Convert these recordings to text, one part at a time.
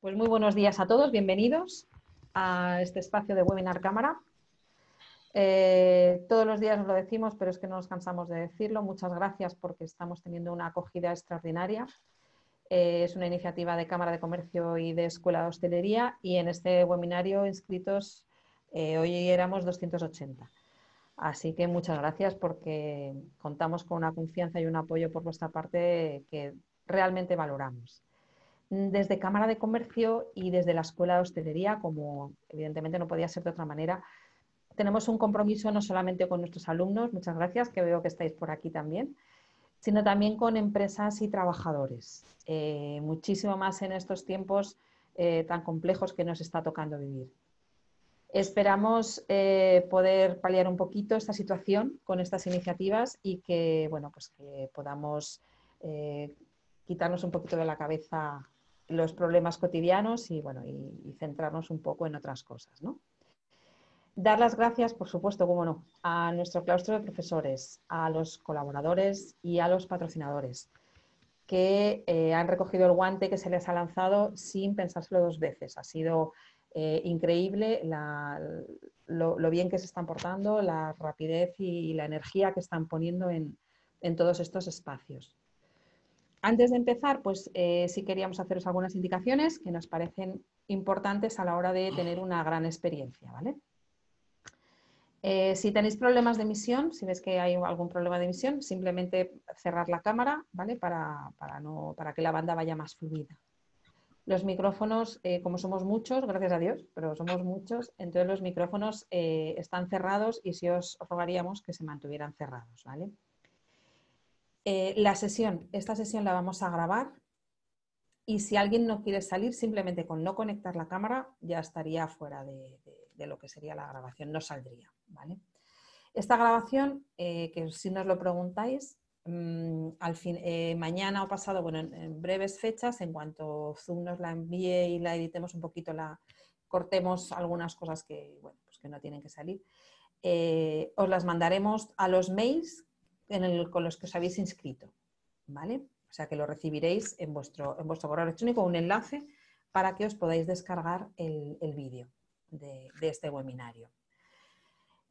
Pues muy buenos días a todos, bienvenidos a este espacio de Webinar Cámara. Eh, todos los días nos lo decimos, pero es que no nos cansamos de decirlo. Muchas gracias porque estamos teniendo una acogida extraordinaria. Eh, es una iniciativa de Cámara de Comercio y de Escuela de Hostelería y en este webinario inscritos eh, hoy éramos 280. Así que muchas gracias porque contamos con una confianza y un apoyo por vuestra parte que realmente valoramos. Desde Cámara de Comercio y desde la Escuela de Hostelería, como evidentemente no podía ser de otra manera, tenemos un compromiso no solamente con nuestros alumnos, muchas gracias, que veo que estáis por aquí también, sino también con empresas y trabajadores. Eh, muchísimo más en estos tiempos eh, tan complejos que nos está tocando vivir. Esperamos eh, poder paliar un poquito esta situación con estas iniciativas y que, bueno, pues que podamos quitarnos un poquito de la cabeza los problemas cotidianos y, bueno, y, centrarnos un poco en otras cosas. ¿no? Dar las gracias, por supuesto, como no, a nuestro claustro de profesores, a los colaboradores y a los patrocinadores que eh, han recogido el guante que se les ha lanzado sin pensárselo dos veces. Ha sido eh, increíble lo, bien que se están portando, la rapidez y la energía que están poniendo en, todos estos espacios. Antes de empezar, pues eh, sí queríamos haceros algunas indicaciones que nos parecen importantes a la hora de tener una gran experiencia. ¿vale? Eh, si tenéis problemas de emisión, si ves que hay algún problema de emisión, simplemente cerrar la cámara ¿vale? para, no, para que la banda vaya más fluida. Los micrófonos, eh, como somos muchos, gracias a Dios, pero somos muchos, entonces los micrófonos eh, están cerrados y si os rogaríamos que se mantuvieran cerrados. ¿vale? La sesión, esta sesión la vamos a grabar y si alguien no quiere salir, simplemente con no conectar la cámara ya estaría fuera de lo que sería la grabación, no saldría. ¿vale? Esta grabación, eh, que si nos lo preguntáis, mm, al fin, eh, mañana o pasado, bueno, en, breves fechas, en cuanto Zoom nos la envíe y la editemos un poquito, la cortemos algunas cosas que, pues que no tienen que salir, eh, os las mandaremos a los mails con los que os habéis inscrito, ¿vale? O sea que lo recibiréis en vuestro, en vuestro correo electrónico, un enlace para que os podáis descargar el, vídeo de este webinario.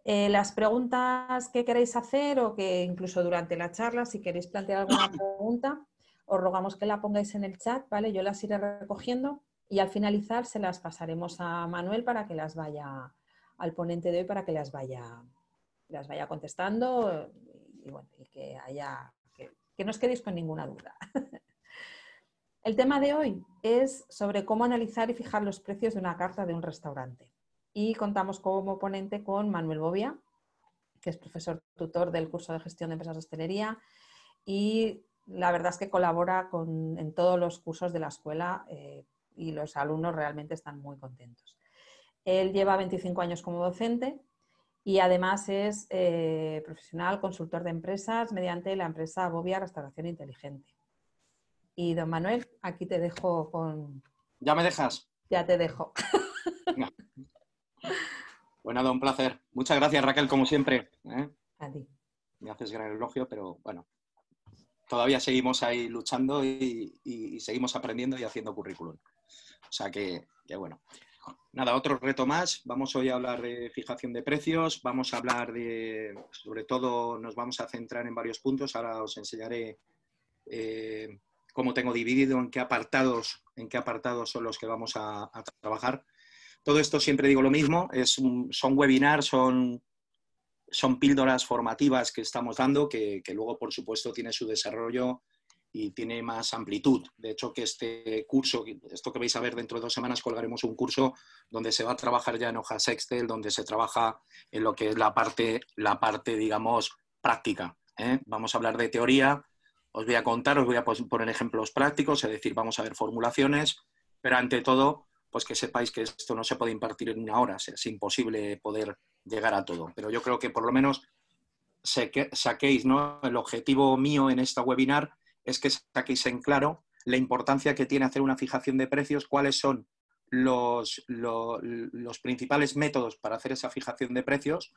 Eh, las preguntas que queréis hacer o que incluso durante la charla, si queréis plantear alguna pregunta, os rogamos que la pongáis en el chat, ¿vale? Yo las iré recogiendo y al finalizar se las pasaremos a Manuel para que las vaya, al ponente de hoy para que las vaya, las vaya contestando y, bueno, y que haya, que, no os quedéis con ninguna duda. El tema de hoy es sobre cómo analizar y fijar los precios de una carta de un restaurante y contamos como ponente con Manuel Bobia, que es profesor tutor del curso de gestión de empresas de hostelería y la verdad es que colabora en todos los cursos de la escuela eh, y los alumnos realmente están muy contentos. Él lleva 25 años como docente y además es eh, profesional consultor de empresas mediante la empresa Bobia Restauración Inteligente. Y don Manuel, aquí te dejo con... ¿Ya me dejas? Ya te dejo. Bueno, nada, un placer. Muchas gracias, Raquel, como siempre. ¿eh? A ti. Me haces gran elogio, pero bueno, todavía seguimos ahí luchando y, seguimos aprendiendo y haciendo currículum. O sea que, bueno. Nada, otro reto más. Vamos hoy a hablar de fijación de precios. Vamos a hablar de, sobre todo, nos vamos a centrar en varios puntos. Ahora os enseñaré eh, cómo tengo dividido, en qué apartados, en qué apartados son los que vamos a trabajar. Todo esto siempre digo lo mismo, es son webinars, son, son píldoras formativas que estamos dando, que, luego, por supuesto, tiene su desarrollo y tiene más amplitud. De hecho, que este curso, esto que vais a ver dentro de dos semanas, colgaremos un curso donde se va a trabajar ya en hojas Excel, donde se trabaja en lo que es la parte, la parte digamos, práctica. ¿eh? Vamos a hablar de teoría, os voy a contar, os voy a poner ejemplos prácticos, es decir, vamos a ver formulaciones, pero ante todo pues que sepáis que esto no se puede impartir en una hora, es imposible poder llegar a todo. Pero yo creo que por lo menos saquéis, ¿no? El objetivo mío en esta webinar es que saquéis en claro la importancia que tiene hacer una fijación de precios, cuáles son los, los, principales métodos para hacer esa fijación de precios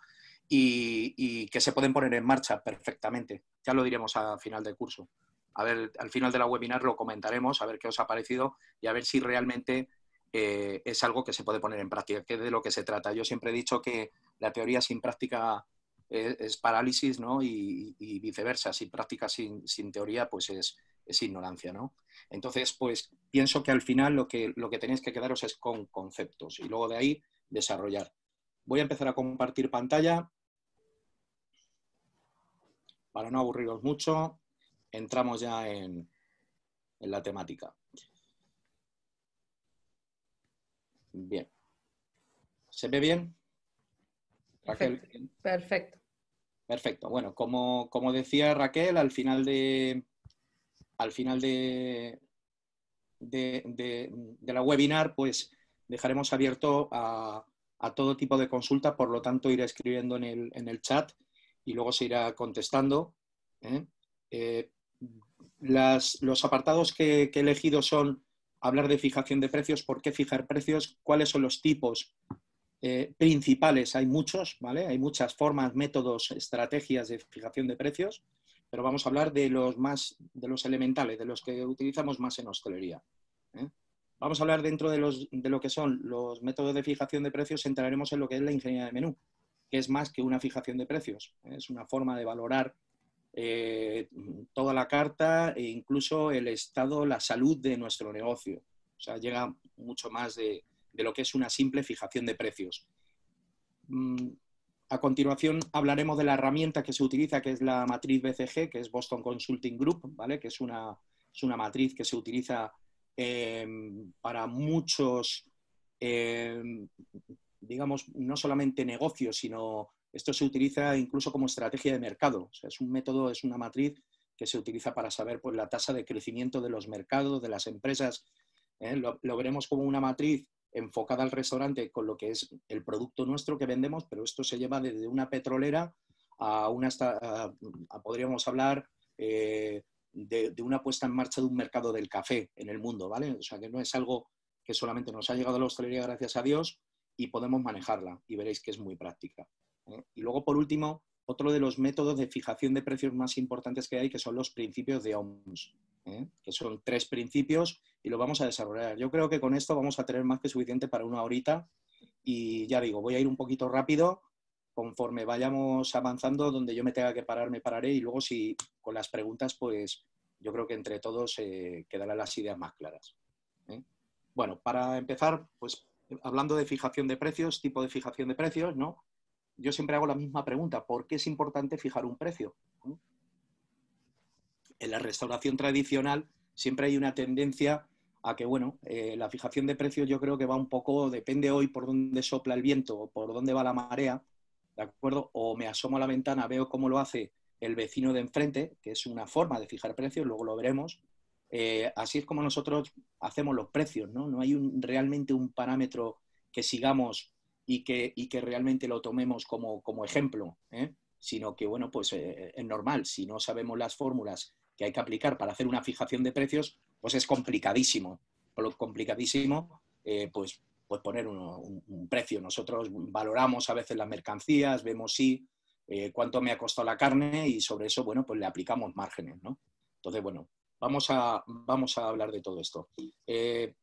y, que se pueden poner en marcha perfectamente. Ya lo diremos al final del curso. A ver, al final de la webinar lo comentaremos, a ver qué os ha parecido y a ver si realmente eh, es algo que se puede poner en práctica, que es de lo que se trata. Yo siempre he dicho que la teoría sin práctica es, parálisis, ¿no? Y, viceversa, sin práctica sin, teoría, pues es, ignorancia, ¿no? Entonces, pues pienso que al final lo que, lo que tenéis que quedaros es con conceptos y luego de ahí desarrollar. Voy a empezar a compartir pantalla. Para no aburriros mucho, entramos ya en, en la temática. Bien. ¿Se ve bien? Perfecto. Bueno, como, decía Raquel, al final de, al final de, de, la webinar, pues dejaremos abierto a, todo tipo de consulta, por lo tanto iré escribiendo en el, chat y luego se irá contestando. ¿eh? Eh, los apartados que, que, he elegido son hablar de fijación de precios, por qué fijar precios, cuáles son los tipos eh, principales hay muchos, ¿vale? Hay muchas formas, métodos, estrategias de fijación de precios, pero vamos a hablar de los más, de los elementales, de los que utilizamos más en hostelería. ¿eh? Vamos a hablar dentro de, los, de lo que son los métodos de fijación de precios, entraremos en lo que es la ingeniería de menú, que es más que una fijación de precios. ¿eh? Es una forma de valorar toda la carta e incluso el estado, la salud de nuestro negocio. O sea, llega mucho más de, de lo que es una simple fijación de precios. Mm, a continuación hablaremos de la herramienta que se utiliza, que es la matriz BCG, que es Boston Consulting Group, ¿vale? que es una, una matriz que se utiliza em, para muchos, em, digamos, no solamente negocios, sino esto se utiliza incluso como estrategia de mercado. es un método, es una matriz que se utiliza para saber pues, la tasa de crecimiento de los mercados, de las empresas. ¿eh? lo, veremos como una matriz enfocada al restaurante con lo que es el producto nuestro que vendemos, pero esto se lleva desde una petrolera a una, podríamos hablar eh, de, una puesta en marcha de un mercado del café en el mundo, ¿vale? O sea, que no es algo que solamente nos ha llegado a la hostelería gracias a Dios y podemos manejarla y veréis que es muy práctica. ¿eh? Y luego, por último, otro de los métodos de fijación de precios más importantes que hay, que son los principios de OMS. ¿eh? que son tres principios, y lo vamos a desarrollar. Yo creo que con esto vamos a tener más que suficiente para una horita y ya digo, voy a ir un poquito rápido conforme vayamos avanzando, donde yo me tenga que parar, me pararé y luego si con las preguntas, pues yo creo que entre todos eh, quedarán las ideas más claras. ¿eh? Bueno, para empezar, pues hablando de fijación de precios, tipo de fijación de precios, ¿no? Yo siempre hago la misma pregunta, ¿por qué es importante fijar un precio? en la restauración tradicional siempre hay una tendencia a que, bueno, eh, la fijación de precios yo creo que va un poco, depende hoy por dónde sopla el viento o por dónde va la marea, ¿de acuerdo? O me asomo a la ventana, veo cómo lo hace el vecino de enfrente, que es una forma de fijar precios, luego lo veremos. Eh, así es como nosotros hacemos los precios, ¿no? No hay realmente un parámetro que sigamos y que, y que realmente lo tomemos como, como ejemplo, ¿eh? sino que, bueno, pues es normal, si no sabemos las fórmulas que hay que aplicar para hacer una fijación de precios, pues es complicadísimo. Complicadísimo, eh, pues, pues poner un, precio. Nosotros valoramos a veces las mercancías, vemos eh, cuánto me ha costado la carne y sobre eso, bueno, pues le aplicamos márgenes, ¿no? Entonces, bueno, vamos a, vamos a hablar de todo esto. Eh,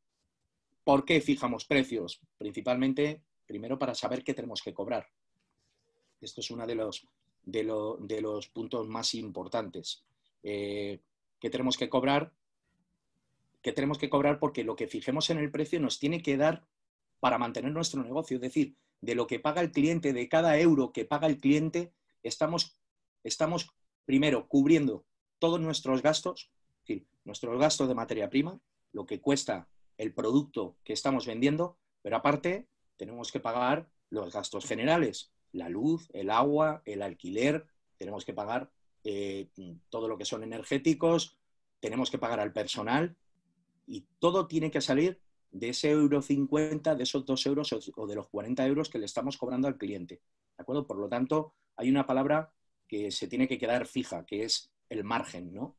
¿Por qué fijamos precios? Principalmente, primero, para saber qué tenemos que cobrar. Esto es uno de los, de, de los puntos más importantes. Eh, que tenemos que cobrar, que tenemos que cobrar porque lo que fijemos en el precio nos tiene que dar para mantener nuestro negocio. Es decir, de lo que paga el cliente, de cada euro que paga el cliente, estamos, estamos primero cubriendo todos nuestros gastos, nuestros gastos de materia prima, lo que cuesta el producto que estamos vendiendo, pero aparte tenemos que pagar los gastos generales, la luz, el agua, el alquiler, tenemos que pagar eh, todo lo que son energéticos, tenemos que pagar al personal y todo tiene que salir de ese euro 50, de esos dos euros o de los 40 euros que le estamos cobrando al cliente. ¿De acuerdo? Por lo tanto, hay una palabra que se tiene que quedar fija, que es el margen, ¿no?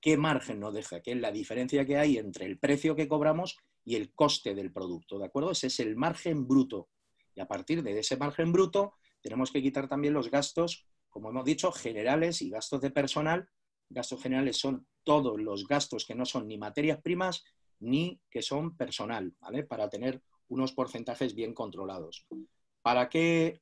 ¿Qué margen nos deja? Que es la diferencia que hay entre el precio que cobramos y el coste del producto, ¿de acuerdo? Ese es el margen bruto. Y a partir de ese margen bruto, tenemos que quitar también los gastos como hemos dicho, generales y gastos de personal. Gastos generales son todos los gastos que no son ni materias primas, ni que son personal, ¿vale? Para tener unos porcentajes bien controlados. ¿Para qué,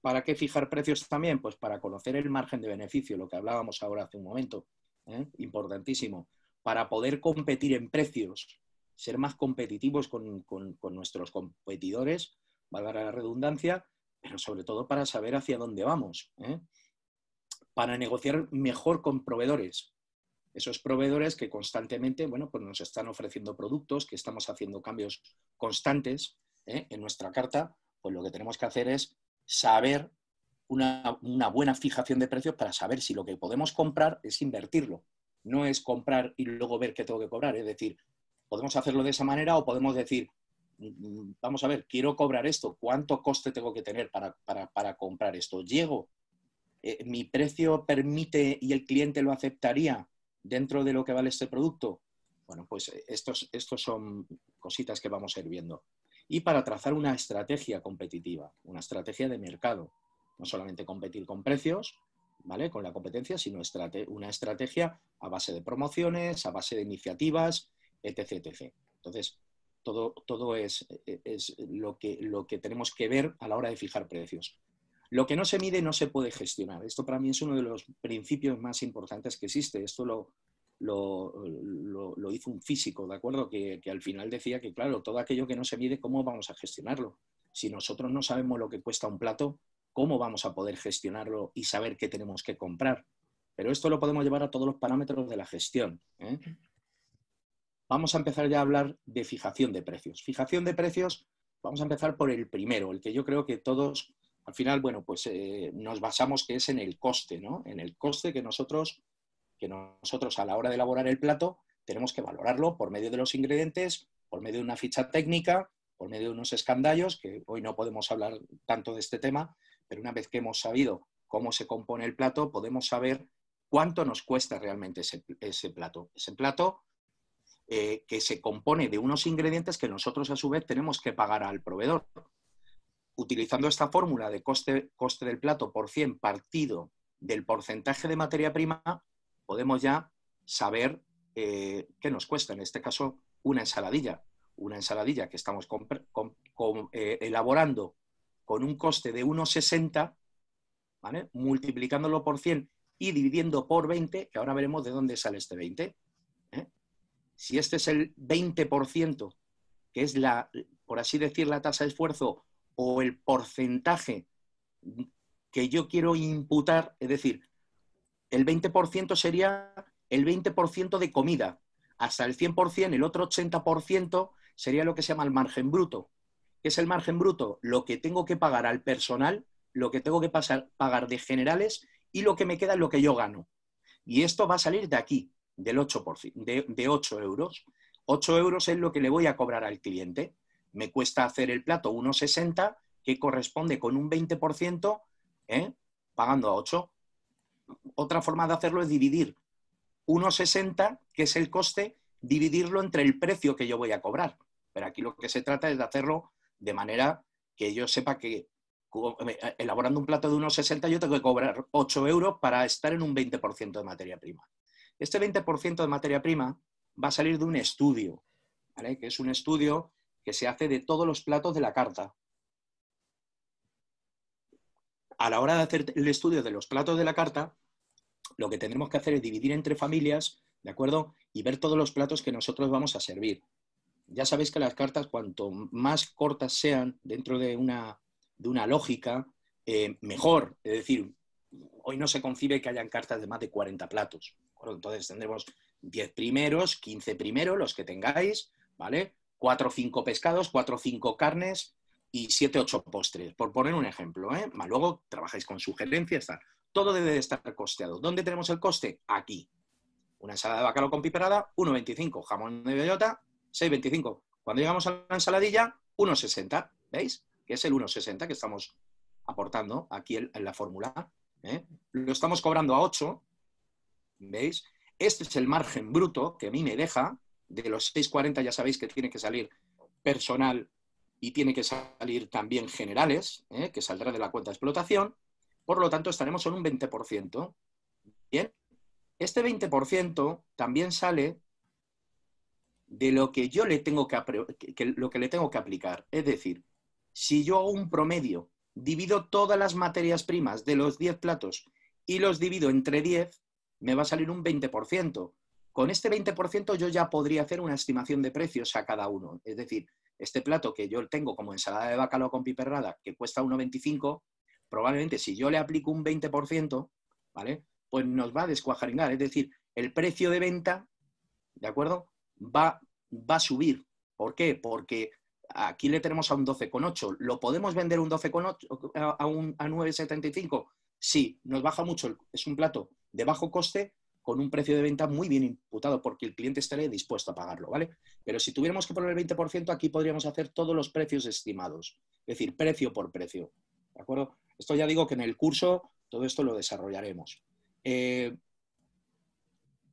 ¿Para qué fijar precios también? Pues para conocer el margen de beneficio, lo que hablábamos ahora hace un momento, ¿eh? importantísimo. Para poder competir en precios, ser más competitivos con, nuestros competidores, valga la redundancia, pero sobre todo para saber hacia dónde vamos. ¿eh? Para negociar mejor con proveedores. Esos proveedores que constantemente bueno, pues nos están ofreciendo productos, que estamos haciendo cambios constantes ¿eh? en nuestra carta, pues lo que tenemos que hacer es saber una, buena fijación de precios para saber si lo que podemos comprar es invertirlo. No es comprar y luego ver qué tengo que cobrar. Es decir, podemos hacerlo de esa manera o podemos decir, mm, vamos a ver, quiero cobrar esto, ¿cuánto coste tengo que tener para, comprar esto? ¿Llego? Eh, ¿Mi precio permite y el cliente lo aceptaría dentro de lo que vale este producto? Bueno, pues eh, estos, estos son cositas que vamos a ir viendo y para trazar una estrategia competitiva, una estrategia de mercado. No solamente competir con precios, ¿vale? Con la competencia, sino una estrategia a base de promociones, a base de iniciativas, etc. etc. Entonces, todo, todo es, es lo, que, lo que tenemos que ver a la hora de fijar precios. Lo que no se mide no se puede gestionar. Esto para mí es uno de los principios más importantes que existe. Esto lo, lo, hizo un físico, ¿de acuerdo? Que, al final decía que, claro, todo aquello que no se mide, ¿cómo vamos a gestionarlo? Si nosotros no sabemos lo que cuesta un plato, ¿cómo vamos a poder gestionarlo y saber qué tenemos que comprar? Pero esto lo podemos llevar a todos los parámetros de la gestión. ¿eh? Vamos a empezar ya a hablar de fijación de precios. Fijación de precios, vamos a empezar por el primero, el que yo creo que todos, al final, bueno, pues eh, nos basamos que es en el coste, ¿no? En el coste que nosotros que nosotros a la hora de elaborar el plato tenemos que valorarlo por medio de los ingredientes, por medio de una ficha técnica, por medio de unos escandallos, que hoy no podemos hablar tanto de este tema, pero una vez que hemos sabido cómo se compone el plato, podemos saber cuánto nos cuesta realmente ese, plato. Ese plato eh, que se compone de unos ingredientes que nosotros a su vez tenemos que pagar al proveedor. Utilizando esta fórmula de coste, coste del plato por 100 partido del porcentaje de materia prima, podemos ya saber eh, qué nos cuesta. En este caso, una ensaladilla. Una ensaladilla que estamos eh, elaborando con un coste de 1,60, ¿vale? multiplicándolo por 100 y dividiendo por 20, que ahora veremos de dónde sale este 20. Si este es el 20%, que es la, por así decir, la tasa de esfuerzo o el porcentaje que yo quiero imputar, es decir, el 20% sería el 20% de comida. Hasta el 100%, el otro 80% sería lo que se llama el margen bruto. ¿Qué es el margen bruto? Lo que tengo que pagar al personal, lo que tengo que pagar de generales y lo que me queda es lo que yo gano. Y esto va a salir de aquí, del 8%, de, de 8 euros. 8 euros es lo que le voy a cobrar al cliente. Me cuesta hacer el plato 1,60, que corresponde con un 20%, ¿eh? pagando a 8 otra forma de hacerlo es dividir 1,60, que es el coste, dividirlo entre el precio que yo voy a cobrar. Pero aquí lo que se trata es de hacerlo de manera que yo sepa que eh, elaborando un plato de 1,60 yo tengo que cobrar 8 euros para estar en un 20% de materia prima. Este 20% de materia prima va a salir de un estudio, que es un estudio que se hace de todos los platos de la carta a la hora de hacer el estudio de los platos de la carta, lo que tendremos que hacer es dividir entre familias, ¿de acuerdo? Y ver todos los platos que nosotros vamos a servir. Ya sabéis que las cartas, cuanto más cortas sean dentro de una, de una lógica, eh, mejor. Es decir, hoy no se concibe que hayan cartas de más de 40 platos. Entonces tendremos 10 primeros, 15 primeros, los que tengáis, ¿vale? 4 o 5 pescados, 4 o 5 carnes, y 7, 8 postres, por poner un ejemplo. ¿eh? luego trabajáis con sugerencias, todo debe de estar costeado. ¿Dónde tenemos el coste? Aquí. Una ensalada de bacalao con piperada, 1,25. Jamón de bellota, 6,25. Cuando llegamos a la ensaladilla, 1,60. ¿Veis? Que es el 1,60 que estamos aportando aquí en, la fórmula. ¿Eh? Lo estamos cobrando a 8. ¿Veis? Este es el margen bruto que a mí me deja. De los 6,40 ya sabéis que tiene que salir personal y tiene que salir también generales, ¿eh? que saldrá de la cuenta de explotación. Por lo tanto, estaremos en un 20%. Bien, este 20% también sale de lo que yo le tengo que, lo que le tengo que aplicar. Es decir, si yo hago un promedio, divido todas las materias primas de los 10 platos y los divido entre 10, me va a salir un 20%. Con este 20% yo ya podría hacer una estimación de precios a cada uno. Es decir, este plato que yo tengo como ensalada de bacalao con piperrada, que cuesta 1,25, probablemente si yo le aplico un 20%, ¿vale? Pues nos va a descuajaringar. Es decir, el precio de venta, ¿de acuerdo? Va, va a subir. ¿Por qué? Porque aquí le tenemos a un 12,8. ¿Lo podemos vender un 12,8 a, un, a 9,75? Sí, nos baja mucho. Es un plato de bajo coste con un precio de venta muy bien imputado, porque el cliente estaría dispuesto a pagarlo, ¿vale? Pero si tuviéramos que poner el 20%, aquí podríamos hacer todos los precios estimados, es decir, precio por precio, ¿de acuerdo? Esto ya digo que en el curso todo esto lo desarrollaremos. Eh,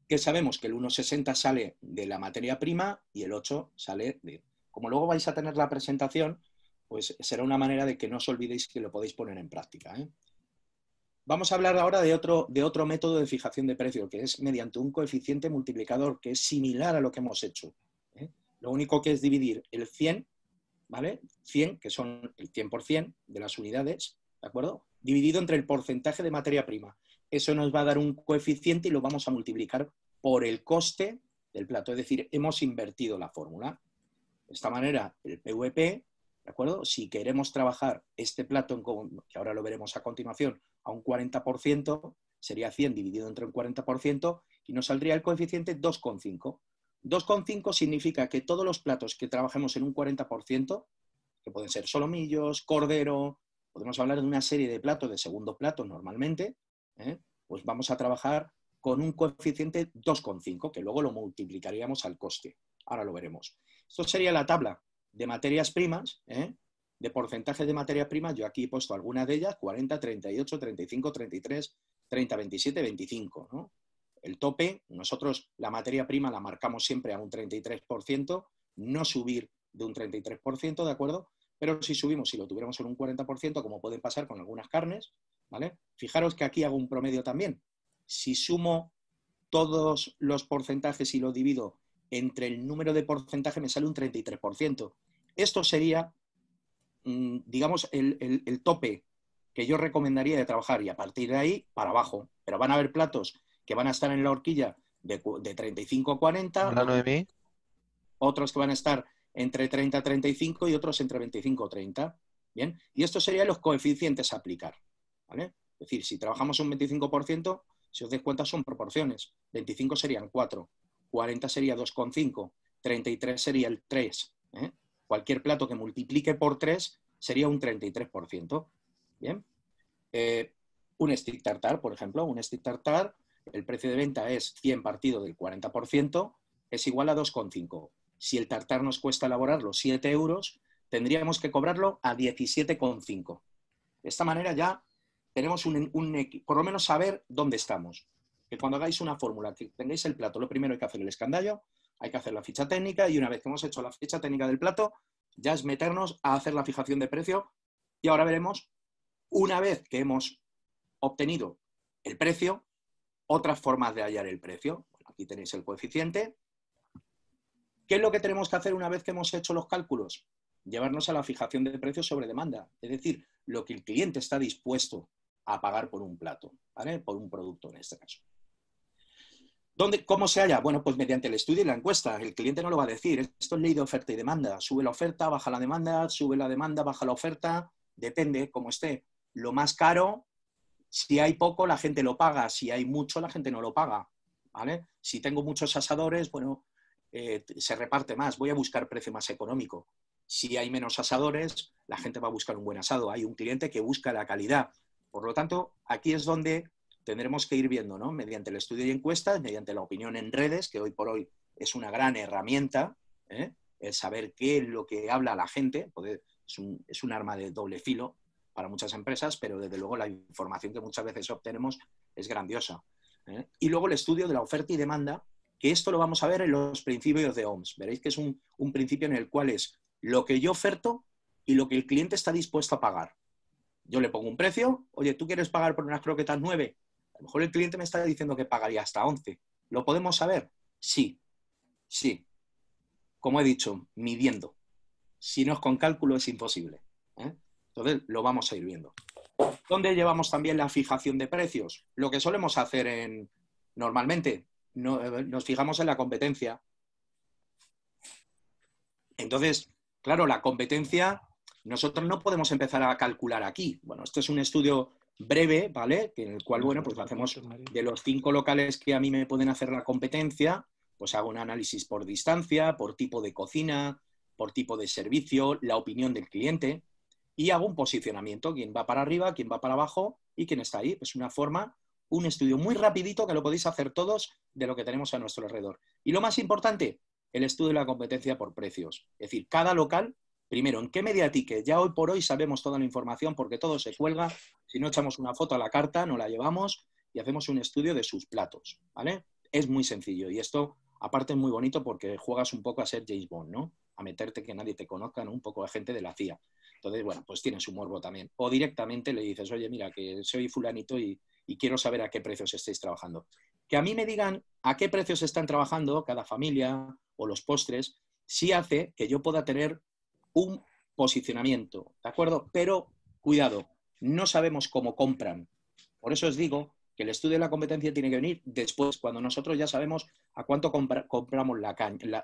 que sabemos que el 1,60 sale de la materia prima y el 8 sale de... Como luego vais a tener la presentación, pues será una manera de que no os olvidéis que lo podéis poner en práctica. ¿eh? Vamos a hablar ahora de otro, de otro método de fijación de precio, que es mediante un coeficiente multiplicador, que es similar a lo que hemos hecho. ¿eh? Lo único que es dividir el 100, ¿vale? 100, que son el 100% de las unidades, ¿de acuerdo? Dividido entre el porcentaje de materia prima. Eso nos va a dar un coeficiente y lo vamos a multiplicar por el coste del plato. Es decir, hemos invertido la fórmula. De esta manera, el PVP ¿De acuerdo? Si queremos trabajar este plato, que ahora lo veremos a continuación, a un 40%, sería 100 dividido entre un 40% y nos saldría el coeficiente 2,5. 2,5 significa que todos los platos que trabajemos en un 40%, que pueden ser solomillos, cordero, podemos hablar de una serie de platos, de segundo plato normalmente, ¿eh? pues vamos a trabajar con un coeficiente 2,5, que luego lo multiplicaríamos al coste. Ahora lo veremos. Esto sería la tabla de materias primas, ¿eh? de porcentajes de materias primas, yo aquí he puesto algunas de ellas, 40, 38, 35, 33, 30, 27, 25. El tope, nosotros la materia prima la marcamos siempre a un 33%, no subir de un 33%, ¿de acuerdo? Pero si subimos, si lo tuviéramos en un 40%, como pueden pasar con algunas carnes, ¿vale? Fijaros que aquí hago un promedio también. Si sumo todos los porcentajes y lo divido entre el número de porcentaje, me sale un 33%. Esto sería, mm, digamos, el, tope que yo recomendaría de trabajar y a partir de ahí para abajo. Pero van a haber platos que van a estar en la horquilla de, 35 a 40, otros que van a estar entre 30 a 35 y otros entre 25 a 30. Bien, y estos serían los coeficientes a aplicar. ¿vale? Es decir, si trabajamos un 25%, si os dais cuenta son proporciones. 25 serían 4, 40 sería 2,5, 33 sería el 3. ¿eh? Cualquier plato que multiplique por 3 sería un 33%. Bien. Eh, un stick tartar, por ejemplo, un stick tartar, el precio de venta es 100 partido del 40%, es igual a 2,5. Si el tartar nos cuesta elaborarlo 7 euros, tendríamos que cobrarlo a 17,5. De esta manera ya tenemos un, por lo menos saber dónde estamos. Que cuando hagáis una fórmula, que tengáis el plato, lo primero hay que hacer el escandallo, hay que hacer la ficha técnica y una vez que hemos hecho la ficha técnica del plato, ya es meternos a hacer la fijación de precio y ahora veremos, una vez que hemos obtenido el precio, otras formas de hallar el precio. aquí tenéis el coeficiente. ¿Qué es lo que tenemos que hacer una vez que hemos hecho los cálculos? Llevarnos a la fijación de precios sobre demanda, es decir, lo que el cliente está dispuesto a pagar por un plato, por un producto en este caso. ¿Cómo se halla? Bueno, pues mediante el estudio y la encuesta. El cliente no lo va a decir. Esto es ley de oferta y demanda. Sube la oferta, baja la demanda, sube la demanda, baja la oferta. Depende cómo esté. Lo más caro, si hay poco, la gente lo paga. Si hay mucho, la gente no lo paga. ¿vale? Si tengo muchos asadores, bueno, eh, se reparte más. Voy a buscar precio más económico. Si hay menos asadores, la gente va a buscar un buen asado. Hay un cliente que busca la calidad. Por lo tanto, aquí es donde tendremos que ir viendo, ¿no? Mediante el estudio y encuestas, mediante la opinión en redes, que hoy por hoy es una gran herramienta, ¿eh? el saber qué es lo que habla la gente, es, un, arma de doble filo para muchas empresas, pero desde luego la información que muchas veces obtenemos es grandiosa. ¿eh? Y luego el estudio de la oferta y demanda, que esto lo vamos a ver en los principios de OMS. Veréis que es un, un principio en el cual es lo que yo oferto y lo que el cliente está dispuesto a pagar. Yo le pongo un precio, oye, ¿tú quieres pagar por unas croquetas 9? A lo mejor el cliente me está diciendo que pagaría hasta 11. ¿Lo podemos saber? Sí, sí. como he dicho, midiendo. Si no es con cálculo es imposible. ¿eh? Entonces lo vamos a ir viendo. ¿Dónde llevamos también la fijación de precios? Lo que solemos hacer en, normalmente, eh, nos fijamos en la competencia. Entonces, claro, la competencia, nosotros no podemos empezar a calcular aquí. Bueno, este es un estudio breve, ¿vale? En el cual, bueno, pues hacemos de los cinco locales que a mí me pueden hacer la competencia, pues hago un análisis por distancia, por tipo de cocina, por tipo de servicio, la opinión del cliente y hago un posicionamiento, quién va para arriba, quién va para abajo y quién está ahí. Es una forma, un estudio muy rapidito que lo podéis hacer todos de lo que tenemos a nuestro alrededor. Y lo más importante, el estudio de la competencia por precios. Es decir, cada local, primero, ¿en qué mediatique? Ya hoy por hoy sabemos toda la información porque todo se cuelga. Si no echamos una foto a la carta, no la llevamos y hacemos un estudio de sus platos. ¿Vale? Es muy sencillo y esto, aparte, es muy bonito porque juegas un poco a ser James Bond, ¿no? A meterte que nadie te conozca, Un poco de gente de la CIA. Entonces, bueno, pues tiene su morbo también. O directamente le dices, oye, mira, que soy fulanito y, quiero saber a qué precios estáis trabajando. Que a mí me digan a qué precios están trabajando cada familia o los postres, sí hace que yo pueda tener un posicionamiento, ¿de acuerdo? Pero cuidado, no sabemos cómo compran. Por eso os digo que el estudio de la competencia tiene que venir después, cuando nosotros ya sabemos a cuánto compramos la,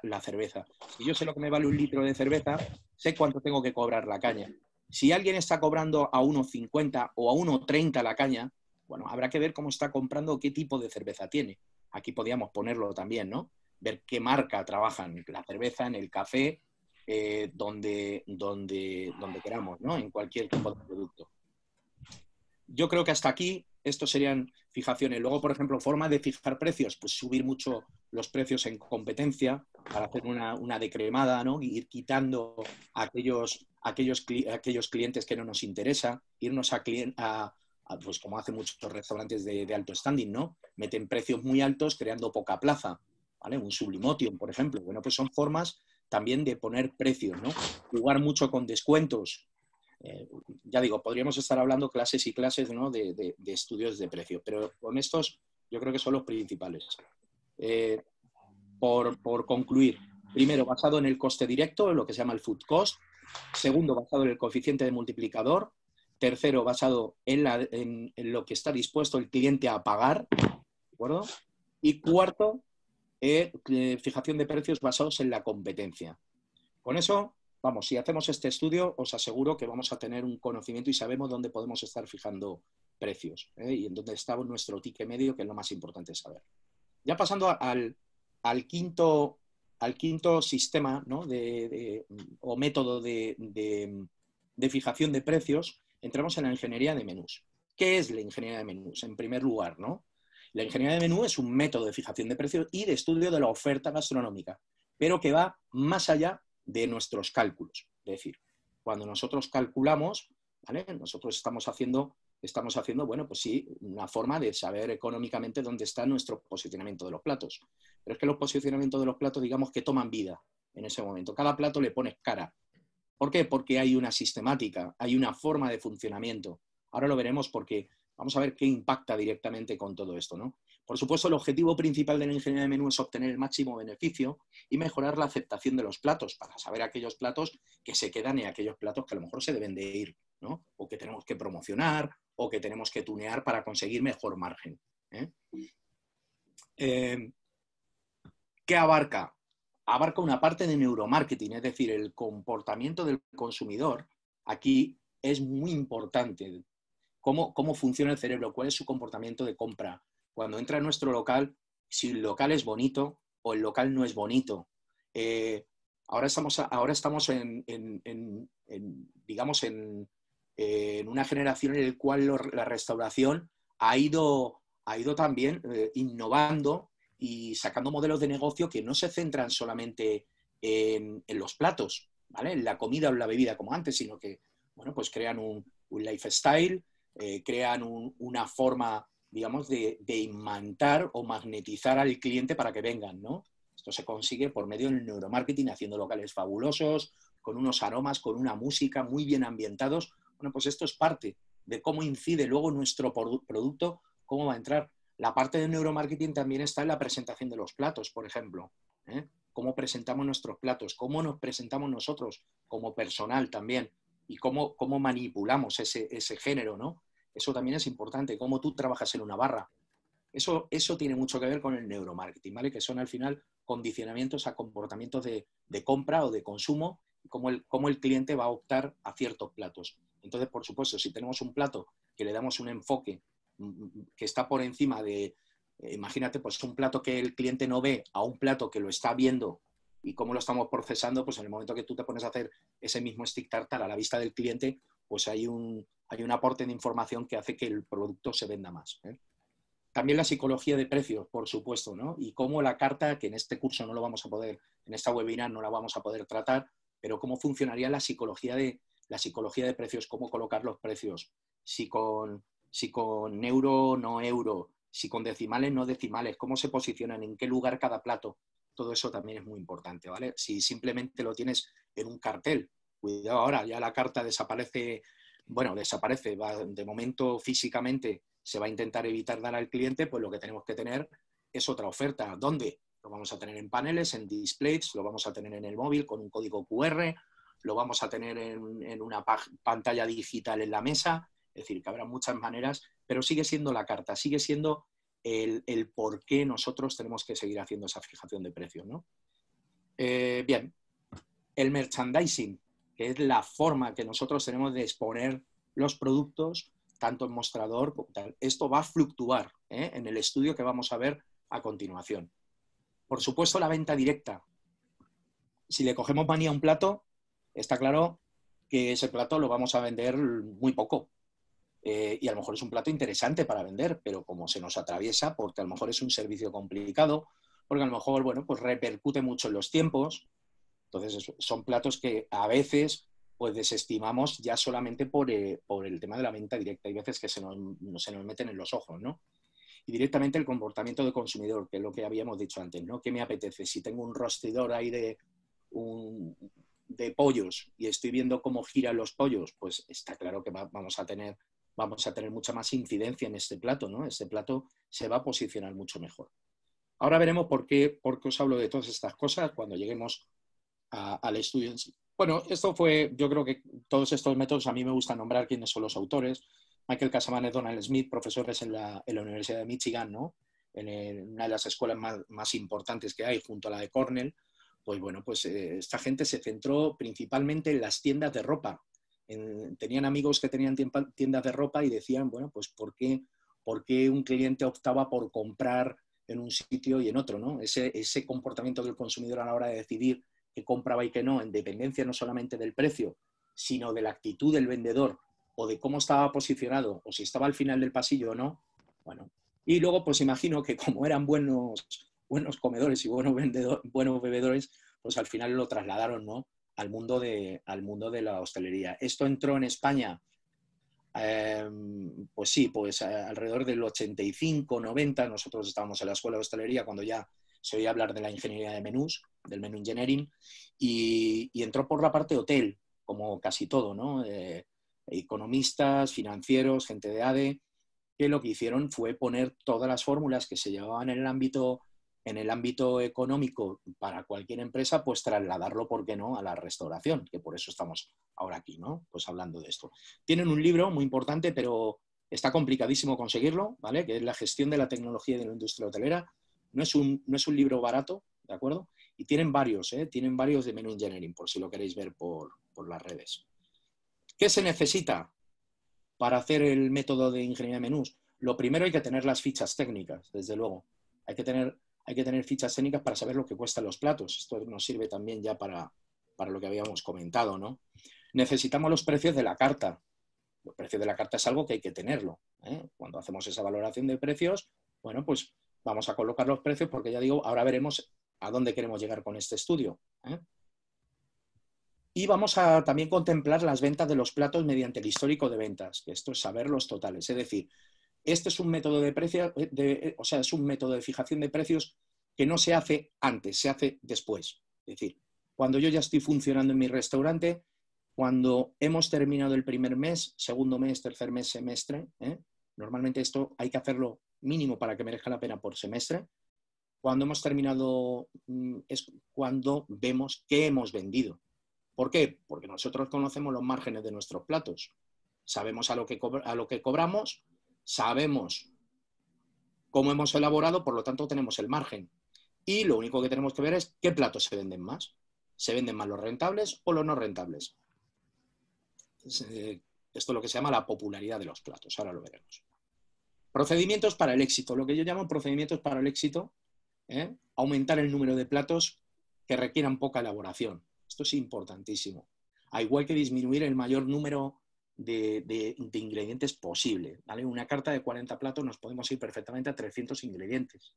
la, cerveza. Si yo sé lo que me vale un litro de cerveza, sé cuánto tengo que cobrar la caña. Si alguien está cobrando a 1,50 o a 1,30 la caña, bueno, habrá que ver cómo está comprando, qué tipo de cerveza tiene. Aquí podríamos ponerlo también, ¿no? Ver qué marca trabajan, la cerveza, en el café, eh, donde, donde, donde queramos, ¿no? En cualquier tipo de producto. Yo creo que hasta aquí estos serían fijaciones. Luego, por ejemplo, forma de fijar precios, pues subir mucho los precios en competencia para hacer una, una decremada, ¿no? ir quitando aquellos, aquellos, aquellos clientes que no nos interesa, irnos a, a, pues como hacen muchos restaurantes de, alto standing, ¿no? Meten precios muy altos creando poca plaza, ¿vale? Un sublimotion, por ejemplo. Bueno, pues son formas también de poner precios, ¿no? Jugar mucho con descuentos, eh, ya digo, podríamos estar hablando clases y clases de, estudios de precio, pero con estos yo creo que son los principales. Eh, por, concluir, primero, basado en el coste directo, lo que se llama el food cost. Segundo, basado en el coeficiente de multiplicador. Tercero, basado en, lo que está dispuesto el cliente a pagar. acuerdo? Y cuarto, eh, fijación de precios basados en la competencia. Con eso vamos, si hacemos este estudio, os aseguro que vamos a tener un conocimiento y sabemos dónde podemos estar fijando precios ¿eh? y en dónde está nuestro ticket medio, que es lo más importante saber. Ya pasando al, quinto, al quinto sistema o método de, de, fijación de precios, entramos en la ingeniería de menús. ¿Qué es la ingeniería de menús? En primer lugar, ¿no? La ingeniería de menú es un método de fijación de precios y de estudio de la oferta gastronómica, pero que va más allá de nuestros cálculos. Es decir, cuando nosotros calculamos, nosotros estamos haciendo, estamos haciendo, bueno, pues sí, una forma de saber económicamente dónde está nuestro posicionamiento de los platos. Pero es que los posicionamientos de los platos, digamos que toman vida en ese momento. Cada plato le pones cara. ¿Por qué? Porque hay una sistemática, hay una forma de funcionamiento. Ahora lo veremos porque vamos a ver qué impacta directamente con todo esto, ¿no? Por supuesto, el objetivo principal de la ingeniería de menú es obtener el máximo beneficio y mejorar la aceptación de los platos, para saber aquellos platos que se quedan y aquellos platos que a lo mejor se deben de ir, ¿no? o que tenemos que promocionar, o que tenemos que tunear para conseguir mejor margen. ¿eh? Eh, qué abarca? Abarca una parte de neuromarketing, es decir, el comportamiento del consumidor. Aquí es muy importante cómo, cómo funciona el cerebro, cuál es su comportamiento de compra, cuando entra a nuestro local, si el local es bonito o el local no es bonito. Eh, ahora estamos, ahora estamos en, digamos, en, una generación en la cual la restauración ha ido, ha ido también eh, innovando y sacando modelos de negocio que no se centran solamente en, los platos, ¿vale? en la comida o en la bebida como antes, sino que bueno, pues crean un, lifestyle, eh, crean una forma digamos, de, imantar o magnetizar al cliente para que vengan, ¿no? Esto se consigue por medio del neuromarketing, haciendo locales fabulosos, con unos aromas, con una música muy bien ambientados. Bueno, pues esto es parte de cómo incide luego nuestro producto, cómo va a entrar. La parte del neuromarketing también está en la presentación de los platos, por ejemplo. ¿eh? cómo presentamos nuestros platos, cómo nos presentamos nosotros como personal también y cómo, cómo manipulamos ese, ese género, ¿no? Eso también es importante, cómo tú trabajas en una barra. Eso, eso tiene mucho que ver con el neuromarketing, ¿vale? Que son al final condicionamientos a comportamientos de, de compra o de consumo cómo el, cómo el cliente va a optar a ciertos platos. Entonces, por supuesto, si tenemos un plato que le damos un enfoque mm, mm, que está por encima de, eh, imagínate, pues un plato que el cliente no ve a un plato que lo está viendo y cómo lo estamos procesando, pues en el momento que tú te pones a hacer ese mismo stick tartar a la vista del cliente, pues hay un, hay un aporte de información que hace que el producto se venda más. ¿eh? También la psicología de precios, por supuesto, ¿no? Y cómo la carta, que en este curso no lo vamos a poder, en esta webinar no la vamos a poder tratar, pero cómo funcionaría la psicología de, la psicología de precios, cómo colocar los precios, si con, si con euro, no euro, si con decimales, no decimales, cómo se posicionan, en qué lugar cada plato. Todo eso también es muy importante, ¿vale? Si simplemente lo tienes en un cartel, cuidado ahora, ya la carta desaparece, bueno, desaparece, de momento físicamente se va a intentar evitar dar al cliente, pues lo que tenemos que tener es otra oferta. ¿Dónde? Lo vamos a tener en paneles, en displays, lo vamos a tener en el móvil con un código QR, lo vamos a tener en, una pantalla digital en la mesa, es decir, que habrá muchas maneras, pero sigue siendo la carta, sigue siendo el, por qué nosotros tenemos que seguir haciendo esa fijación de precios. ¿no? Eh, bien, el merchandising, que es la forma que nosotros tenemos de exponer los productos, tanto en mostrador como tal. Esto va a fluctuar ¿eh? en el estudio que vamos a ver a continuación. Por supuesto, la venta directa. Si le cogemos manía a un plato, está claro que ese plato lo vamos a vender muy poco. Eh, y a lo mejor es un plato interesante para vender, pero como se nos atraviesa, porque a lo mejor es un servicio complicado, porque a lo mejor, bueno, pues repercute mucho en los tiempos. Entonces, son platos que a veces pues desestimamos ya solamente por, eh, por, el tema de la venta directa. Hay veces que se nos, se nos meten en los ojos, ¿no? Y directamente el comportamiento del consumidor, que es lo que habíamos dicho antes, ¿no? ¿Qué me apetece? Si tengo un rostidor ahí de, un, de pollos y estoy viendo cómo giran los pollos, pues está claro que vamos, a tener, vamos a tener mucha más incidencia en este plato, ¿no? Este plato se va a posicionar mucho mejor. Ahora veremos por qué, por qué os hablo de todas estas cosas cuando lleguemos al estudio en sí. Bueno, esto fue, yo creo que todos estos métodos, a mí me gusta nombrar quiénes son los autores. Michael Casaman y Donald Smith, profesores en la, Universidad de Michigan, ¿no? en, una de las escuelas más, más importantes que hay, junto a la de Cornell, pues bueno, pues eh, esta gente se centró principalmente en las tiendas de ropa. Tenían amigos que tenían tiendas de ropa y decían, bueno, pues ¿por qué, ¿por qué, un cliente optaba por comprar en un sitio y en otro? ¿no? Ese, ese comportamiento del consumidor a la hora de decidir qué compraba y qué no, en dependencia no solamente del precio, sino de la actitud del vendedor o de cómo estaba posicionado o si estaba al final del pasillo o no. Bueno, y luego pues imagino que como eran buenos buenos comedores y buenos, buenos bebedores, pues al final lo trasladaron ¿no? Al, mundo de, al mundo de la hostelería. Esto entró en España, em, pues sí, pues alrededor del 85, 90, nosotros estábamos en la escuela de hostelería cuando ya se oía hablar de la ingeniería de menús, del menú engineering, y, y entró por la parte hotel, como casi todo, ¿no? Eh, economistas, financieros, gente de ADE, que lo que hicieron fue poner todas las fórmulas que se llevaban en el ámbito en el ámbito económico para cualquier empresa, pues trasladarlo, ¿por qué no?, a la restauración, que por eso estamos ahora aquí, ¿no? Pues hablando de esto. Tienen un libro muy importante, pero está complicadísimo conseguirlo, ¿vale? Que es La gestión de la tecnología de la industria hotelera. No es un, no es un libro barato, ¿de acuerdo? Y tienen varios, ¿eh? Tienen varios de Menú Engineering, por si lo queréis ver por, por las redes. ¿Qué se necesita para hacer el método de ingeniería de menús? Lo primero hay que tener las fichas técnicas, desde luego. Hay que tener hay que tener fichas técnicas para saber lo que cuestan los platos. Esto nos sirve también ya para, lo que habíamos comentado, ¿no? Necesitamos los precios de la carta. Los precios de la carta es algo que hay que tenerlo. ¿eh? Cuando hacemos esa valoración de precios, bueno, pues vamos a colocar los precios porque ya digo, ahora veremos a dónde queremos llegar con este estudio. ¿eh? Y vamos a también contemplar las ventas de los platos mediante el histórico de ventas, que esto es saber los totales. Es decir, este es un método de precios, eh, o sea, es un método de fijación de precios que no se hace antes, se hace después. Es decir, cuando yo ya estoy funcionando en mi restaurante, cuando hemos terminado el primer mes, segundo mes, tercer mes, semestre, ¿eh? normalmente esto hay que hacerlo mínimo para que merezca la pena por semestre, Cuando hemos terminado mm, es cuando vemos qué hemos vendido. ¿Por qué? Porque nosotros conocemos los márgenes de nuestros platos. Sabemos a lo que cobramos, sabemos cómo hemos elaborado, por lo tanto tenemos el margen. Y lo único que tenemos que ver es qué platos se venden más. ¿Se venden más los rentables o los no rentables? Eh, esto es lo que se llama la popularidad de los platos. Ahora lo veremos. Procedimientos para el éxito. Lo que yo llamo procedimientos para el éxito, ¿eh? aumentar el número de platos que requieran poca elaboración. Esto es importantísimo. A igual que disminuir el mayor número de, ingredientes posible. Una carta de 40 platos nos podemos ir perfectamente a 300 ingredientes.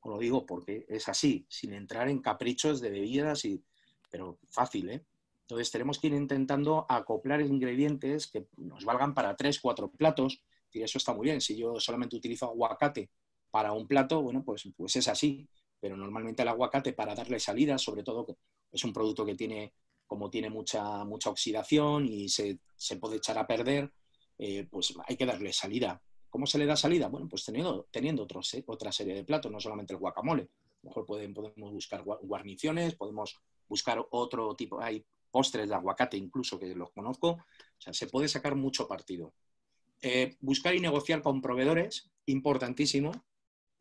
Os lo digo porque es así, sin entrar en caprichos de bebidas, y, pero fácil, ¿eh? Entonces tenemos que ir intentando acoplar ingredientes que nos valgan para 3, 4 platos, y eso está muy bien. Si yo solamente utilizo aguacate para un plato, bueno, pues, pues es así. Pero normalmente el aguacate para darle salida, sobre todo es un producto que tiene como tiene mucha, mucha oxidación y se, puede echar a perder, eh, pues hay que darle salida. ¿Cómo se le da salida? Bueno, pues teniendo, teniendo otra serie de platos, no solamente el guacamole. A lo mejor podemos buscar guarniciones, podemos buscar otro tipo, hay postres de aguacate incluso que los conozco, o sea, se puede sacar mucho partido. Eh, buscar y negociar con proveedores, importantísimo.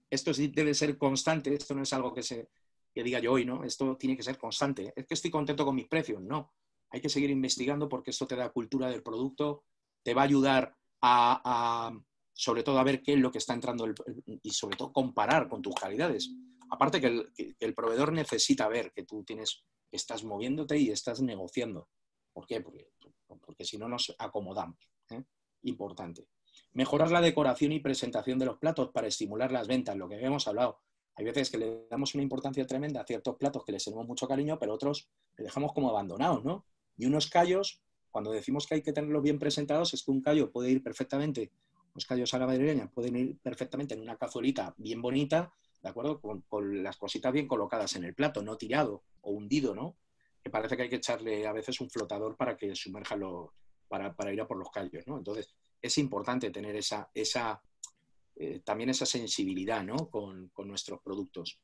Esto debe ser constante, esto no es algo que se, que diga yo hoy, ¿no? Esto tiene que ser constante. Es que estoy contento con mis precios, no. Hay que seguir investigando porque esto te da cultura del producto, te va a ayudar a, sobre todo a ver qué es lo que está entrando y sobre todo comparar con tus calidades. Aparte que el, proveedor necesita ver que tú tienes, estás moviéndote y estás negociando. ¿Por qué? Porque, porque si no nos acomodamos. ¿eh? Importante. Mejorar la decoración y presentación de los platos para estimular las ventas, lo que habíamos hablado. Hay veces que le damos una importancia tremenda a ciertos platos que les tenemos mucho cariño, pero otros le dejamos como abandonados, ¿no? Y unos callos, cuando decimos que hay que tenerlos bien presentados, es que un callo puede ir perfectamente, los callos a la madrileña pueden ir perfectamente en una cazuelita bien bonita, ¿de acuerdo? Con, las cositas bien colocadas en el plato, no tirado o hundido, ¿no? Que parece que hay que echarle a veces un flotador para que sumerja lo, para, para ir a por los callos, ¿no? Entonces, es importante tener esa, esa eh, también esa sensibilidad con, nuestros productos.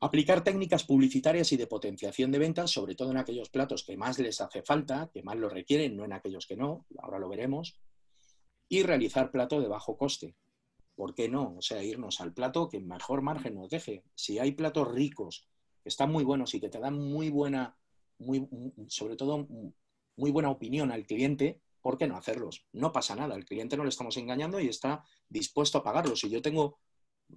Aplicar técnicas publicitarias y de potenciación de ventas, sobre todo en aquellos platos que más les hace falta, que más lo requieren, no en aquellos que no, ahora lo veremos. Y realizar plato de bajo coste. ¿Por qué no? O sea, irnos al plato que mejor margen nos deje. Si hay platos ricos, que están muy buenos y que te dan muy buena, muy, sobre todo muy buena opinión al cliente, ¿por qué no hacerlos? No pasa nada, el cliente no le estamos engañando y está dispuesto a pagarlos. Y yo tengo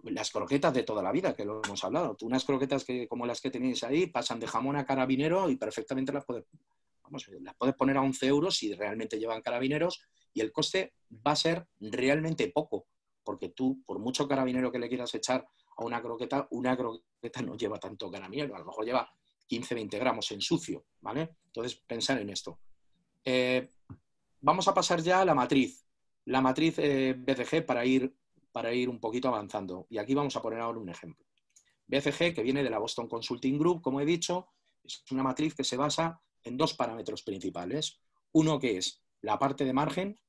las croquetas de toda la vida, que lo hemos hablado. Unas croquetas que, como las que tenéis ahí pasan de jamón a carabinero y perfectamente las puedes, las puedes poner a 11 euros si realmente llevan carabineros y el coste va a ser realmente poco, porque tú, por mucho carabinero que le quieras echar a una croqueta, una croqueta no lleva tanto carabinero, a lo mejor lleva 15, 20 gramos en sucio, ¿vale? Entonces, pensar en esto. Eh, vamos a pasar ya a la matriz, la matriz eh, BCG para ir, para ir un poquito avanzando. Y aquí vamos a poner ahora un ejemplo. BCG, que viene de la Boston Consulting Group, como he dicho, es una matriz que se basa en dos parámetros principales. Uno que es la parte de margen,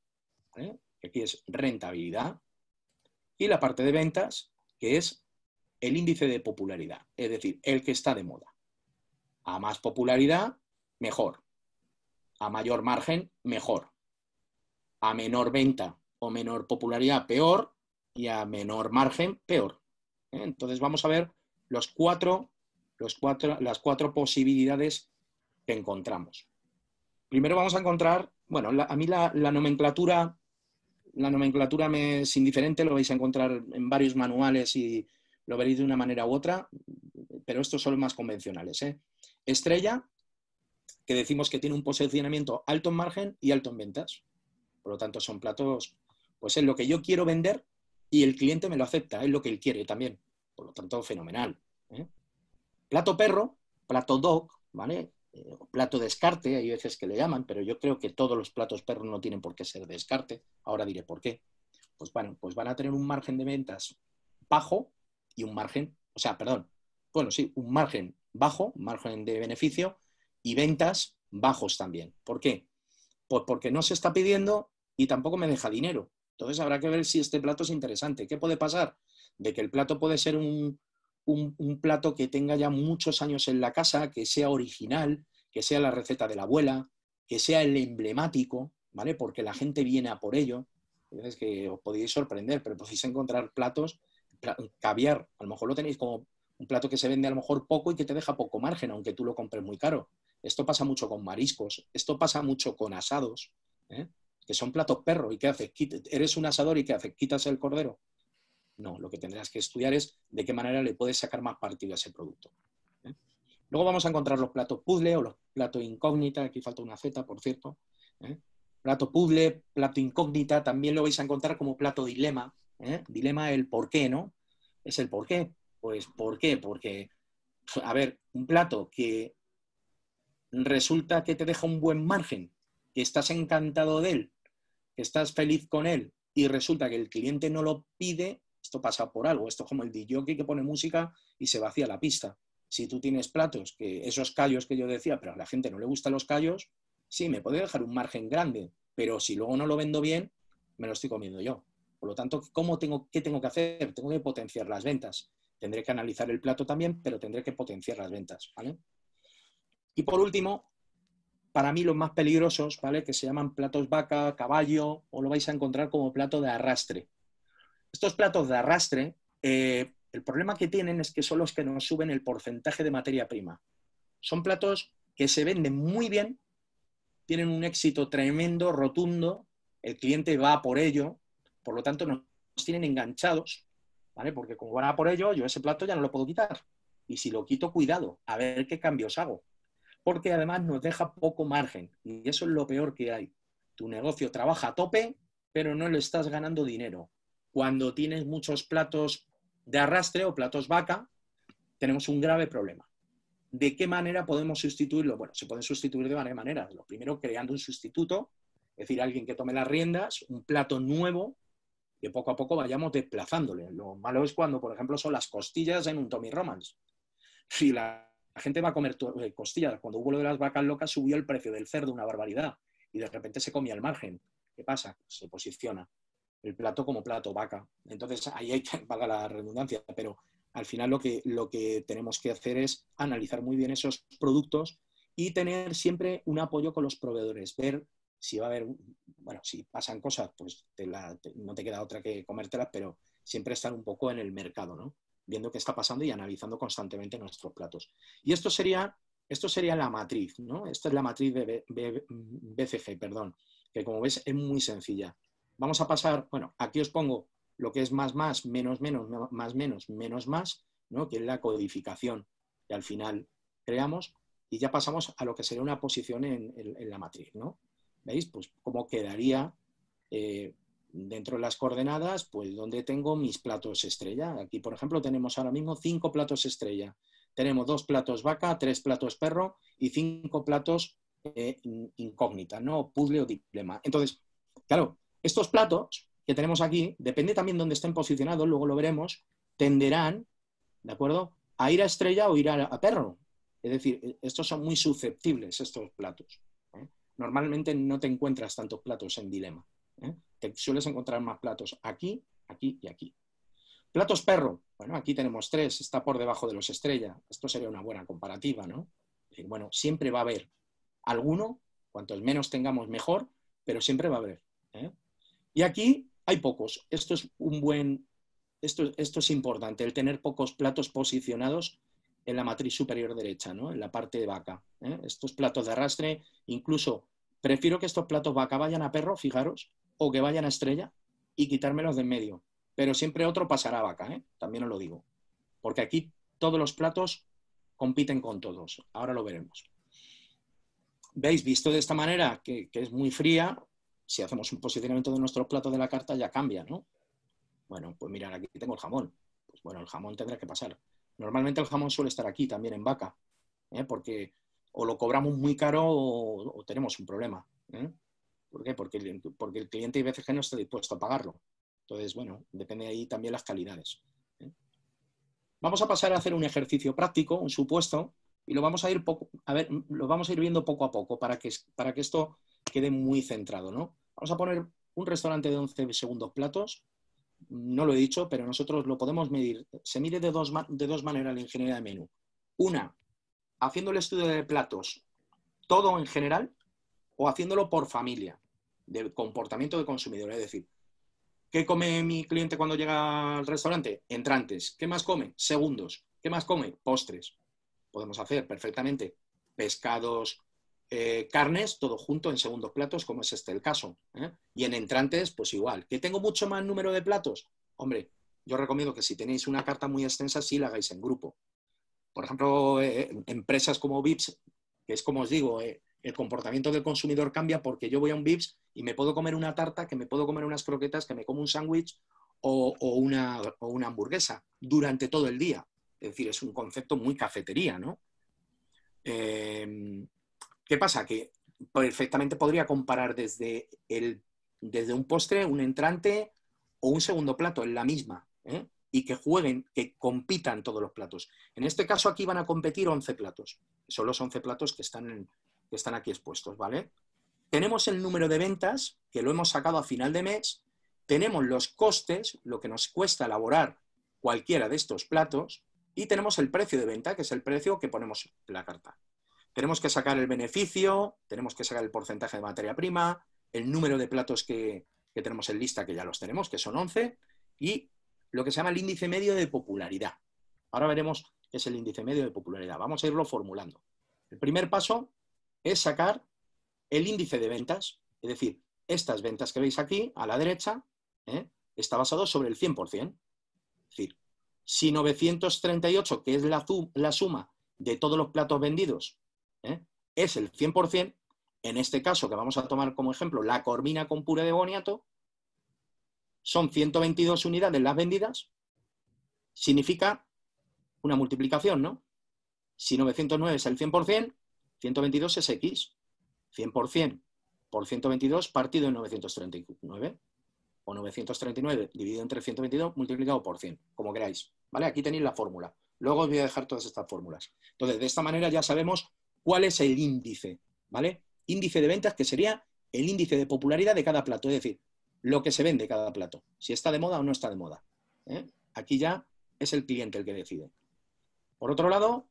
que aquí es rentabilidad, y la parte de ventas, que es el índice de popularidad, es decir, el que está de moda. A más popularidad, mejor. A mayor margen, mejor a menor venta o menor popularidad, peor, y a menor margen, peor. ¿eh? Entonces vamos a ver los cuatro, los cuatro, las cuatro posibilidades que encontramos. Primero vamos a encontrar, bueno, a mí la, nomenclatura, la nomenclatura me es indiferente, lo vais a encontrar en varios manuales y lo veréis de una manera u otra, pero estos son los más convencionales. ¿eh? Estrella, que decimos que tiene un posicionamiento alto en margen y alto en ventas. Por lo tanto, son platos, pues es lo que yo quiero vender y el cliente me lo acepta, es lo que él quiere también. Por lo tanto, fenomenal. ¿eh? Plato perro, plato dog, ¿vale? Eh, plato descarte, hay veces que le llaman, pero yo creo que todos los platos perros no tienen por qué ser descarte. Ahora diré por qué. Pues bueno, pues van a tener un margen de ventas bajo y un margen, o sea, perdón, bueno, sí, un margen bajo, margen de beneficio y ventas bajos también. ¿Por qué? Pues porque no se está pidiendo y tampoco me deja dinero. Entonces habrá que ver si este plato es interesante. ¿Qué puede pasar? De que el plato puede ser un, un, plato que tenga ya muchos años en la casa, que sea original, que sea la receta de la abuela, que sea el emblemático, ¿vale? Porque la gente viene a por ello. Es que os podéis sorprender, pero podéis encontrar platos, caviar, a lo mejor lo tenéis como un plato que se vende a lo mejor poco y que te deja poco margen, aunque tú lo compres muy caro. Esto pasa mucho con mariscos, esto pasa mucho con asados, ¿eh? que son platos perro. ¿Y qué haces? ¿Eres un asador y qué haces? ¿Quitas el cordero? No, lo que tendrás que estudiar es de qué manera le puedes sacar más partido a ese producto. ¿eh? Luego vamos a encontrar los platos puzzle o los platos incógnita, aquí falta una Z, por cierto. ¿eh? Plato puzzle, plato incógnita, también lo vais a encontrar como plato dilema. Dilema el por qué, ¿no? Es el por qué. Pues ¿por qué? Porque, a ver, un plato que resulta que te deja un buen margen, que estás encantado de él, que estás feliz con él, y resulta que el cliente no lo pide, esto pasa por algo. Esto es como el DJ que pone música y se vacía la pista. Si tú tienes platos, que esos callos que yo decía, pero a la gente no le gustan los callos, sí, me puede dejar un margen grande, pero si luego no lo vendo bien, me lo estoy comiendo yo. Por lo tanto, ¿cómo tengo, ¿qué tengo que hacer? Tengo que potenciar las ventas. Tendré que analizar el plato también, pero tendré que potenciar las ventas. Y por último, para mí los más peligrosos, ¿vale? que se llaman platos vaca, caballo, o lo vais a encontrar como plato de arrastre. Estos platos de arrastre, eh, el problema que tienen es que son los que nos suben el porcentaje de materia prima. Son platos que se venden muy bien, tienen un éxito tremendo, rotundo, el cliente va por ello, por lo tanto nos tienen enganchados, ¿vale? Porque como van a por ello, yo ese plato ya no lo puedo quitar. Y si lo quito, cuidado, a ver qué cambios hago. Porque además nos deja poco margen. Y eso es lo peor que hay. Tu negocio trabaja a tope, pero no le estás ganando dinero cuando tienes muchos platos de arrastre o platos vaca, tenemos un grave problema. ¿De qué manera podemos sustituirlo? Bueno, se pueden sustituir de varias maneras. Lo primero, creando un sustituto, es decir, alguien que tome las riendas, un plato nuevo, que poco a poco vayamos desplazándole. Lo malo es cuando, por ejemplo, son las costillas en un Tommy Romans. Si la gente va a comer eh, costillas, cuando hubo lo de las vacas locas, subió el precio del cerdo una barbaridad y de repente se comía el margen. ¿Qué pasa? Se posiciona el plato como plato vaca. Entonces, ahí hay que, pagar la redundancia, pero al final lo que, lo que tenemos que hacer es analizar muy bien esos productos y tener siempre un apoyo con los proveedores, ver si va a haber, bueno, si pasan cosas, pues no te queda otra que comértelas, pero siempre estar un poco en el mercado, ¿no? Viendo qué está pasando y analizando constantemente nuestros platos. Y esto sería, esto sería la matriz, ¿no? Esta es la matriz de BCG, perdón, que como ves es muy sencilla. Vamos a pasar, bueno, aquí os pongo lo que es más más, menos menos, más menos, menos más, ¿no? que es la codificación que al final creamos y ya pasamos a lo que sería una posición en, la matriz. ¿no? ¿Veis? Pues cómo quedaría eh, dentro de las coordenadas, pues donde tengo mis platos estrella. Aquí, por ejemplo, tenemos ahora mismo cinco platos estrella. Tenemos dos platos vaca, tres platos perro y cinco platos eh, incógnita, ¿no? Puzzle o dilema. Entonces, claro, estos platos que tenemos aquí, depende también de dónde estén posicionados, luego lo veremos, tenderán, ¿de acuerdo?, a ir a estrella o ir a, perro. Es decir, e, estos son muy susceptibles, estos platos. ¿eh? Normalmente no te encuentras tantos platos en dilema. ¿eh? Te sueles encontrar más platos aquí, aquí y aquí. Platos perro, bueno, aquí tenemos tres, está por debajo de los estrella. Esto sería una buena comparativa, ¿no? Bueno, siempre va a haber alguno, cuantos menos tengamos mejor, pero siempre va a haber. ¿eh? Y aquí hay pocos. Esto es un buen, esto, esto es importante, el tener pocos platos posicionados en la matriz superior derecha, ¿no? en la parte de vaca. ¿eh? Estos platos de arrastre, incluso prefiero que estos platos vaca vayan a perro, fijaros, o que vayan a estrella y quitármelos de en medio. Pero siempre otro pasará vaca, ¿eh? también os lo digo. Porque aquí todos los platos compiten con todos. Ahora lo veremos. ¿Veis? Visto de esta manera, que, es muy fría, si hacemos un posicionamiento de nuestros platos de la carta ya cambia, ¿no? Bueno, pues mirad, aquí tengo el jamón. Pues bueno, el jamón tendrá que pasar. Normalmente el jamón suele estar aquí también en vaca, ¿eh? porque o lo cobramos muy caro o, tenemos un problema. ¿eh? ¿Por qué? Porque el, porque el cliente IBCG no está dispuesto a pagarlo. Entonces, bueno, depende ahí también las calidades. ¿eh? Vamos a pasar a hacer un ejercicio práctico, un supuesto, y lo vamos a ir a ver, lo vamos a ir viendo poco a poco para que, para que esto quede muy centrado, ¿no? Vamos a poner un restaurante de 11 segundos platos no lo he dicho, pero nosotros lo podemos medir. Se mide de dos, de dos maneras la ingeniería de menú. Una, haciendo el estudio de platos, todo en general, o haciéndolo por familia, del comportamiento del consumidor. Es decir, ¿qué come mi cliente cuando llega al restaurante? Entrantes. ¿Qué más come? Segundos. ¿Qué más come? Postres. Podemos hacer perfectamente pescados, eh, carnes, todo junto en segundos platos, como es este el caso. ¿eh? Y en entrantes, pues igual. ¿Que tengo mucho más número de platos? Hombre, yo recomiendo que si tenéis una carta muy extensa, sí la hagáis en grupo. Por ejemplo, eh, empresas como VIPS, que es como os digo, el comportamiento del consumidor cambia porque yo voy a un VIPS y me puedo comer una tarta, que me puedo comer unas croquetas, que me como un sándwich o, una, hamburguesa durante todo el día. Es decir, es un concepto muy cafetería, ¿no? ¿Qué pasa? Que perfectamente podría comparar desde, el, desde un postre, un entrante o un segundo plato en la misma. ¿eh? Y que jueguen, que compitan todos los platos. En este caso aquí van a competir 11 platos. Son los 11 platos que están, que están aquí expuestos, ¿vale? Tenemos el número de ventas, que lo hemos sacado a final de mes. Tenemos los costes, lo que nos cuesta elaborar cualquiera de estos platos. Y tenemos el precio de venta, que es el precio que ponemos en la carta. Tenemos que sacar el beneficio, tenemos que sacar el porcentaje de materia prima, el número de platos que, tenemos en lista, que ya los tenemos, que son 11, y lo que se llama el índice medio de popularidad. Ahora veremos qué es el índice medio de popularidad. Vamos a irlo formulando. El primer paso es sacar el índice de ventas, es decir, estas ventas que veis aquí a la derecha ¿eh? está basado sobre el 100%. Es decir, si 938, que es la, la suma de todos los platos vendidos, ¿eh? es el 100%, en este caso que vamos a tomar como ejemplo la corvina con puré de boniato, son 122 unidades las vendidas, significa una multiplicación, ¿no? Si 909 es el 100%, 122 es X. 100% por 122 partido en 939 o 939 dividido entre 122 multiplicado por 100, como queráis. ¿Vale? Aquí tenéis la fórmula. Luego os voy a dejar todas estas fórmulas. Entonces, de esta manera ya sabemos cuál es el índice, ¿vale? Índice de ventas que sería el índice de popularidad de cada plato, es decir, lo que se vende cada plato, si está de moda o no está de moda. ¿eh? Aquí ya es el cliente el que decide. Por otro lado,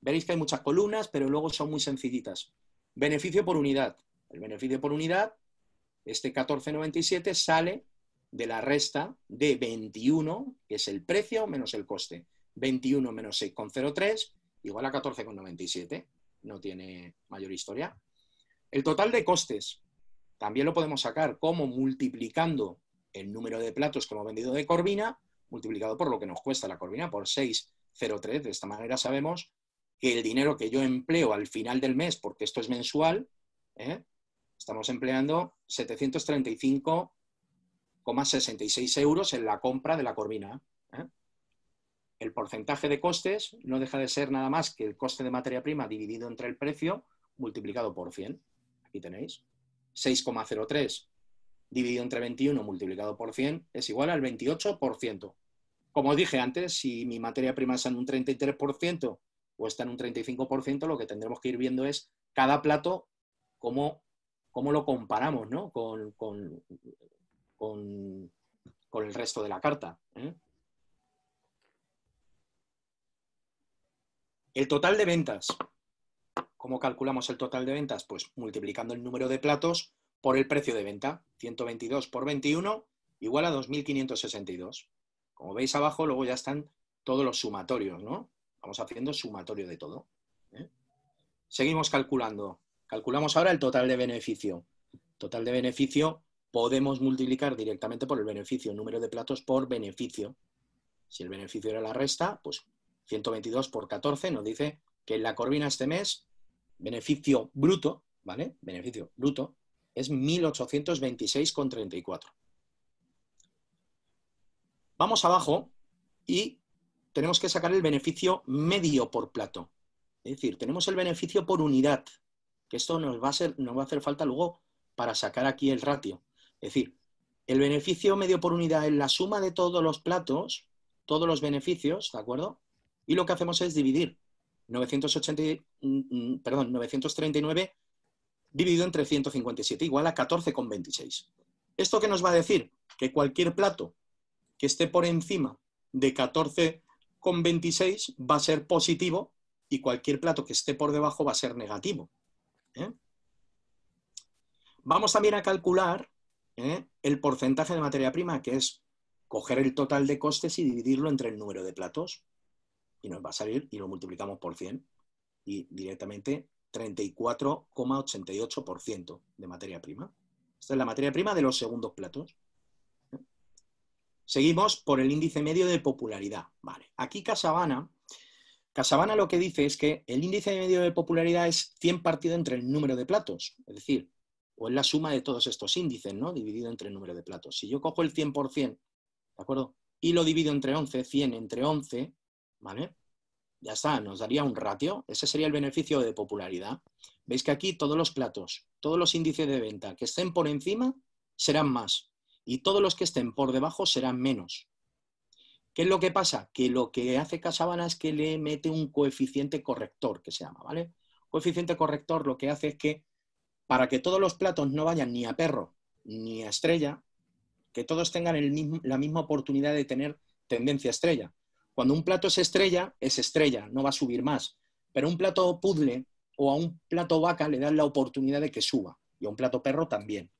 veréis que hay muchas columnas, pero luego son muy sencillitas. Beneficio por unidad. El beneficio por unidad, este 14,97 sale de la resta de 21, que es el precio menos el coste. 21 menos 6,03 igual a 14,97 no tiene mayor historia. El total de costes también lo podemos sacar como multiplicando el número de platos que hemos vendido de Corvina, multiplicado por lo que nos cuesta la Corvina, por 6,03. De esta manera sabemos que el dinero que yo empleo al final del mes, porque esto es mensual, ¿eh? estamos empleando 735,66 euros en la compra de la Corvina. ¿eh? el porcentaje de costes no deja de ser nada más que el coste de materia prima dividido entre el precio multiplicado por 100. Aquí tenéis. 6,03 dividido entre 21 multiplicado por 100 es igual al 28%. Como dije antes, si mi materia prima está en un 33% o está en un 35%, lo que tendremos que ir viendo es cada plato, cómo, cómo lo comparamos ¿no? con, con, el resto de la carta. ¿eh? El total de ventas. ¿Cómo calculamos el total de ventas? Pues multiplicando el número de platos por el precio de venta. 122 por 21 igual a 2.562. Como veis abajo, luego ya están todos los sumatorios, ¿no? Vamos haciendo sumatorio de todo. ¿eh? Seguimos calculando. Calculamos ahora el total de beneficio. Total de beneficio podemos multiplicar directamente por el beneficio, número de platos por beneficio. Si el beneficio era la resta, pues 122 por 14 nos dice que en la Corvina este mes, beneficio bruto, ¿vale? Beneficio bruto, es 1.826,34. Vamos abajo y tenemos que sacar el beneficio medio por plato. Es decir, tenemos el beneficio por unidad, que esto nos va a, ser, nos va a hacer falta luego para sacar aquí el ratio. Es decir, el beneficio medio por unidad es la suma de todos los platos, todos los beneficios, ¿de acuerdo? Y lo que hacemos es dividir 980, mm, mm, perdón, 939 dividido entre 157, igual a 14,26. ¿Esto qué nos va a decir? Que cualquier plato que esté por encima de 14,26 va a ser positivo y cualquier plato que esté por debajo va a ser negativo. ¿eh? Vamos también a calcular ¿eh? el porcentaje de materia prima, que es coger el total de costes y dividirlo entre el número de platos. Y nos va a salir, y lo multiplicamos por 100, y directamente 34,88% de materia prima. Esta es la materia prima de los segundos platos. Seguimos por el índice medio de popularidad. Vale. Aquí Casabana, Casabana lo que dice es que el índice medio de popularidad es 100 partido entre el número de platos. Es decir, o es la suma de todos estos índices, ¿no? Dividido entre el número de platos. Si yo cojo el 100%, ¿de acuerdo? Y lo divido entre 11, 100 entre 11, ¿vale? Ya está, nos daría un ratio. Ese sería el beneficio de popularidad. Veis que aquí todos los platos, todos los índices de venta que estén por encima serán más y todos los que estén por debajo serán menos. ¿Qué es lo que pasa? Que lo que hace Casabana es que le mete un coeficiente corrector, que se llama, ¿vale? Coeficiente corrector lo que hace es que para que todos los platos no vayan ni a perro ni a estrella, que todos tengan la misma oportunidad de tener tendencia a estrella. Cuando un plato es estrella, es estrella, no va a subir más. Pero un plato puzzle o a un plato vaca le dan la oportunidad de que suba. Y a un plato perro también.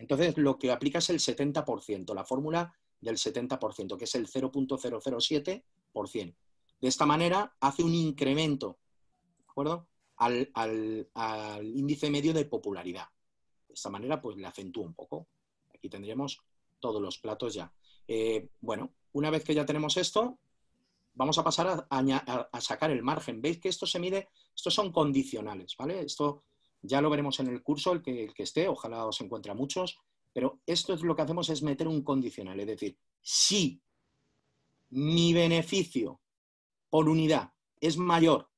Entonces, lo que aplica es el 70%, la fórmula del 70%, que es el 0.007%. De esta manera, hace un incremento, ¿de acuerdo? al, índice medio de popularidad. De esta manera, pues le acentúa un poco. Aquí tendríamos todos los platos ya. Eh, bueno, una vez que ya tenemos esto, vamos a pasar a, sacar el margen. Veis que esto se mide, estos son condicionales, ¿vale? Esto ya lo veremos en el curso, el que, esté, ojalá os encuentre muchos, pero esto es lo que hacemos es meter un condicional, es decir, si mi beneficio por unidad es mayor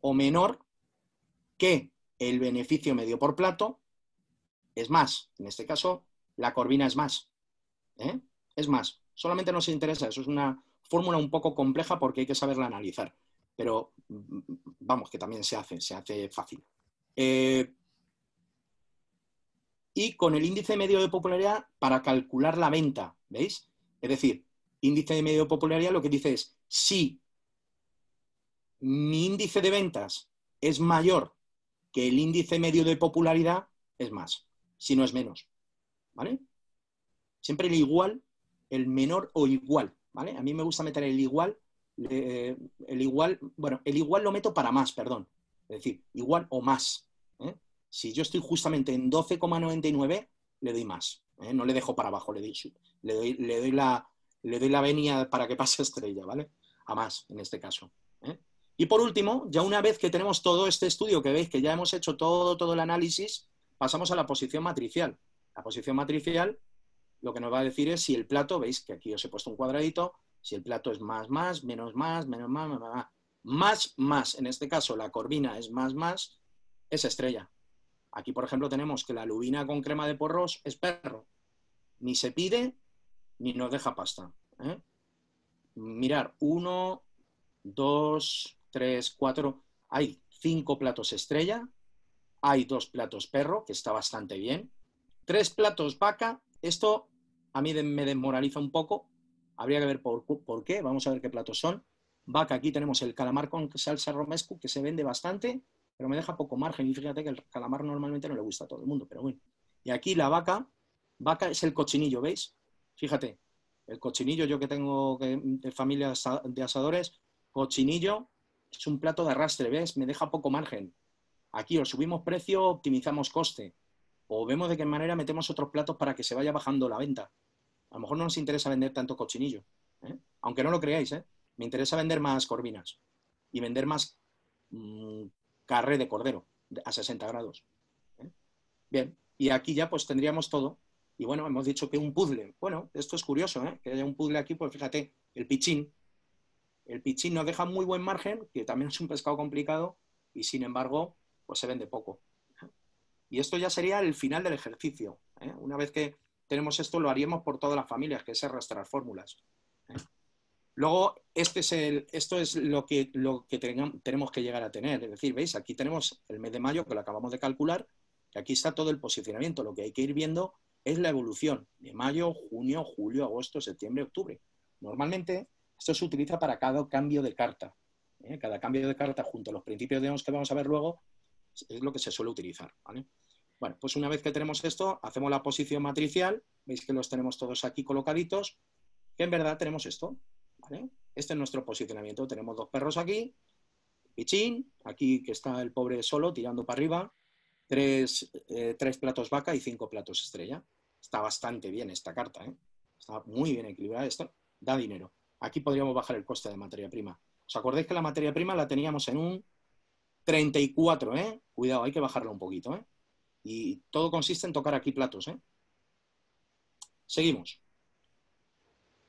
o menor que el beneficio medio por plato es más. En este caso, la corvina es más. ¿eh? Es más. Solamente nos interesa eso. Es una fórmula un poco compleja porque hay que saberla analizar. Pero vamos, que también se hace, se hace fácil. Eh, y con el índice medio de popularidad para calcular la venta, ¿veis? Es decir, índice de medio de popularidad lo que dice es, si mi índice de ventas es mayor que el índice medio de popularidad es más, si no es menos. ¿Vale? Siempre el igual, el menor o igual. ¿Vale? A mí me gusta meter el igual. el igual, bueno, el igual lo meto para más, perdón. Es decir, igual o más. ¿eh? Si yo estoy justamente en 12,99, le doy más. ¿eh? No le dejo para abajo, le doy, le doy, le doy la, le doy la venia para que pase estrella, ¿vale? A más, en este caso. ¿eh? Y por último, ya una vez que tenemos todo este estudio, que veis que ya hemos hecho todo, todo el análisis, pasamos a la posición matricial. La posición matricial lo que nos va a decir es si el plato, veis que aquí os he puesto un cuadradito, si el plato es más, más, menos, más, menos, más, más, más, más, más. En este caso, la corvina es más, más, es estrella. Aquí, por ejemplo, tenemos que la lubina con crema de porros es perro. Ni se pide, ni nos deja pasta. ¿eh? Mirar, uno, dos, tres, cuatro, hay cinco platos estrella, hay dos platos perro, que está bastante bien, tres platos vaca, esto a mí me desmoraliza un poco, habría que ver por, por qué, vamos a ver qué platos son. Vaca, aquí tenemos el calamar con salsa romesco, que se vende bastante, pero me deja poco margen, y fíjate que el calamar normalmente no le gusta a todo el mundo, pero bueno. Y aquí la vaca, vaca es el cochinillo, ¿veis? Fíjate, el cochinillo, yo que tengo familia de asadores, cochinillo, es un plato de arrastre, ¿ves? Me deja poco margen. Aquí o subimos precio, optimizamos coste. O vemos de qué manera metemos otros platos para que se vaya bajando la venta. A lo mejor no nos interesa vender tanto cochinillo. ¿eh? Aunque no lo creáis, ¿eh? Me interesa vender más corvinas y vender más mm, carré de cordero a 60 grados. ¿eh? Bien, y aquí ya pues tendríamos todo. Y bueno, hemos dicho que un puzzle. Bueno, esto es curioso, ¿eh? Que haya un puzzle aquí, pues fíjate, el pichín, el pichín nos deja muy buen margen, que también es un pescado complicado, y sin embargo, pues se vende poco. Y esto ya sería el final del ejercicio. ¿eh? Una vez que tenemos esto, lo haríamos por todas las familias, que es arrastrar fórmulas. Luego, este es esto es lo que, tenemos que llegar a tener. Es decir, ¿veis? Aquí tenemos el mes de mayo, que lo acabamos de calcular, aquí está todo el posicionamiento. Lo que hay que ir viendo es la evolución de mayo, junio, julio, agosto, septiembre, octubre. Normalmente esto se utiliza para cada cambio de carta. ¿eh? Cada cambio de carta junto a los principios de OMS que vamos a ver luego es lo que se suele utilizar. Bueno, pues una vez que tenemos esto, hacemos la posición matricial. Veis que los tenemos todos aquí colocaditos. Que en verdad tenemos esto. Este es nuestro posicionamiento. Tenemos dos perros aquí. Pichín, aquí que está el pobre solo tirando para arriba. Tres, eh, tres platos vaca y cinco platos estrella. Está bastante bien esta carta. ¿eh? Está muy bien equilibrada. Esto da dinero. Aquí podríamos bajar el coste de materia prima. ¿Os acordáis que la materia prima la teníamos en un 34, ¿eh? Cuidado, hay que bajarla un poquito, ¿eh? Y todo consiste en tocar aquí platos, ¿eh? Seguimos.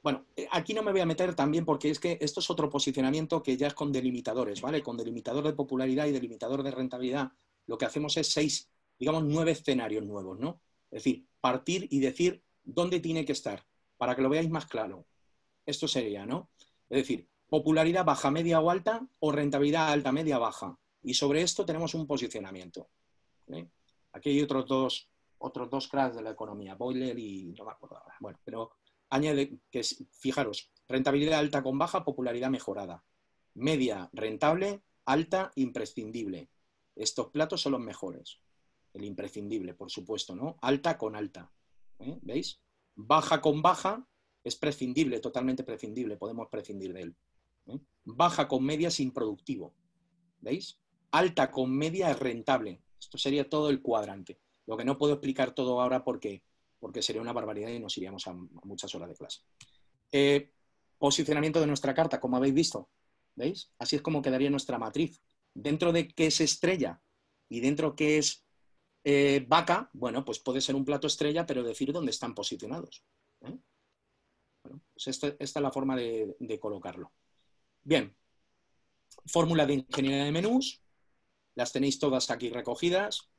Bueno, eh, aquí no me voy a meter también porque es que esto es otro posicionamiento que ya es con delimitadores, ¿vale? Con delimitador de popularidad y delimitador de rentabilidad, lo que hacemos es seis, digamos, nueve escenarios nuevos, ¿no? Es decir, partir y decir dónde tiene que estar, para que lo veáis más claro. Esto sería, ¿no? Es decir, popularidad baja, media o alta o rentabilidad alta, media, baja. Y sobre esto tenemos un posicionamiento. Aquí hay otros dos, otros dos cracks de la economía, Boiler y no me acuerdo ahora. Bueno, pero añade que, fijaros, rentabilidad alta con baja, popularidad mejorada. Media, rentable, alta, imprescindible. Estos platos son los mejores. El imprescindible, por supuesto, ¿no? Alta con alta. ¿eh? ¿Veis? Baja con baja es prescindible, totalmente prescindible, podemos prescindir de él. ¿eh? Baja con media es improductivo. ¿Veis? Alta con media es rentable. Esto sería todo el cuadrante. Lo que no puedo explicar todo ahora porque, porque sería una barbaridad y nos iríamos a, muchas horas de clase. Eh, posicionamiento de nuestra carta, como habéis visto. ¿Veis? Así es como quedaría nuestra matriz. Dentro de qué es estrella y dentro qué es eh, vaca, bueno, pues puede ser un plato estrella, pero decir dónde están posicionados. ¿eh? Bueno, pues esta, es la forma de, de colocarlo. Bien, fórmula de ingeniería de menús, las tenéis todas aquí recogidas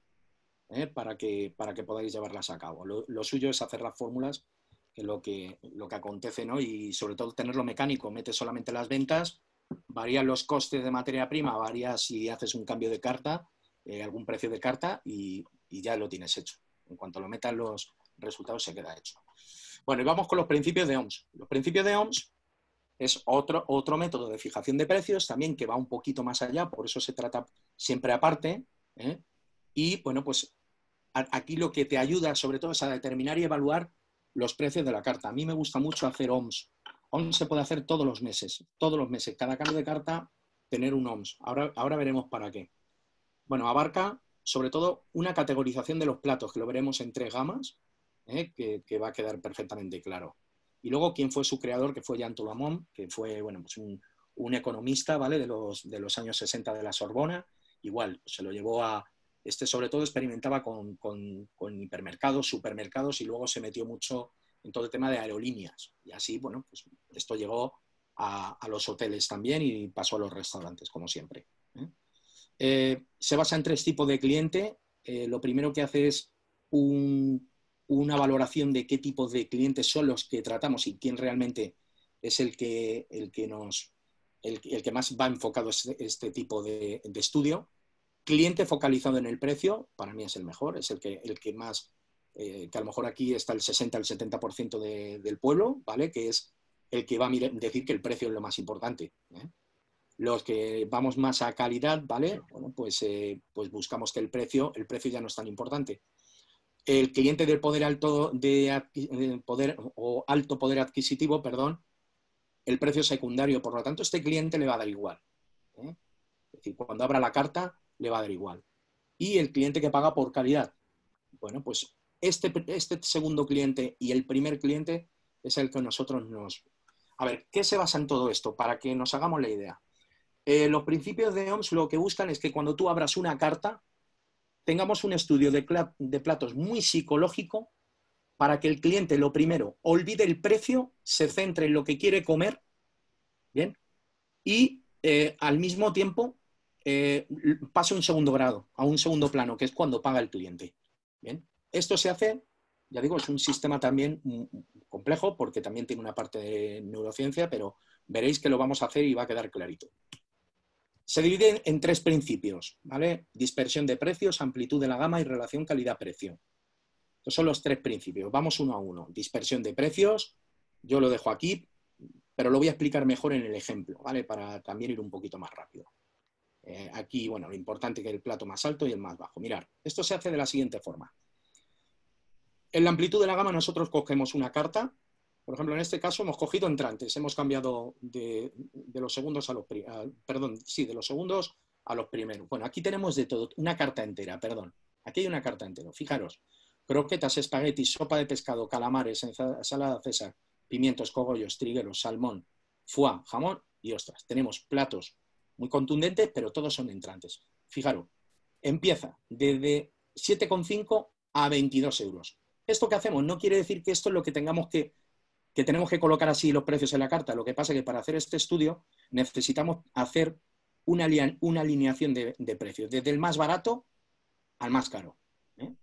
¿eh? para, que, para que podáis llevarlas a cabo. Lo, suyo es hacer las fórmulas, que lo que, lo que acontece, ¿no? y sobre todo tenerlo mecánico. Metes solamente las ventas, varían los costes de materia prima, varía si haces un cambio de carta, eh, algún precio de carta, y, ya lo tienes hecho. En cuanto lo metan los resultados, se queda hecho. Bueno, y vamos con los principios de OMS. Los principios de OMS es otro, otro método de fijación de precios también que va un poquito más allá, por eso se trata siempre aparte. ¿eh? Y bueno, pues aquí lo que te ayuda sobre todo es a determinar y evaluar los precios de la carta. A mí me gusta mucho hacer OMS. OMS se puede hacer todos los meses, todos los meses. Cada cambio de carta, tener un OMS. Ahora, ahora veremos para qué. Bueno, abarca sobre todo una categorización de los platos, que lo veremos en tres gamas, ¿eh? que va a quedar perfectamente claro. Y luego, ¿quién fue su creador? Que fue Jean Toulamont, que fue bueno, pues un, economista ¿vale? de, los, de los años 60 de la Sorbona. Igual, se lo llevó a... Este sobre todo experimentaba con, con, hipermercados, supermercados y luego se metió mucho en todo el tema de aerolíneas. Y así, bueno, pues esto llegó a, los hoteles también y pasó a los restaurantes, como siempre. ¿eh? Eh, se basa en tres tipos de cliente. Eh, lo primero que hace es un, una valoración de qué tipo de clientes son los que tratamos y quién realmente es el que, el que, nos, el, que más va enfocado este, este tipo de, estudio. Cliente focalizado en el precio, para mí es el mejor, es el que, el que más, eh, que a lo mejor aquí está el 60 al 70% del pueblo, ¿vale? Que es el que va a decir que el precio es lo más importante. ¿eh? Los que vamos más a calidad, ¿vale? Bueno, pues, eh, pues buscamos que el precio, el precio ya no es tan importante el cliente del poder alto de poder o alto poder adquisitivo, perdón, el precio secundario. Por lo tanto, este cliente le va a dar igual. Es decir, cuando abra la carta, le va a dar igual. Y el cliente que paga por calidad. Bueno, pues este, este segundo cliente y el primer cliente es el que nosotros nos... A ver, ¿qué se basa en todo esto? Para que nos hagamos la idea. Eh, los principios de OMS lo que buscan es que cuando tú abras una carta, tengamos un estudio de, platos muy psicológico para que el cliente, lo primero, olvide el precio, se centre en lo que quiere comer, ¿bien? Y eh, al mismo tiempo eh, pase un segundo grado, a un segundo plano, que es cuando paga el cliente. ¿bien? Esto se hace, ya digo, es un sistema también complejo porque también tiene una parte de neurociencia, pero veréis que lo vamos a hacer y va a quedar clarito. Se divide en tres principios, ¿vale? Dispersión de precios, amplitud de la gama y relación calidad-precio. Estos son los tres principios. Vamos uno a uno. Dispersión de precios, yo lo dejo aquí, pero lo voy a explicar mejor en el ejemplo, ¿vale? Para también ir un poquito más rápido. Eh, aquí, bueno, lo importante que el plato más alto y el más bajo. Mirar, esto se hace de la siguiente forma. En la amplitud de la gama nosotros cogemos una carta, por ejemplo, en este caso hemos cogido entrantes, hemos cambiado de, los segundos a los perdón, sí, de los segundos a los primeros. Bueno, aquí tenemos de todo, una carta entera, perdón. Aquí hay una carta entera. Fijaros, croquetas, espaguetis, sopa de pescado, calamares, ensalada César, pimientos, cogollos, trigueros, salmón, foie, jamón y ostras. Tenemos platos muy contundentes, pero todos son entrantes. Fijaros, empieza desde 7,5 a 22 euros. Esto que hacemos no quiere decir que esto es lo que tengamos que, que tenemos que colocar así los precios en la carta. Lo que pasa es que para hacer este estudio necesitamos hacer una, una alineación de, precios, desde el más barato al más caro. ¿eh?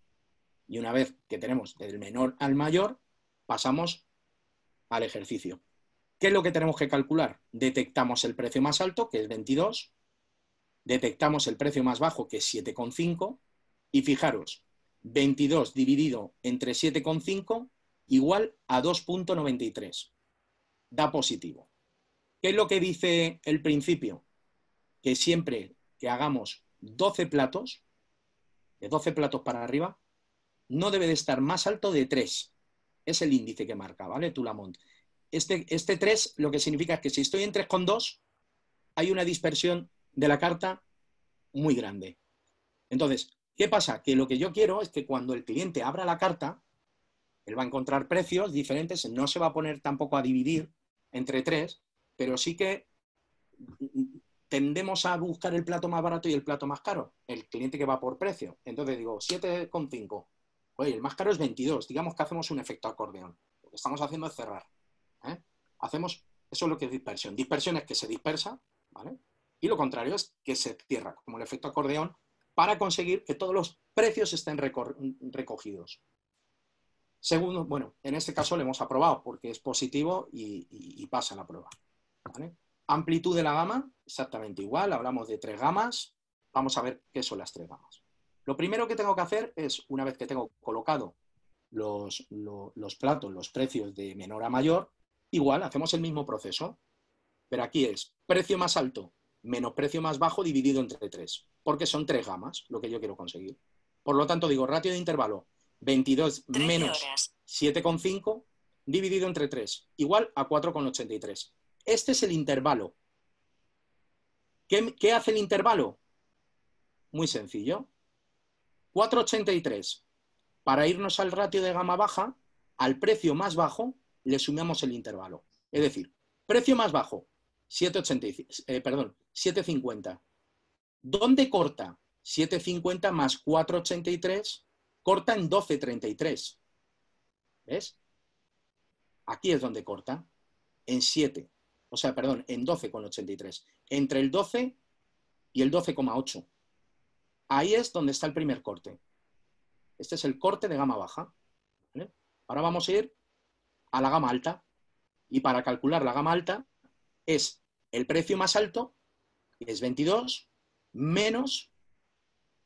Y una vez que tenemos del menor al mayor, pasamos al ejercicio. ¿Qué es lo que tenemos que calcular? Detectamos el precio más alto, que es 22, detectamos el precio más bajo, que es 7,5, y fijaros, 22 dividido entre 7,5 igual a 2.93. Da positivo. ¿Qué es lo que dice el principio? Que siempre que hagamos 12 platos, de 12 platos para arriba, no debe de estar más alto de 3. Es el índice que marca, ¿vale? Tulamont. Este, este 3 lo que significa es que si estoy en 3,2, hay una dispersión de la carta muy grande. Entonces, ¿Qué pasa? Que lo que yo quiero es que cuando el cliente abra la carta, él va a encontrar precios diferentes, no se va a poner tampoco a dividir entre tres, pero sí que tendemos a buscar el plato más barato y el plato más caro, el cliente que va por precio. Entonces digo, 7,5. Oye, el más caro es 22. Digamos que hacemos un efecto acordeón. Lo que estamos haciendo es cerrar. Hacemos, eso es lo que es dispersión. Dispersión es que se dispersa, ¿vale? Y lo contrario es que se cierra, como el efecto acordeón para conseguir que todos los precios estén recogidos. Segundo, bueno, en este caso lo hemos aprobado porque es positivo y, pasa la prueba. Amplitud de la gama, exactamente igual, hablamos de tres gamas. Vamos a ver qué son las tres gamas. Lo primero que tengo que hacer es, una vez que tengo colocado los, los platos, los precios de menor a mayor, igual hacemos el mismo proceso. Pero aquí es precio más alto menos precio más bajo dividido entre tres porque son tres gamas lo que yo quiero conseguir. Por lo tanto, digo, ratio de intervalo 22 menos 7,5 dividido entre 3, igual a 4,83. Este es el intervalo. ¿Qué, ¿Qué, hace el intervalo? Muy sencillo. 4,83. Para irnos al ratio de gama baja, al precio más bajo, le sumamos el intervalo. Es decir, precio más bajo, 7,85, eh, perdón, 7,50 ¿Dónde corta? 7,50 más 4,83 corta en 12,33. ¿Ves? Aquí es donde corta, en 7. O sea, perdón, en 12,83. Entre el 12 y el 12,8. Ahí es donde está el primer corte. Este es el corte de gama baja. Ahora vamos a ir a la gama alta. Y para calcular la gama alta es el precio más alto, que es 22, menos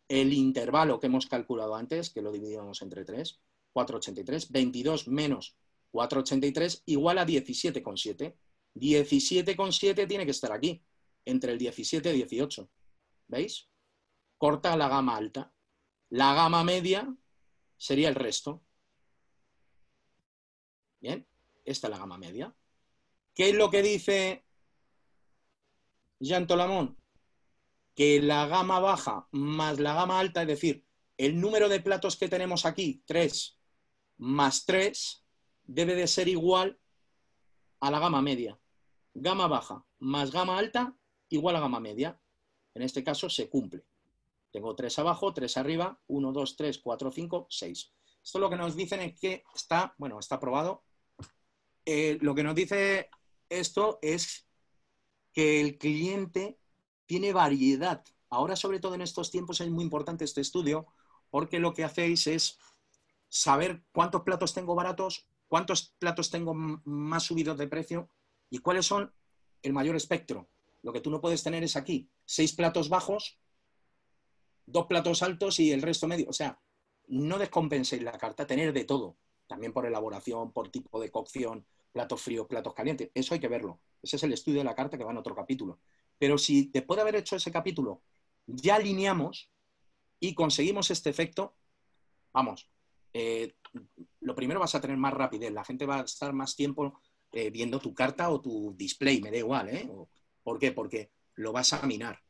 el intervalo que hemos calculado antes, que lo dividíamos entre 3, 4,83, 22 menos 4,83 igual a 17,7. 17,7 tiene que estar aquí, entre el 17 y 18. ¿Veis? Corta la gama alta. La gama media sería el resto. Bien, esta es la gama media. ¿Qué es lo que dice Jean Tolamont? que la gama baja más la gama alta, es decir, el número de platos que tenemos aquí, 3 más 3, debe de ser igual a la gama media. Gama baja más gama alta igual a gama media. En este caso se cumple. Tengo 3 abajo, 3 arriba, 1, 2, 3, 4, 5, 6. Esto lo que nos dicen es que está, bueno, está aprobado. Eh, lo que nos dice esto es que el cliente tiene variedad. Ahora, sobre todo en estos tiempos, es muy importante este estudio porque lo que hacéis es saber cuántos platos tengo baratos, cuántos platos tengo más subidos de precio y cuáles son el mayor espectro. Lo que tú no puedes tener es aquí seis platos bajos, dos platos altos y el resto medio. O sea, no descompenséis la carta, tener de todo, también por elaboración, por tipo de cocción, platos fríos, platos calientes, eso hay que verlo. Ese es el estudio de la carta que va en otro capítulo. Pero si después de haber hecho ese capítulo ya alineamos y conseguimos este efecto, vamos, eh, lo primero vas a tener más rapidez, la gente va a estar más tiempo eh, viendo tu carta o tu display, me da igual, ¿eh? ¿Por qué? Porque lo vas a minar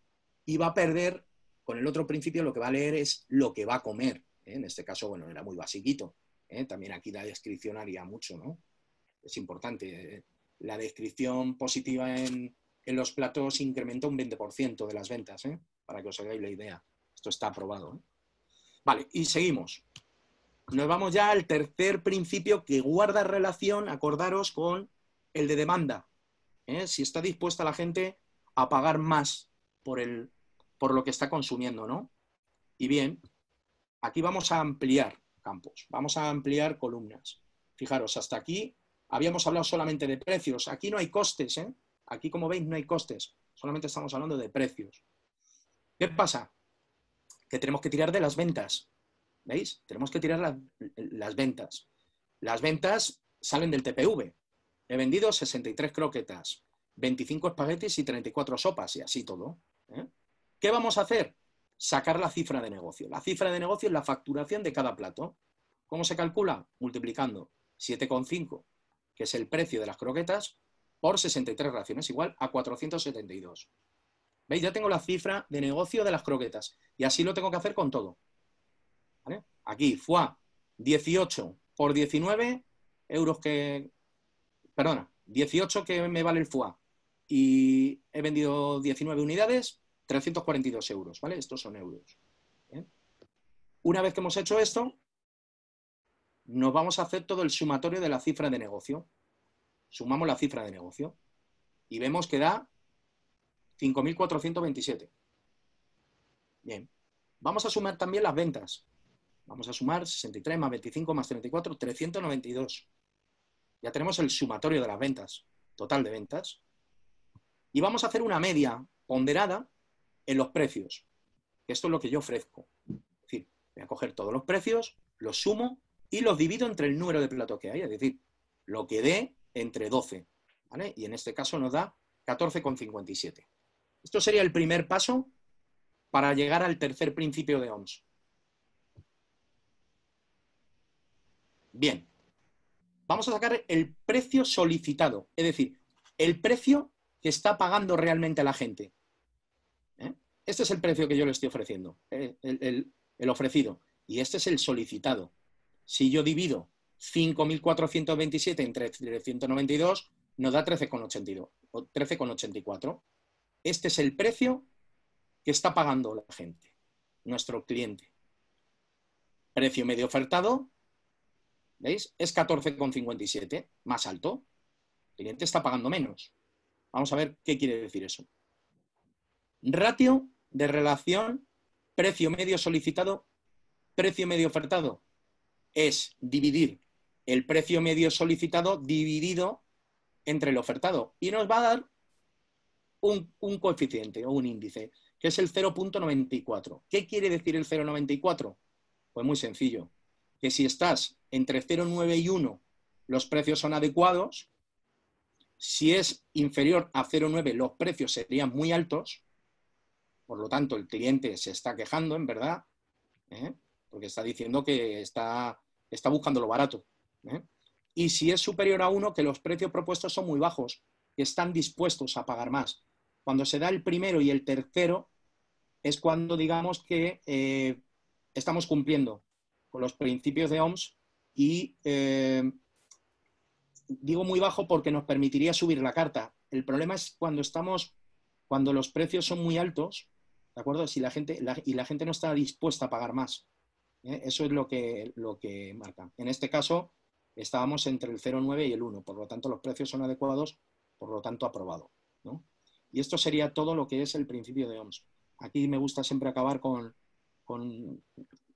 y va a perder, con el otro principio lo que va a leer es lo que va a comer. ¿eh? En este caso, bueno, era muy basiquito. También aquí la descripción haría mucho, ¿no? Es importante. La descripción positiva en, en los platos incrementa un 20% de las ventas, para que os hagáis la idea. Esto está aprobado. Vale, y seguimos nos vamos ya al tercer principio que guarda relación, acordaros, con el de demanda. ¿eh? Si está dispuesta la gente a pagar más por, el, por lo que está consumiendo, ¿no? Y bien, aquí vamos a ampliar campos, vamos a ampliar columnas. Fijaros, hasta aquí habíamos hablado solamente de precios. Aquí no hay costes, ¿eh? Aquí, como veis, no hay costes. Solamente estamos hablando de precios. ¿Qué pasa? Que tenemos que tirar de las ventas. ¿Veis? Tenemos que tirar las ventas. Las ventas salen del TPV. He vendido 63 croquetas, 25 espaguetis y 34 sopas y así todo. ¿eh? ¿Qué vamos a hacer? Sacar la cifra de negocio. La cifra de negocio es la facturación de cada plato. ¿Cómo se calcula? Multiplicando 7,5, que es el precio de las croquetas, por 63 raciones, igual a 472. ¿Veis? Ya tengo la cifra de negocio de las croquetas. Y así lo tengo que hacer con todo. Aquí, fue 18 por 19 euros que... Perdona, 18 que me vale el FUA y he vendido 19 unidades, 342 euros, ¿vale? Estos son euros. Una vez que hemos hecho esto, nos vamos a hacer todo el sumatorio de la cifra de negocio. Sumamos la cifra de negocio y vemos que da 5.427. Bien. Vamos a sumar también las ventas. Vamos a sumar 63 más 25 más 34, 392. Ya tenemos el sumatorio de las ventas, total de ventas. Y vamos a hacer una media ponderada en los precios. Esto es lo que yo ofrezco. Es decir, voy a coger todos los precios, los sumo y los divido entre el número de platos que hay. Es decir, lo que dé entre 12. Y en este caso nos da 14,57. Esto sería el primer paso para llegar al tercer principio de OMS. Bien, vamos a sacar el precio solicitado, es decir, el precio que está pagando realmente la gente. ¿Eh? Este es el precio que yo le estoy ofreciendo, eh, el, ofrecido, y este es el solicitado. Si yo divido 5.427 entre 392, nos da 13,82 o 13,84. Este es el precio que está pagando la gente, nuestro cliente. Precio medio ofertado, ¿Veis? Es 14,57, más alto. El cliente está pagando menos. Vamos a ver qué quiere decir eso. Ratio de relación precio medio solicitado, precio medio ofertado. Es dividir el precio medio solicitado dividido entre el ofertado. Y nos va a dar un, un coeficiente o un índice, que es el 0.94. ¿Qué quiere decir el 0.94? Pues muy sencillo que si estás entre 0,9 y 1, los precios son adecuados. Si es inferior a 0,9, los precios serían muy altos. Por lo tanto, el cliente se está quejando, en verdad, ¿eh? Porque está diciendo que está, buscando lo barato. ¿eh? Y si es superior a 1, que los precios propuestos son muy bajos, que están dispuestos a pagar más. Cuando se da el primero y el tercero, es cuando digamos que eh, estamos cumpliendo con los principios de OMS y eh, digo muy bajo porque nos permitiría subir la carta. El problema es cuando estamos, cuando los precios son muy altos, ¿de acuerdo? Si la gente, y la gente no está dispuesta a pagar más. ¿Eh? Eso es lo que, lo que marca. En este caso, estábamos entre el 0,9 y el 1, por lo tanto los precios son adecuados, por lo tanto aprobado. Y esto sería todo lo que es el principio de OMS. Aquí me gusta siempre acabar con, con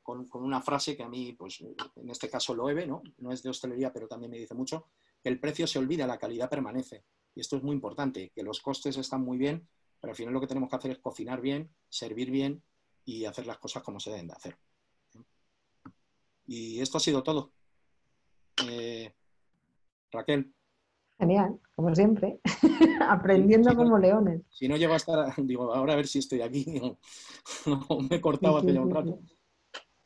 con, una frase que a mí, pues en este caso lo EVE, ¿no? no es de hostelería, pero también me dice mucho, que el precio se olvida, la calidad permanece. Y esto es muy importante, que los costes están muy bien, pero al final lo que tenemos que hacer es cocinar bien, servir bien y hacer las cosas como se deben de hacer. Y esto ha sido todo. Eh, Raquel. Genial, como siempre, aprendiendo como leones. Si no llego a estar, digo, ahora a ver si estoy aquí o me he cortado hace ya un rato.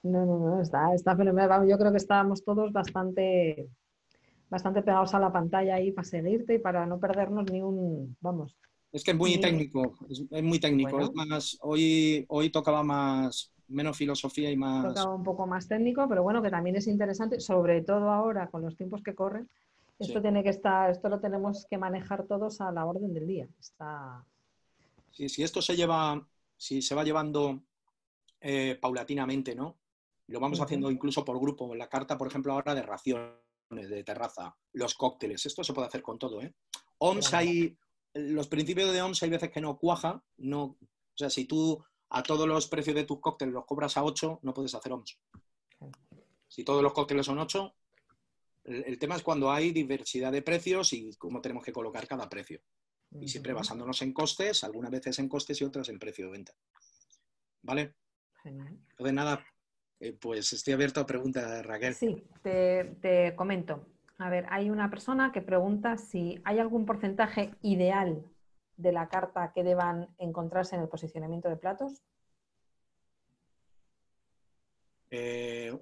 No, no, no, está, está fenomenal. Yo creo que estábamos todos bastante, bastante pegados a la pantalla ahí para seguirte y para no perdernos ni un, vamos. Es que es muy técnico, es, muy técnico. Es más, hoy, hoy tocaba más, menos filosofía y más... Tocaba un poco más técnico, pero bueno, que también es interesante, sobre todo ahora con los tiempos que corren. Esto tiene que estar, esto lo tenemos que manejar todos a la orden del día. Está... Sí, si esto se lleva, si se va llevando eh, paulatinamente, ¿no? Lo vamos haciendo incluso por grupo. La carta, por ejemplo, ahora de raciones, de terraza, los cócteles. Esto se puede hacer con todo, ¿eh? OMS hay, los principios de OMS hay veces que no cuaja. No, o sea, si tú a todos los precios de tus cócteles los cobras a 8, no puedes hacer OMS. Si todos los cócteles son 8, el, tema es cuando hay diversidad de precios y cómo tenemos que colocar cada precio. Y siempre basándonos en costes, algunas veces en costes y otras en precio de venta. ¿Vale? Genial. Entonces, nada, eh, pues estoy abierto a preguntas, Raquel. Sí, te, comento. A ver, hay una persona que pregunta si hay algún porcentaje ideal de la carta que deban encontrarse en el posicionamiento de platos. Eh,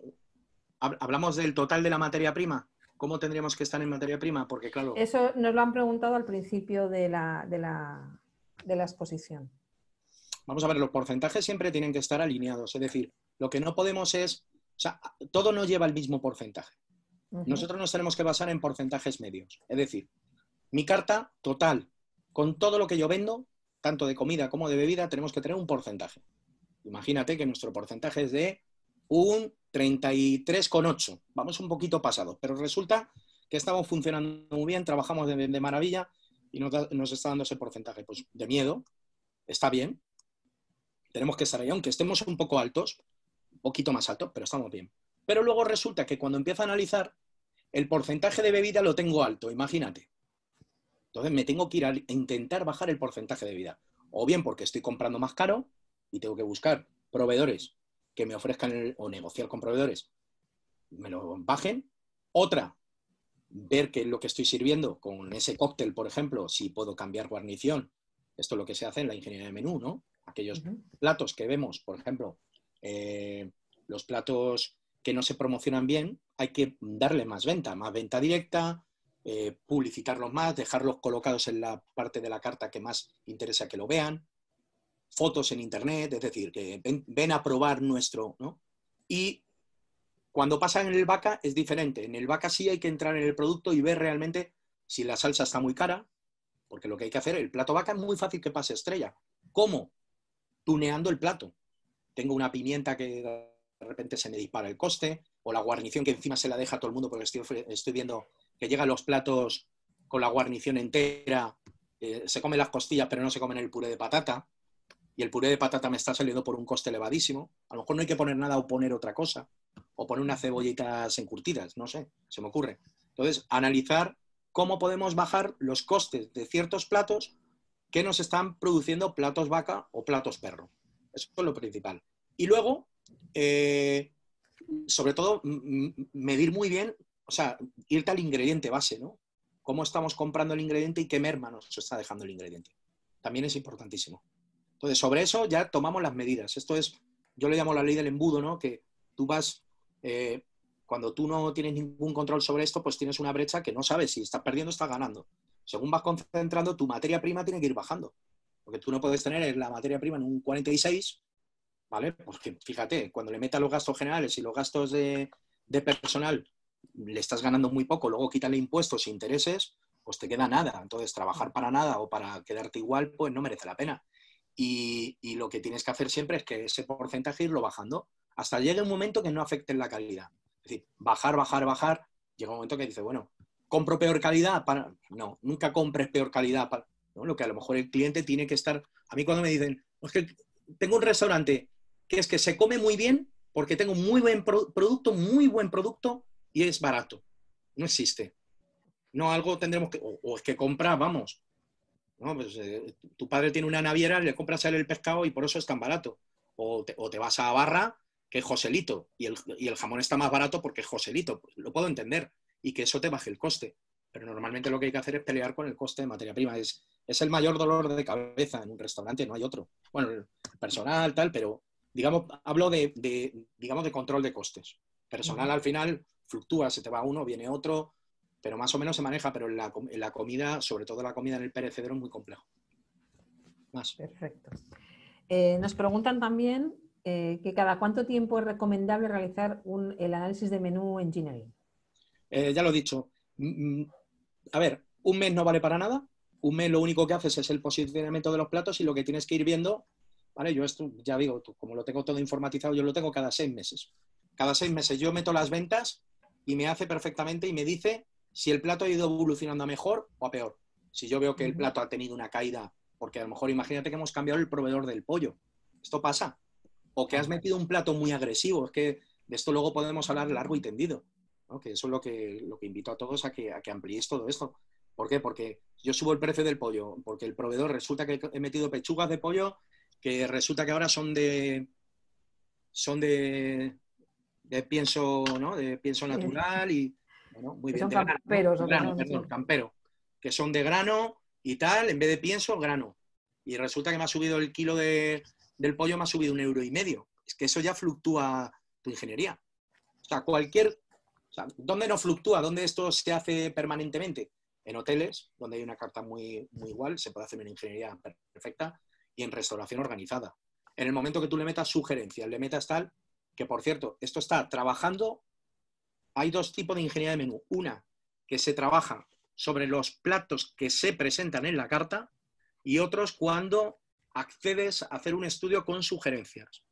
¿Hablamos del total de la materia prima? ¿Cómo tendríamos que estar en materia prima? Porque claro... Eso nos lo han preguntado al principio de la, de la, de la exposición. Vamos a ver, los porcentajes siempre tienen que estar alineados. Es decir, lo que no podemos es, o sea, todo no lleva el mismo porcentaje. Nosotros nos tenemos que basar en porcentajes medios. Es decir, mi carta total, con todo lo que yo vendo, tanto de comida como de bebida, tenemos que tener un porcentaje. Imagínate que nuestro porcentaje es de un 33,8. Vamos un poquito pasado, pero resulta que estamos funcionando muy bien, trabajamos de, maravilla y nos, nos, está dando ese porcentaje. Pues de miedo, está bien. Tenemos que estar ahí, aunque estemos un poco altos, poquito más alto, pero estamos bien. Pero luego resulta que cuando empiezo a analizar, el porcentaje de bebida lo tengo alto, imagínate. Entonces me tengo que ir a intentar bajar el porcentaje de bebida. O bien porque estoy comprando más caro y tengo que buscar proveedores que me ofrezcan o negociar con proveedores, me lo bajen. Otra, ver qué es lo que estoy sirviendo con ese cóctel, por ejemplo, si puedo cambiar guarnición. Esto es lo que se hace en la ingeniería de menú, ¿no? Aquellos platos que vemos, por ejemplo, eh, los platos que no se promocionan bien, hay que darle más venta, más venta directa, eh, publicitarlos más, dejarlos colocados en la parte de la carta que más interesa que lo vean, fotos en internet, es decir, que ven, a probar nuestro, ¿no? Y cuando pasa en el vaca es diferente. En el vaca sí hay que entrar en el producto y ver realmente si la salsa está muy cara, porque lo que hay que hacer, el plato vaca es muy fácil que pase estrella. ¿Cómo? Tuneando el plato tengo una pimienta que de repente se me dispara el coste, o la guarnición que encima se la deja a todo el mundo porque estoy, viendo que llegan los platos con la guarnición entera, eh, se comen las costillas pero no se comen el puré de patata, y el puré de patata me está saliendo por un coste elevadísimo. A lo mejor no hay que poner nada o poner otra cosa, o poner unas cebollitas encurtidas, no sé, se me ocurre. Entonces, analizar cómo podemos bajar los costes de ciertos platos que nos están produciendo platos vaca o platos perro. Eso es lo principal. Y luego, eh, sobre todo, medir muy bien, o sea, irte al ingrediente base, ¿no? Cómo estamos comprando el ingrediente y qué merma nos está dejando el ingrediente. También es importantísimo. Entonces, sobre eso ya tomamos las medidas. Esto es, yo le llamo la ley del embudo, ¿no? Que tú vas, eh, cuando tú no tienes ningún control sobre esto, pues tienes una brecha que no sabes si estás perdiendo o estás ganando. Según vas concentrando, tu materia prima tiene que ir bajando. Porque tú no puedes tener la materia prima en un 46, ¿vale? Porque fíjate, cuando le metas los gastos generales y los gastos de, personal le estás ganando muy poco, luego quítale impuestos e intereses, pues te queda nada. Entonces, trabajar para nada o para quedarte igual, pues no merece la pena. Y, lo que tienes que hacer siempre es que ese porcentaje irlo bajando hasta llegue un momento que no afecte la calidad. Es decir, bajar, bajar, bajar, llega un momento que dice, bueno, ¿compro peor calidad? Para... No, nunca compres peor calidad. Para... Lo que a lo mejor el cliente tiene que estar... A mí cuando me dicen, es que tengo un restaurante que es que se come muy bien porque tengo muy buen producto, muy buen producto y es barato. No existe. No, algo tendremos que... O, es que compra, vamos. ¿no? Pues, eh, tu padre tiene una naviera, le compras a él el pescado y por eso es tan barato. O te, vas a Barra, que Joselito y el, y el jamón está más barato porque es Joselito. Lo puedo entender y que eso te baje el coste. Pero normalmente lo que hay que hacer es pelear con el coste de materia prima. Es, es el mayor dolor de cabeza en un restaurante, no hay otro. Bueno, personal, tal, pero digamos, hablo de, de digamos, de control de costes. Personal al final fluctúa, se te va uno, viene otro, pero más o menos se maneja, pero en la, en la comida, sobre todo la comida en el perecedero, es muy complejo. Más. Perfecto. Eh, nos preguntan también eh, que cada cuánto tiempo es recomendable realizar un, el análisis de menú engineering. Eh, ya lo he dicho. Mm, mm, a ver, un mes no vale para nada. Un mes lo único que haces es el posicionamiento de los platos y lo que tienes que ir viendo, ¿vale? Yo esto, ya digo, como lo tengo todo informatizado, yo lo tengo cada seis meses. Cada seis meses yo meto las ventas y me hace perfectamente y me dice si el plato ha ido evolucionando a mejor o a peor. Si yo veo que el plato ha tenido una caída, porque a lo mejor imagínate que hemos cambiado el proveedor del pollo. Esto pasa o que has metido un plato muy agresivo. Es que de esto luego podemos hablar largo y tendido. Que eso es lo que, lo que invito a todos a que, a que ampliéis todo esto. ¿Por qué? Porque yo subo el precio del pollo, porque el proveedor resulta que he metido pechugas de pollo que resulta que ahora son de son de, de pienso, ¿no? De pienso natural y bueno, muy bien. Son camperos, grano, perdón, campero, que son de grano y tal, en vez de pienso, grano. Y resulta que me ha subido el kilo de, del pollo me ha subido un euro y medio. Es que eso ya fluctúa tu ingeniería. O sea, cualquier... O sea, ¿Dónde no fluctúa? ¿Dónde esto se hace permanentemente? En hoteles, donde hay una carta muy, muy igual, se puede hacer una ingeniería perfecta, y en restauración organizada. En el momento que tú le metas sugerencias, le metas tal, que por cierto, esto está trabajando, hay dos tipos de ingeniería de menú. Una, que se trabaja sobre los platos que se presentan en la carta, y otros cuando accedes a hacer un estudio con sugerencias.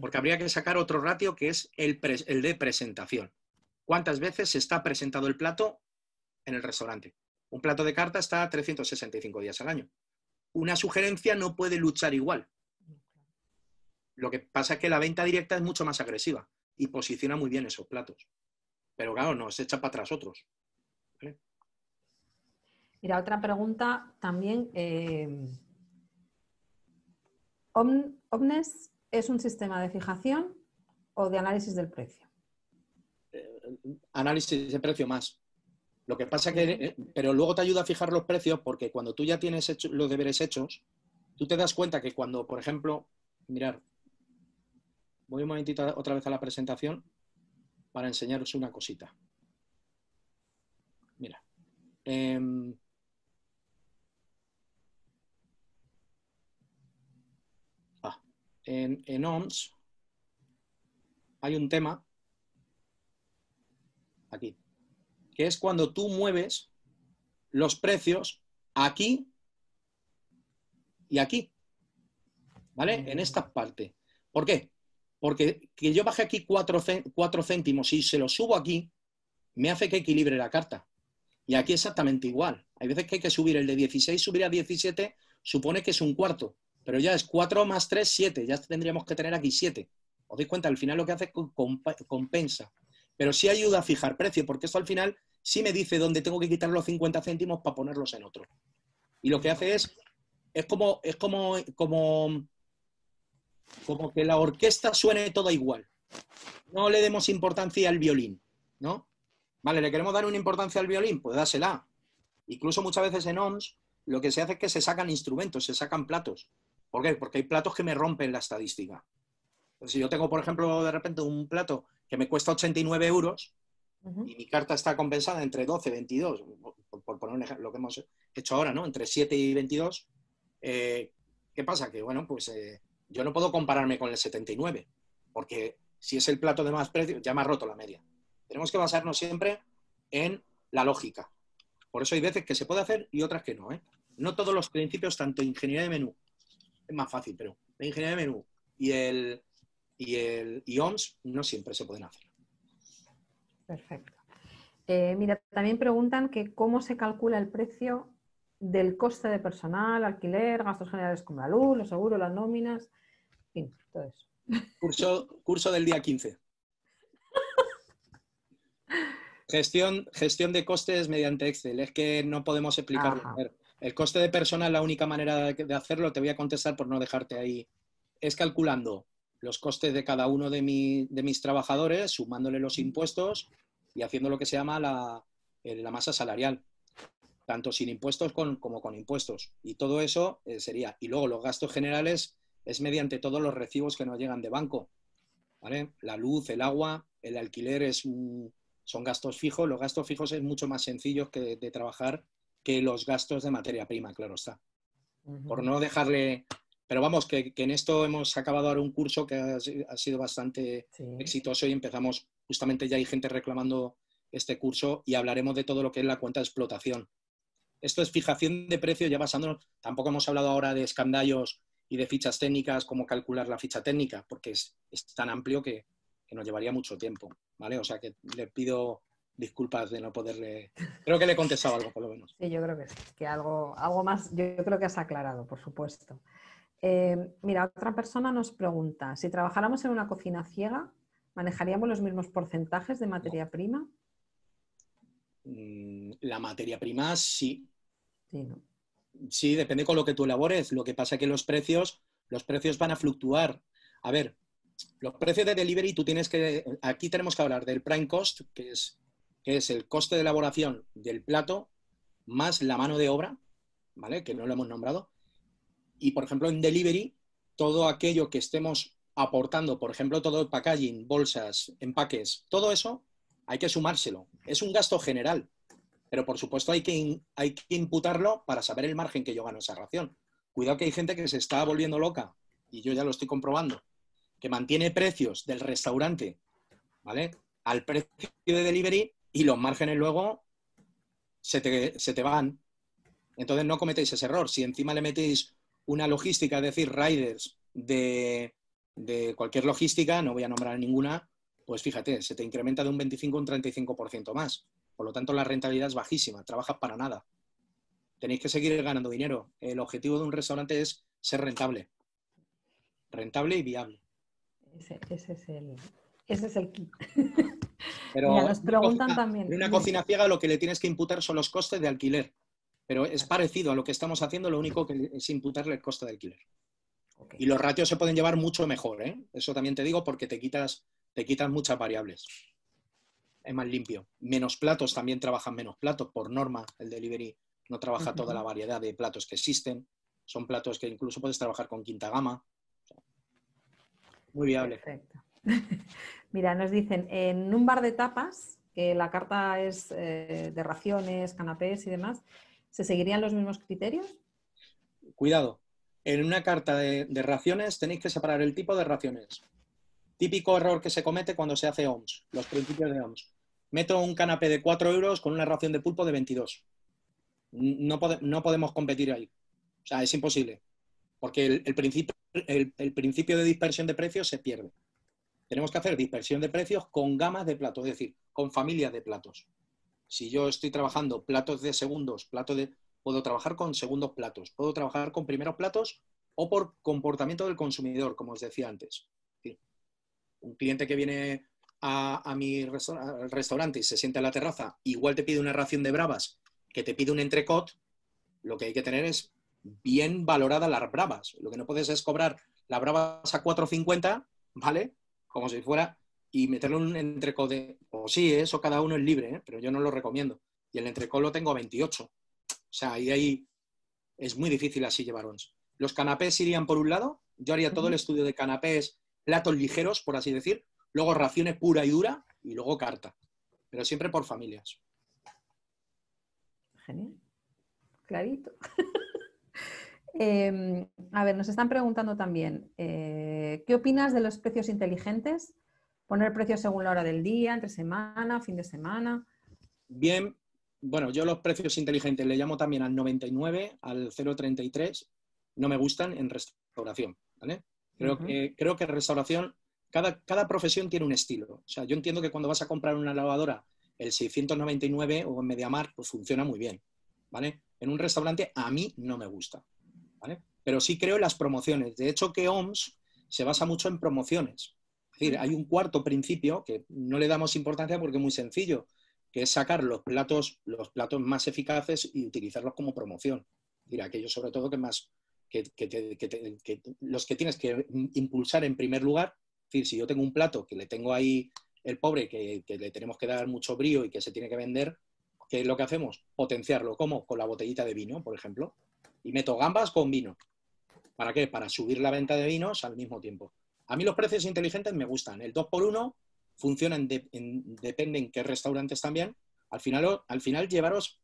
Porque habría que sacar otro ratio que es el, de presentación. ¿Cuántas veces se está presentado el plato en el restaurante? Un plato de carta está 365 días al año. Una sugerencia no puede luchar igual. Lo que pasa es que la venta directa es mucho más agresiva y posiciona muy bien esos platos. Pero claro, no, se echa para atrás otros. Mira, otra pregunta también. Eh, ¿Omnes es un sistema de fijación o de análisis del precio? Eh, análisis de precio más. Lo que pasa que, eh, pero luego te ayuda a fijar los precios porque cuando tú ya tienes los deberes hechos, tú te das cuenta que cuando, por ejemplo, mirar, voy un momentito otra vez a la presentación para enseñaros una cosita. Mira. Em, en, OMS hay un tema aquí, que es cuando tú mueves los precios aquí y aquí, ¿vale? En esta parte. ¿Por qué? Porque que yo baje aquí 4 céntimos y se lo subo aquí, me hace que equilibre la carta. Y aquí exactamente igual. Hay veces que hay que subir el de 16, subir a 17, supone que es un cuarto pero ya es 4 más 3, 7. Ya tendríamos que tener aquí 7. ¿Os dais cuenta? Al final lo que hace es compensa. Pero sí ayuda a fijar precio, porque esto al final sí me dice dónde tengo que quitar los 50 céntimos para ponerlos en otro. Y lo que hace es, es como, es como, como, como que la orquesta suene toda igual. No le demos importancia al violín, ¿no? Vale, ¿le queremos dar una importancia al violín? Pues dásela. Incluso muchas veces en OMS lo que se hace es que se sacan instrumentos, se sacan platos. ¿Por qué? Porque hay platos que me rompen la estadística. Si yo tengo, por ejemplo, de repente un plato que me cuesta 89 euros y mi carta está compensada entre 12 y 22, por, poner un ejemplo, lo que hemos hecho ahora, ¿no? Entre 7 y 22, eh, ¿qué pasa? Que, bueno, pues eh, yo no puedo compararme con el 79, porque si es el plato de más precio, ya me ha roto la media. Tenemos que basarnos siempre en la lógica. Por eso hay veces que se puede hacer y otras que no. ¿eh? No todos los principios, tanto ingeniería de menú es más fácil, pero la ingeniería de menú y el, y el y no siempre se pueden hacer. Perfecto. Eh, mira, también preguntan que cómo se calcula el precio del coste de personal, alquiler, gastos generales como la luz, los seguros, las nóminas, en fin, todo eso. Curso, curso del día 15. Gestión, gestión de costes mediante Excel. Es que no podemos explicarlo. El coste de personal, la única manera de hacerlo, te voy a contestar por no dejarte ahí, es calculando los costes de cada uno de, mis trabajadores, sumándole los impuestos y haciendo lo que se llama la, eh, masa salarial, tanto sin impuestos como con impuestos. Y todo eso eh, sería. Y luego los gastos generales es mediante todos los recibos que nos llegan de banco. La luz, el agua, el alquiler es son gastos fijos. Los gastos fijos es mucho más sencillo que de trabajar que los gastos de materia prima, claro está. Por no dejarle pero vamos, que, en esto hemos acabado ahora un curso que ha, sido bastante exitoso y empezamos, justamente ya hay gente reclamando este curso y hablaremos de todo lo que es la cuenta de explotación. Esto es fijación de precio ya basándonos, tampoco hemos hablado ahora de escandallos y de fichas técnicas, cómo calcular la ficha técnica, porque es, tan amplio que, nos llevaría mucho tiempo, ¿vale? O sea que le pido disculpas de no poderle... Creo que le he contestado algo, por lo menos. Sí, yo creo que sí, que algo, algo más, yo creo que has aclarado, por supuesto. Eh, mira, otra persona nos pregunta, si trabajáramos en una cocina ciega, ¿manejaríamos los mismos porcentajes de materia prima? Mm, la materia prima sí. Sí, ¿no? sí, depende con lo que tú elabores. Lo que pasa es que los precios, los precios van a fluctuar. A ver, los precios de delivery, tú tienes que. Aquí tenemos que hablar del prime cost, que es, que es el coste de elaboración del plato más la mano de obra, ¿vale? Que no lo hemos nombrado, y, por ejemplo, en delivery, todo aquello que estemos aportando, por ejemplo, todo el packaging, bolsas, empaques, todo eso hay que sumárselo. Es un gasto general, pero por supuesto hay que, hay que imputarlo para saber el margen que yo gano esa ración. Cuidado que hay gente que se está volviendo loca, y yo ya lo estoy comprobando, que mantiene precios del restaurante, ¿vale? Al precio de delivery y los márgenes luego se te, se te van. Entonces no cometéis ese error. Si encima le metéis una logística, es decir, riders de, cualquier logística, no voy a nombrar ninguna, pues fíjate, se te incrementa de un 25 a un 35% más. Por lo tanto, la rentabilidad es bajísima, trabajas para nada. Tenéis que seguir ganando dinero. El objetivo de un restaurante es ser rentable. Rentable y viable. Ese, es el, ese es el kit. Pero nos preguntan también. En una cocina ciega lo que le tienes que imputar son los costes de alquiler. Pero es parecido a lo que estamos haciendo, lo único que es imputarle el coste de alquiler. Y los ratios se pueden llevar mucho mejor, ¿eh? Eso también te digo porque te quitas, te quitas muchas variables. Es más limpio. Menos platos, también trabajan menos platos. Por norma, el delivery no trabaja toda la variedad de platos que existen. Son platos que incluso puedes trabajar con quinta gama. Muy viable. Perfecto. Mira, nos dicen, en un bar de tapas, que la carta es eh, de raciones, canapés y demás, ¿Se seguirían los mismos criterios? Cuidado. En una carta de, raciones tenéis que separar el tipo de raciones. Típico error que se comete cuando se hace OMS, los principios de OMS. Meto un canapé de 4 euros con una ración de pulpo de 22. No, podemos competir ahí. O sea, es imposible. Porque el, principio, el, principio de dispersión de precios se pierde. Tenemos que hacer dispersión de precios con gamas de platos, es decir, con familias de platos. Si yo estoy trabajando platos de segundos, de, puedo trabajar con segundos platos, puedo trabajar con primeros platos o por comportamiento del consumidor, como os decía antes. Un cliente que viene a, mi restaurante y se siente a la terraza, igual te pide una ración de bravas que te pide un entrecot, lo que hay que tener es bien valoradas las bravas. Lo que no puedes es cobrar las bravas a 4.50, ¿vale? Como si fuera y meterle un entrecot de, o sí, eso cada uno es libre, ¿eh? pero yo no lo recomiendo. Y el entrecot lo tengo a 28. O sea, ahí, ahí es muy difícil así llevar Los canapés irían por un lado, yo haría todo el estudio de canapés, platos ligeros, por así decir, luego raciones pura y dura y luego carta, pero siempre por familias. Genial. Clarito. Em, a ver, nos están preguntando también, eh, ¿qué opinas de los precios inteligentes Poner precios según la hora del día, entre semana, fin de semana. Bien, bueno, yo los precios inteligentes le llamo también al 99, al 033, no me gustan en restauración, ¿vale? Creo, que, creo que restauración, cada, cada profesión tiene un estilo. O sea, yo entiendo que cuando vas a comprar una lavadora, el 699 o en MediaMar, pues funciona muy bien, ¿vale? En un restaurante a mí no me gusta, ¿vale? Pero sí creo en las promociones. De hecho, que OMS se basa mucho en promociones. Es decir, hay un cuarto principio que no le damos importancia porque es muy sencillo, que es sacar los platos, los platos más eficaces y utilizarlos como promoción. Es decir, aquellos sobre todo que más, los que tienes que impulsar en primer lugar. Es decir, si yo tengo un plato que le tengo ahí el pobre, que, le tenemos que dar mucho brío y que se tiene que vender, ¿qué es lo que hacemos? Potenciarlo. ¿Cómo? Con la botellita de vino, por ejemplo. Y meto gambas con vino. ¿Para qué? Para subir la venta de vinos al mismo tiempo. A mí los precios inteligentes me gustan. El 2x1 funciona depende en qué restaurantes también. Al final, al final llevaros...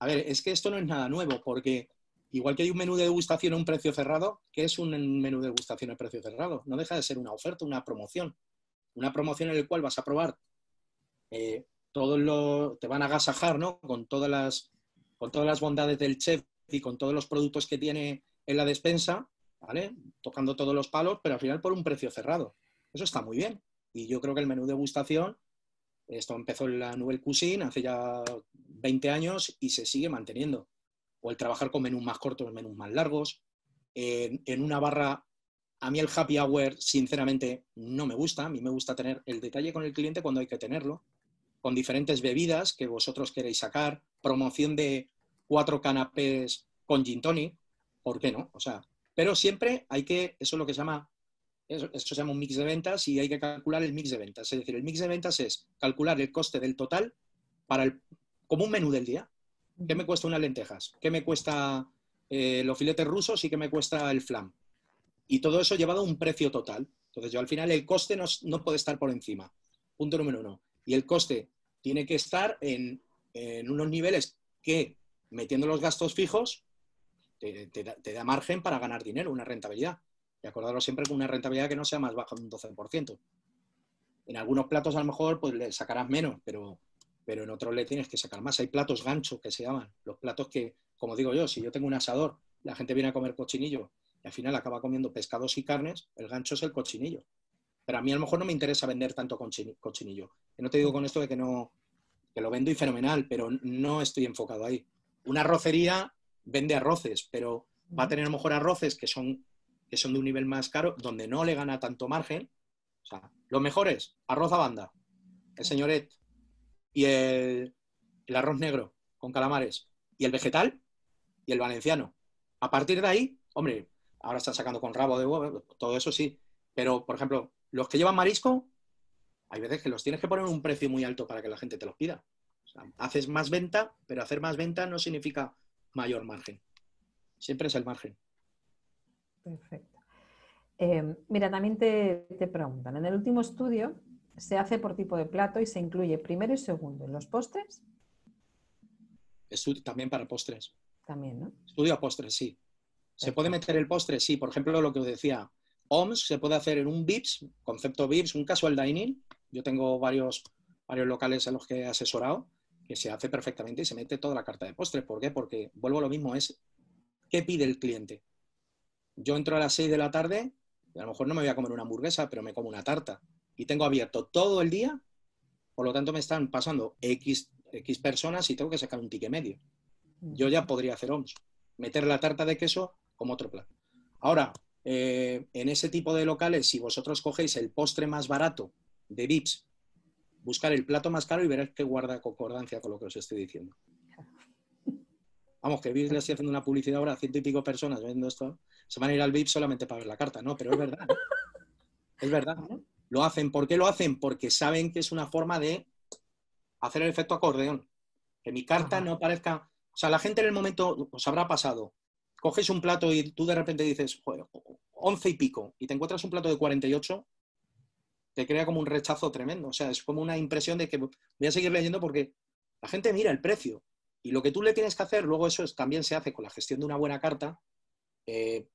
A ver, es que esto no es nada nuevo, porque igual que hay un menú de degustación a un precio cerrado, ¿qué es un menú de degustación a precio cerrado? No deja de ser una oferta, una promoción. Una promoción en la cual vas a probar eh, todo lo... te van a agasajar, ¿no? Con todas las, con todas las bondades del chef y con todos los productos que tiene en la despensa, ¿vale? Tocando todos los palos, pero al final por un precio cerrado. Eso está muy bien. Y yo creo que el menú de degustación, esto empezó en la Nouvelle Cuisine hace ya 20 años y se sigue manteniendo. O el trabajar con menús más cortos, menús más largos. en una barra, a mí el happy hour, sinceramente, no me gusta. A mí me gusta tener el detalle con el cliente cuando hay que tenerlo, con diferentes bebidas que vosotros queréis sacar, promoción de cuatro canapés con gin tonic, ¿por qué no? O sea, pero siempre hay que, eso es lo que se llama, eso, se llama un mix de ventas y hay que calcular el mix de ventas. Es decir, el mix de ventas es calcular el coste del total para el, como un menú del día. ¿Qué me cuesta unas lentejas? ¿Qué me cuesta eh, los filetes rusos y qué me cuesta el flam? Y todo eso llevado a un precio total. Entonces, yo al final el coste no, no puede estar por encima. Punto número uno. Y el coste tiene que estar en, en unos niveles que, metiendo los gastos fijos, te, da, margen para ganar dinero, una rentabilidad. Y acordaros siempre con una rentabilidad que no sea más baja de un 12%. En algunos platos a lo mejor pues, le sacarás menos, pero, pero en otros le tienes que sacar más. Hay platos gancho que se llaman. Los platos que, como digo yo, si yo tengo un asador, la gente viene a comer cochinillo y al final acaba comiendo pescados y carnes, el gancho es el cochinillo. Pero a mí a lo mejor no me interesa vender tanto cochinillo. Y no te digo con esto de que no, que lo vendo y fenomenal, pero no estoy enfocado ahí. Una rocería vende arroces, pero va a tener a lo mejor arroces que son, que son de un nivel más caro, donde no le gana tanto margen. O sea, los mejores, arroz a banda, el señoret y el, arroz negro con calamares y el vegetal y el valenciano. A partir de ahí, hombre, ahora están sacando con rabo de huevo, todo eso sí, pero por ejemplo, los que llevan marisco, hay veces que los tienes que poner un precio muy alto para que la gente te los pida. Haces más venta, pero hacer más venta no significa mayor margen. Siempre es el margen. Perfecto. Eh, mira, también te, preguntan, en el último estudio se hace por tipo de plato y se incluye primero y segundo en los postres. Estudio, también para postres. También, ¿no? Estudio a postres, sí. ¿Se puede meter el postre? Sí. Por ejemplo, lo que os decía, OMS se puede hacer en un VIPS, concepto VIPS, un casual dining. Yo tengo varios, varios locales en los que he asesorado que se hace perfectamente y se mete toda la carta de postre. ¿Por qué? Porque, vuelvo a lo mismo, es ¿qué pide el cliente? Yo entro a las 6 de la tarde y a lo mejor no me voy a comer una hamburguesa, pero me como una tarta. Y tengo abierto todo el día, por lo tanto me están pasando X, X personas y tengo que sacar un ticket medio. Yo ya podría hacer OMS, meter la tarta de queso como otro plato. Ahora, eh, en ese tipo de locales, si vosotros cogéis el postre más barato de VIPS buscar el plato más caro y verás que guarda concordancia con lo que os estoy diciendo. Vamos, que VIP le estoy haciendo una publicidad ahora a ciento y pico personas viendo esto, se van a ir al VIP solamente para ver la carta, ¿no? Pero es verdad. es verdad. Lo hacen. ¿Por qué lo hacen? Porque saben que es una forma de hacer el efecto acordeón. Que mi carta no parezca. O sea, la gente en el momento os habrá pasado. Coges un plato y tú de repente dices, joder, 11 y pico, y te encuentras un plato de 48, te crea como un rechazo tremendo. O sea, es como una impresión de que voy a seguir leyendo porque la gente mira el precio. Y lo que tú le tienes que hacer, luego eso también se hace con la gestión de una buena carta, eh,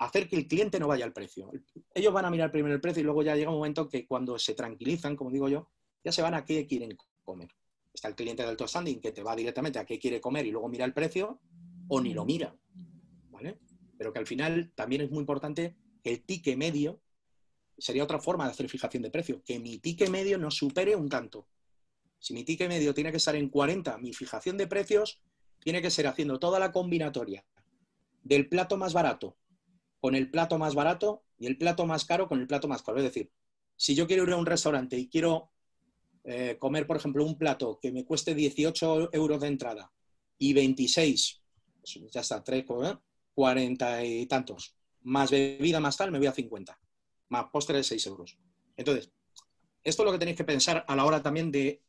hacer que el cliente no vaya al precio. Ellos van a mirar primero el precio y luego ya llega un momento que cuando se tranquilizan, como digo yo, ya se van a qué quieren comer. Está el cliente de alto standing que te va directamente a qué quiere comer y luego mira el precio o ni lo mira. ¿vale? Pero que al final también es muy importante el ticket medio sería otra forma de hacer fijación de precio, que mi ticket medio no supere un tanto. Si mi ticket medio tiene que estar en 40, mi fijación de precios tiene que ser haciendo toda la combinatoria del plato más barato con el plato más barato y el plato más caro con el plato más caro. Es decir, si yo quiero ir a un restaurante y quiero eh, comer, por ejemplo, un plato que me cueste 18 euros de entrada y 26, pues ya está, 3, 40 y tantos. Más bebida, más tal, me voy a 50. Más postre de 6 euros. Entonces, esto es lo que tenéis que pensar a la hora también de...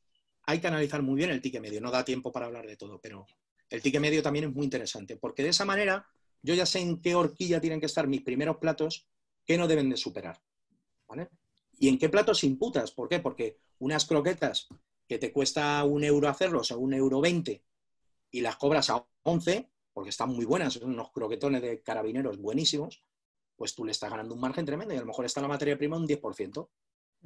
Hay que analizar muy bien el ticket medio. No da tiempo para hablar de todo, pero el ticket medio también es muy interesante, porque de esa manera yo ya sé en qué horquilla tienen que estar mis primeros platos que no deben de superar. ¿vale? ¿Y en qué platos imputas? ¿Por qué? Porque unas croquetas que te cuesta un euro hacerlos o un euro veinte y las cobras a 11, porque están muy buenas, son unos croquetones de carabineros buenísimos, pues tú le estás ganando un margen tremendo y a lo mejor está la materia prima un 10%.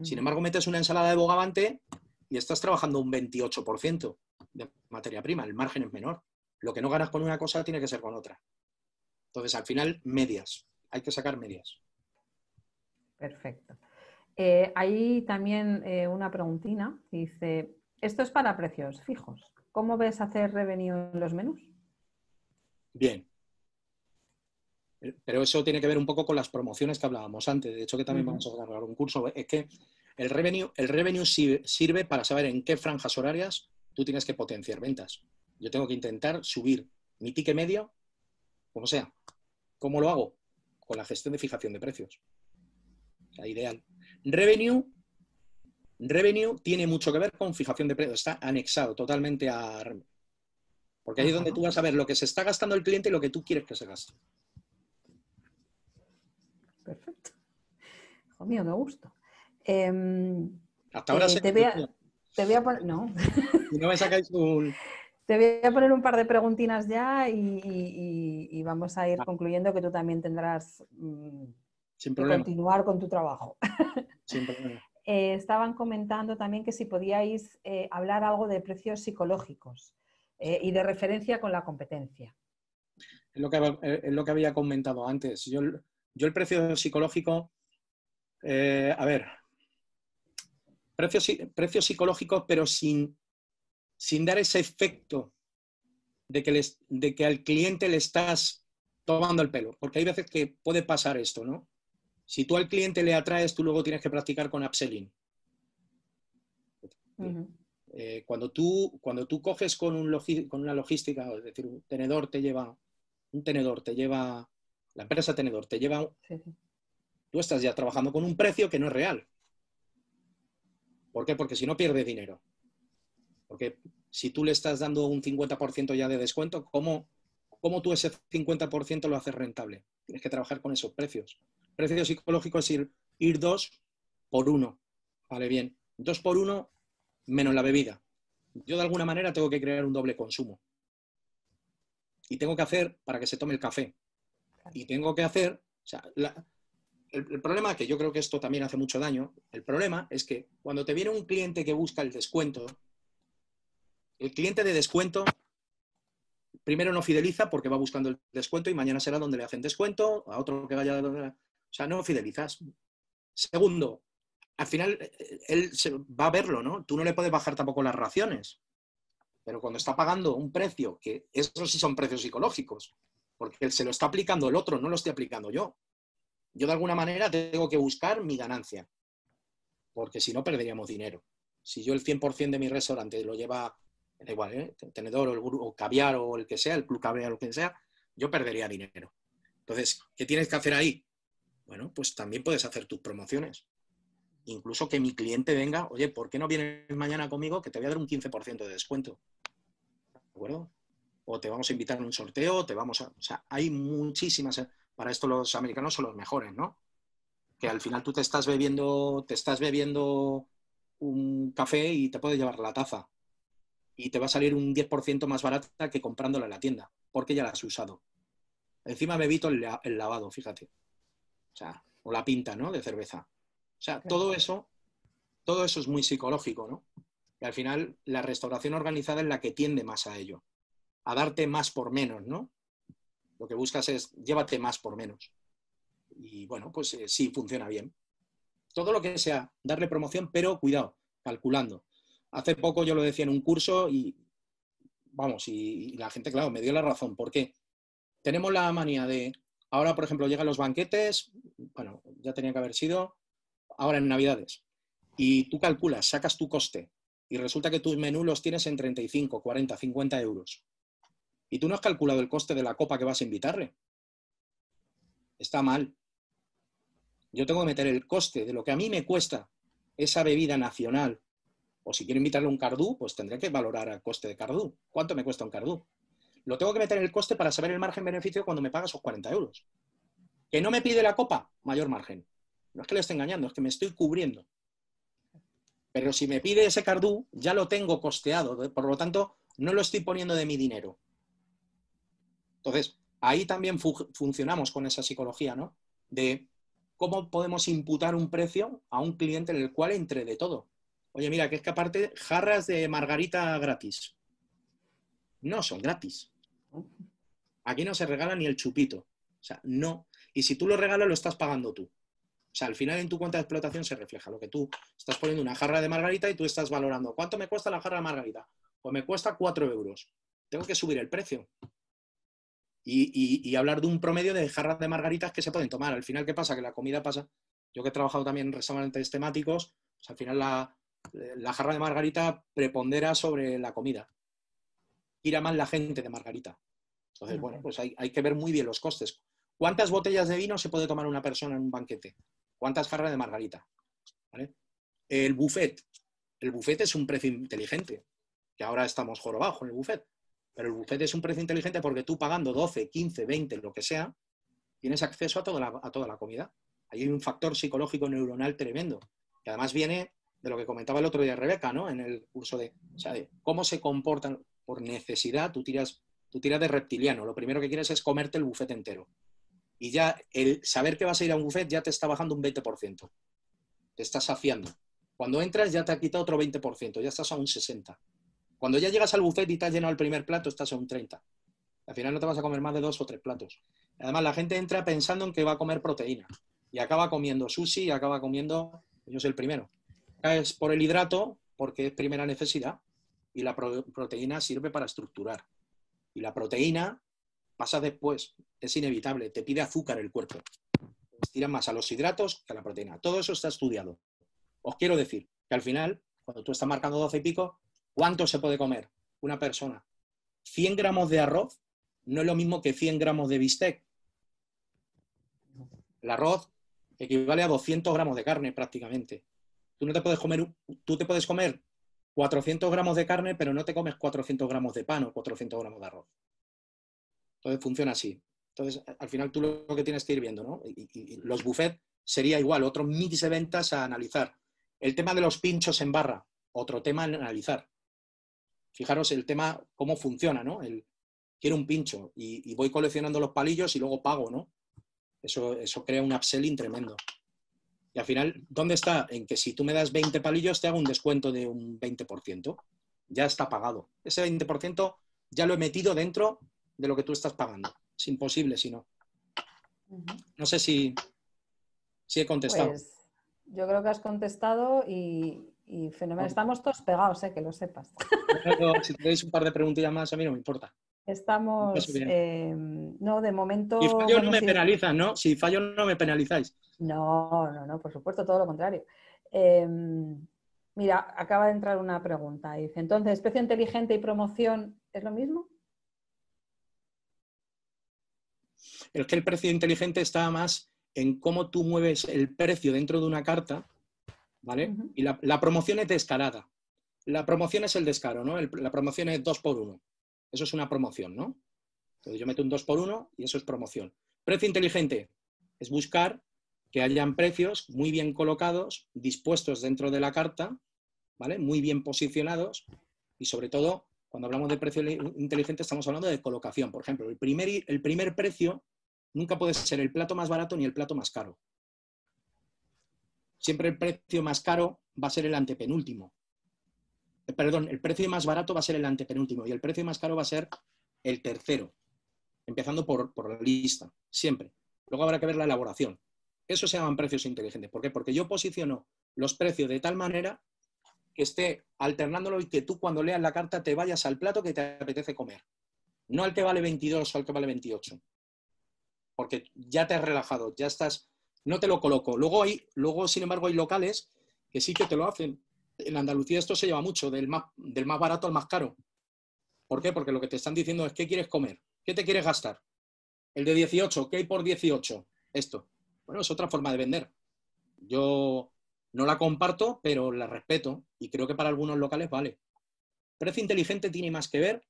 Sin embargo, metes una ensalada de bogavante y estás trabajando un 28% de materia prima, el margen es menor. Lo que no ganas con una cosa tiene que ser con otra. Entonces, al final, medias. Hay que sacar medias. Perfecto. Eh, hay también eh, una preguntina. Dice, esto es para precios fijos. ¿Cómo ves hacer revenue en los menús? Bien. Pero eso tiene que ver un poco con las promociones que hablábamos antes. De hecho, que también vamos a agarrar un curso. Es que el revenue, el revenue sirve para saber en qué franjas horarias tú tienes que potenciar ventas. Yo tengo que intentar subir mi ticket medio, como sea. ¿Cómo lo hago? Con la gestión de fijación de precios. O ideal. Revenue, revenue tiene mucho que ver con fijación de precios. Está anexado totalmente a... Porque ahí es donde tú vas a ver lo que se está gastando el cliente y lo que tú quieres que se gaste. Perfecto. Hijo mío, me gusta. Em, Hasta ahora eh, te, voy a, te voy a poner... No. no me sacáis un... Te voy a poner un par de preguntinas ya y, vamos a ir concluyendo que tú también tendrás mm, que continuar con tu trabajo. Sin problema. Eh, estaban comentando también que si podíais eh, hablar algo de precios psicológicos eh, y de referencia con la competencia. Es lo que, es lo que había comentado antes. Yo, yo el precio psicológico, a ver, precios, precios psicológicos, pero sin sin dar ese efecto de que, de que al cliente le estás tomando el pelo. Porque hay veces que puede pasar esto, ¿no? Si tú al cliente le atraes, tú luego tienes que practicar con upselling. Eh, cuando, tú, cuando tú coges con, un con una logística, es decir, un tenedor te lleva, un tenedor te lleva, la empresa tenedor te lleva, tú estás ya trabajando con un precio que no es real. ¿Por qué? Porque si no pierde dinero. Porque si tú le estás dando un 50% ya de descuento, ¿cómo, ¿cómo tú ese 50% lo haces rentable? Tienes que trabajar con esos precios. Precio psicológico es ir, ir dos por uno. Vale, bien. Dos por uno menos la bebida. Yo de alguna manera tengo que crear un doble consumo. Y tengo que hacer para que se tome el café. Y tengo que hacer, o sea, el, el, problema, que yo creo que esto también hace mucho daño, el problema es que cuando te viene un cliente que busca el descuento, el cliente de descuento primero no fideliza porque va buscando el descuento y mañana será donde le hacen descuento, a otro que vaya... O sea, no fidelizas. Segundo, al final él va a verlo, ¿no? Tú no le puedes bajar tampoco las raciones. Pero cuando está pagando un precio, que esos sí son precios psicológicos, porque se lo está aplicando el otro, no lo estoy aplicando yo. Yo de alguna manera tengo que buscar mi ganancia, porque si no perderíamos dinero. Si yo el 100% de mi restaurante lo lleva da igual, ¿eh? tenedor o, caviar o el que sea, el club caviar o lo que sea, yo perdería dinero. Entonces, ¿qué tienes que hacer ahí? Bueno, pues también puedes hacer tus promociones. Incluso que mi cliente venga, oye, ¿por qué no vienes mañana conmigo que te voy a dar un 15% de descuento? ¿De acuerdo? O te vamos a invitar a un sorteo, te vamos a... O sea, hay muchísimas... ¿eh? Para esto los americanos son los mejores, ¿no? Que al final tú te estás bebiendo, te estás bebiendo un café y te puede llevar la taza y te va a salir un 10% más barata que comprándola en la tienda, porque ya la has usado. Encima me evito el, lavado, fíjate. O sea, o la pinta, ¿no? De cerveza. O sea, todo eso, todo eso es muy psicológico, ¿no? Y al final la restauración organizada es la que tiende más a ello, a darte más por menos, ¿no? Lo que buscas es llévate más por menos. Y bueno, pues eh, sí, funciona bien. Todo lo que sea darle promoción, pero cuidado, calculando. Hace poco yo lo decía en un curso y, vamos, y, la gente, claro, me dio la razón. ¿Por qué? Tenemos la manía de, ahora, por ejemplo, llegan los banquetes, bueno, ya tenía que haber sido, ahora en Navidades, y tú calculas, sacas tu coste, y resulta que tus menús los tienes en 35, 40, 50 euros. Y tú no has calculado el coste de la copa que vas a invitarle. está mal. Yo tengo que meter el coste de lo que a mí me cuesta esa bebida nacional. O si quiero invitarle un cardú, pues tendré que valorar el coste de cardú. ¿Cuánto me cuesta un cardú? Lo tengo que meter en el coste para saber el margen beneficio cuando me paga esos 40 euros. Que no me pide la copa, mayor margen. No es que le esté engañando, es que me estoy cubriendo. Pero si me pide ese cardú, ya lo tengo costeado. Por lo tanto, no lo estoy poniendo de mi dinero. Entonces, ahí también funcionamos con esa psicología, ¿no? De cómo podemos imputar un precio a un cliente en el cual entre de todo. Oye, mira, que es que aparte, jarras de margarita gratis. No son gratis. Aquí no se regala ni el chupito. O sea, no. Y si tú lo regalas, lo estás pagando tú. O sea, al final en tu cuenta de explotación se refleja lo que tú estás poniendo una jarra de margarita y tú estás valorando. ¿Cuánto me cuesta la jarra de margarita? Pues me cuesta 4 euros. Tengo que subir el precio y, hablar de un promedio de jarras de margaritas que se pueden tomar. Al final, ¿qué pasa? Que la comida pasa. Yo que he trabajado también en restaurantes temáticos, pues al final la, jarra de margarita prepondera sobre la comida. Tira más la gente de margarita. Entonces, bueno, pues hay, que ver muy bien los costes. ¿Cuántas botellas de vino se puede tomar una persona en un banquete? ¿Cuántas jarras de margarita? El buffet. El buffet es un precio inteligente, que ahora estamos jorobados en el buffet. Pero el buffet es un precio inteligente porque tú pagando 12, 15, 20, lo que sea, tienes acceso a toda la, a toda la comida. Ahí hay un factor psicológico neuronal tremendo, que además viene de lo que comentaba el otro día Rebeca, ¿no? En el curso de, cómo se comportan por necesidad, tú tiras, tú tiras de reptiliano. Lo primero que quieres es comerte el buffet entero. Y ya el saber que vas a ir a un buffet ya te está bajando un 20%. Te estás saciando. Cuando entras ya te ha quitado otro 20%, ya estás a un 60%. Cuando ya llegas al buffet y te has llenado el primer plato, estás a un 30. Al final no te vas a comer más de dos o tres platos. Además, la gente entra pensando en que va a comer proteína y acaba comiendo sushi y acaba comiendo, yo soy el primero. Es por el hidrato, porque es primera necesidad, y la proteína sirve para estructurar. Y la proteína pasa después, es inevitable, te pide azúcar el cuerpo. Estiran más a los hidratos que a la proteína. Todo eso está estudiado. Os quiero decir que al final, cuando tú estás marcando 12 y pico, ¿Cuánto se puede comer una persona? 100 gramos de arroz no es lo mismo que 100 gramos de bistec. El arroz equivale a 200 gramos de carne prácticamente. Tú no te puedes comer, tú te puedes comer 400 gramos de carne, pero no te comes 400 gramos de pan o 400 gramos de arroz. Entonces funciona así. Entonces, al final tú lo que tienes que ir viendo, ¿no? Y, los buffets sería igual, otro mix de ventas a analizar. El tema de los pinchos en barra, otro tema a analizar fijaros el tema, cómo funciona, ¿no? El, quiero un pincho y, voy coleccionando los palillos y luego pago, ¿no? Eso, eso crea un upselling tremendo. Y al final, ¿dónde está? En que si tú me das 20 palillos, te hago un descuento de un 20%. Ya está pagado. Ese 20% ya lo he metido dentro de lo que tú estás pagando. Es imposible si no. No sé si, si he contestado. Pues, yo creo que has contestado y, y fenomenal. Estamos todos pegados, eh, que lo sepas. si tenéis un par de preguntillas más, a mí no me importa. Estamos, eh, no, de momento... Si fallo no me penalizan, ¿no? Si fallo no me penalizáis. No, no, no, por supuesto, todo lo contrario. Em, mira, acaba de entrar una pregunta. Dice, entonces, ¿precio inteligente y promoción es lo mismo? Es que el precio inteligente está más en cómo tú mueves el precio dentro de una carta ¿vale? Y la, promoción es descarada. La promoción es el descaro, ¿no? la promoción es 2 por 1 Eso es una promoción, ¿no? Entonces yo meto un 2 por 1 y eso es promoción. Precio inteligente es buscar que hayan precios muy bien colocados, dispuestos dentro de la carta, ¿vale? Muy bien posicionados y sobre todo, cuando hablamos de precio inteligente estamos hablando de colocación. Por ejemplo, el primer, el primer precio nunca puede ser el plato más barato ni el plato más caro siempre el precio más caro va a ser el antepenúltimo. Eh, perdón, el precio más barato va a ser el antepenúltimo y el precio más caro va a ser el tercero, empezando por, la lista, siempre. Luego habrá que ver la elaboración. Eso se llaman precios inteligentes. ¿Por qué? Porque yo posiciono los precios de tal manera que esté alternándolo y que tú cuando leas la carta te vayas al plato que te apetece comer. No al que vale 22 o al que vale 28. Porque ya te has relajado, ya estás no te lo coloco. Luego, hay, luego, sin embargo, hay locales que sí que te lo hacen. En Andalucía esto se lleva mucho, del más, del más barato al más caro. ¿Por qué? Porque lo que te están diciendo es qué quieres comer, qué te quieres gastar. El de 18, ¿qué hay por 18? esto. Bueno, es otra forma de vender. Yo no la comparto, pero la respeto y creo que para algunos locales vale. Precio inteligente tiene más que ver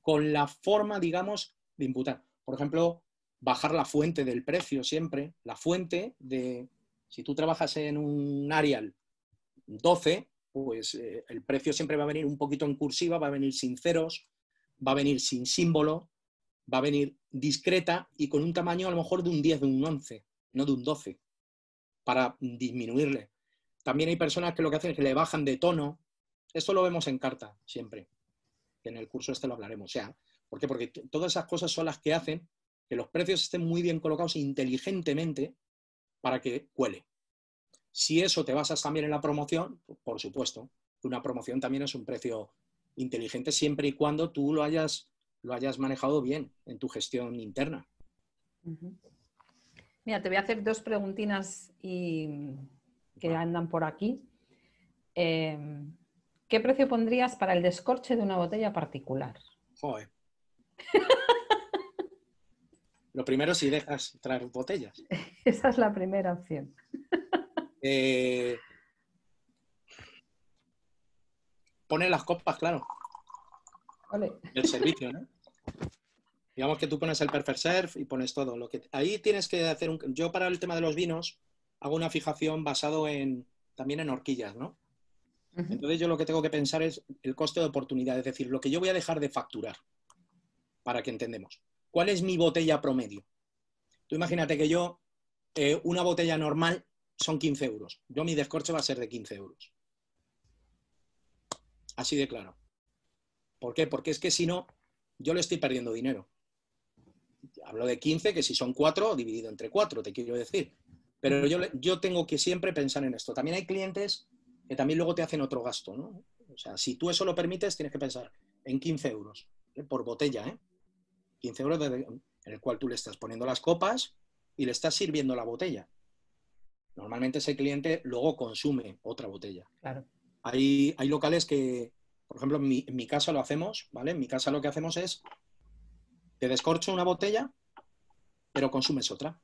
con la forma, digamos, de imputar. Por ejemplo, bajar la fuente del precio siempre. La fuente de, si tú trabajas en un Arial 12, pues eh, el precio siempre va a venir un poquito en cursiva, va a venir sin ceros, va a venir sin símbolo, va a venir discreta y con un tamaño a lo mejor de un 10, de un 11, no de un 12, para disminuirle. También hay personas que lo que hacen es que le bajan de tono. Esto lo vemos en carta siempre. En el curso este lo hablaremos. Sea, ¿por qué? Porque todas esas cosas son las que hacen que los precios estén muy bien colocados inteligentemente para que cuele. Si eso te basas también en la promoción, por supuesto, una promoción también es un precio inteligente siempre y cuando tú lo hayas, lo hayas manejado bien en tu gestión interna. Mira, te voy a hacer dos preguntinas y, que andan por aquí. Em, ¿Qué precio pondrías para el descorche de una botella particular? Joder. Lo primero si dejas traer botellas. Esa es la primera opción. Eh, pone las copas, claro. El servicio, ¿no? Digamos que tú pones el Perfect Serve y pones todo. Lo que... Ahí tienes que hacer un... Yo para el tema de los vinos hago una fijación basado en también en horquillas, ¿no? Entonces yo lo que tengo que pensar es el coste de oportunidad, es decir, lo que yo voy a dejar de facturar, para que entendemos. ¿Cuál es mi botella promedio? Tú imagínate que yo, eh, una botella normal son 15 euros. Yo mi descorche va a ser de 15 euros. Así de claro. ¿Por qué? Porque es que si no, yo le estoy perdiendo dinero. Hablo de 15, que si son 4, dividido entre 4, te quiero decir. Pero yo, yo tengo que siempre pensar en esto. También hay clientes que también luego te hacen otro gasto, ¿no? O sea, si tú eso lo permites, tienes que pensar en 15 euros ¿eh? por botella, ¿eh? 15 euros en el cual tú le estás poniendo las copas y le estás sirviendo la botella. Normalmente ese cliente luego consume otra botella. Claro. Hay, hay locales que, por ejemplo, en mi, en mi, casa lo hacemos, ¿vale? En mi casa lo que hacemos es, te descorcho una botella, pero consumes otra.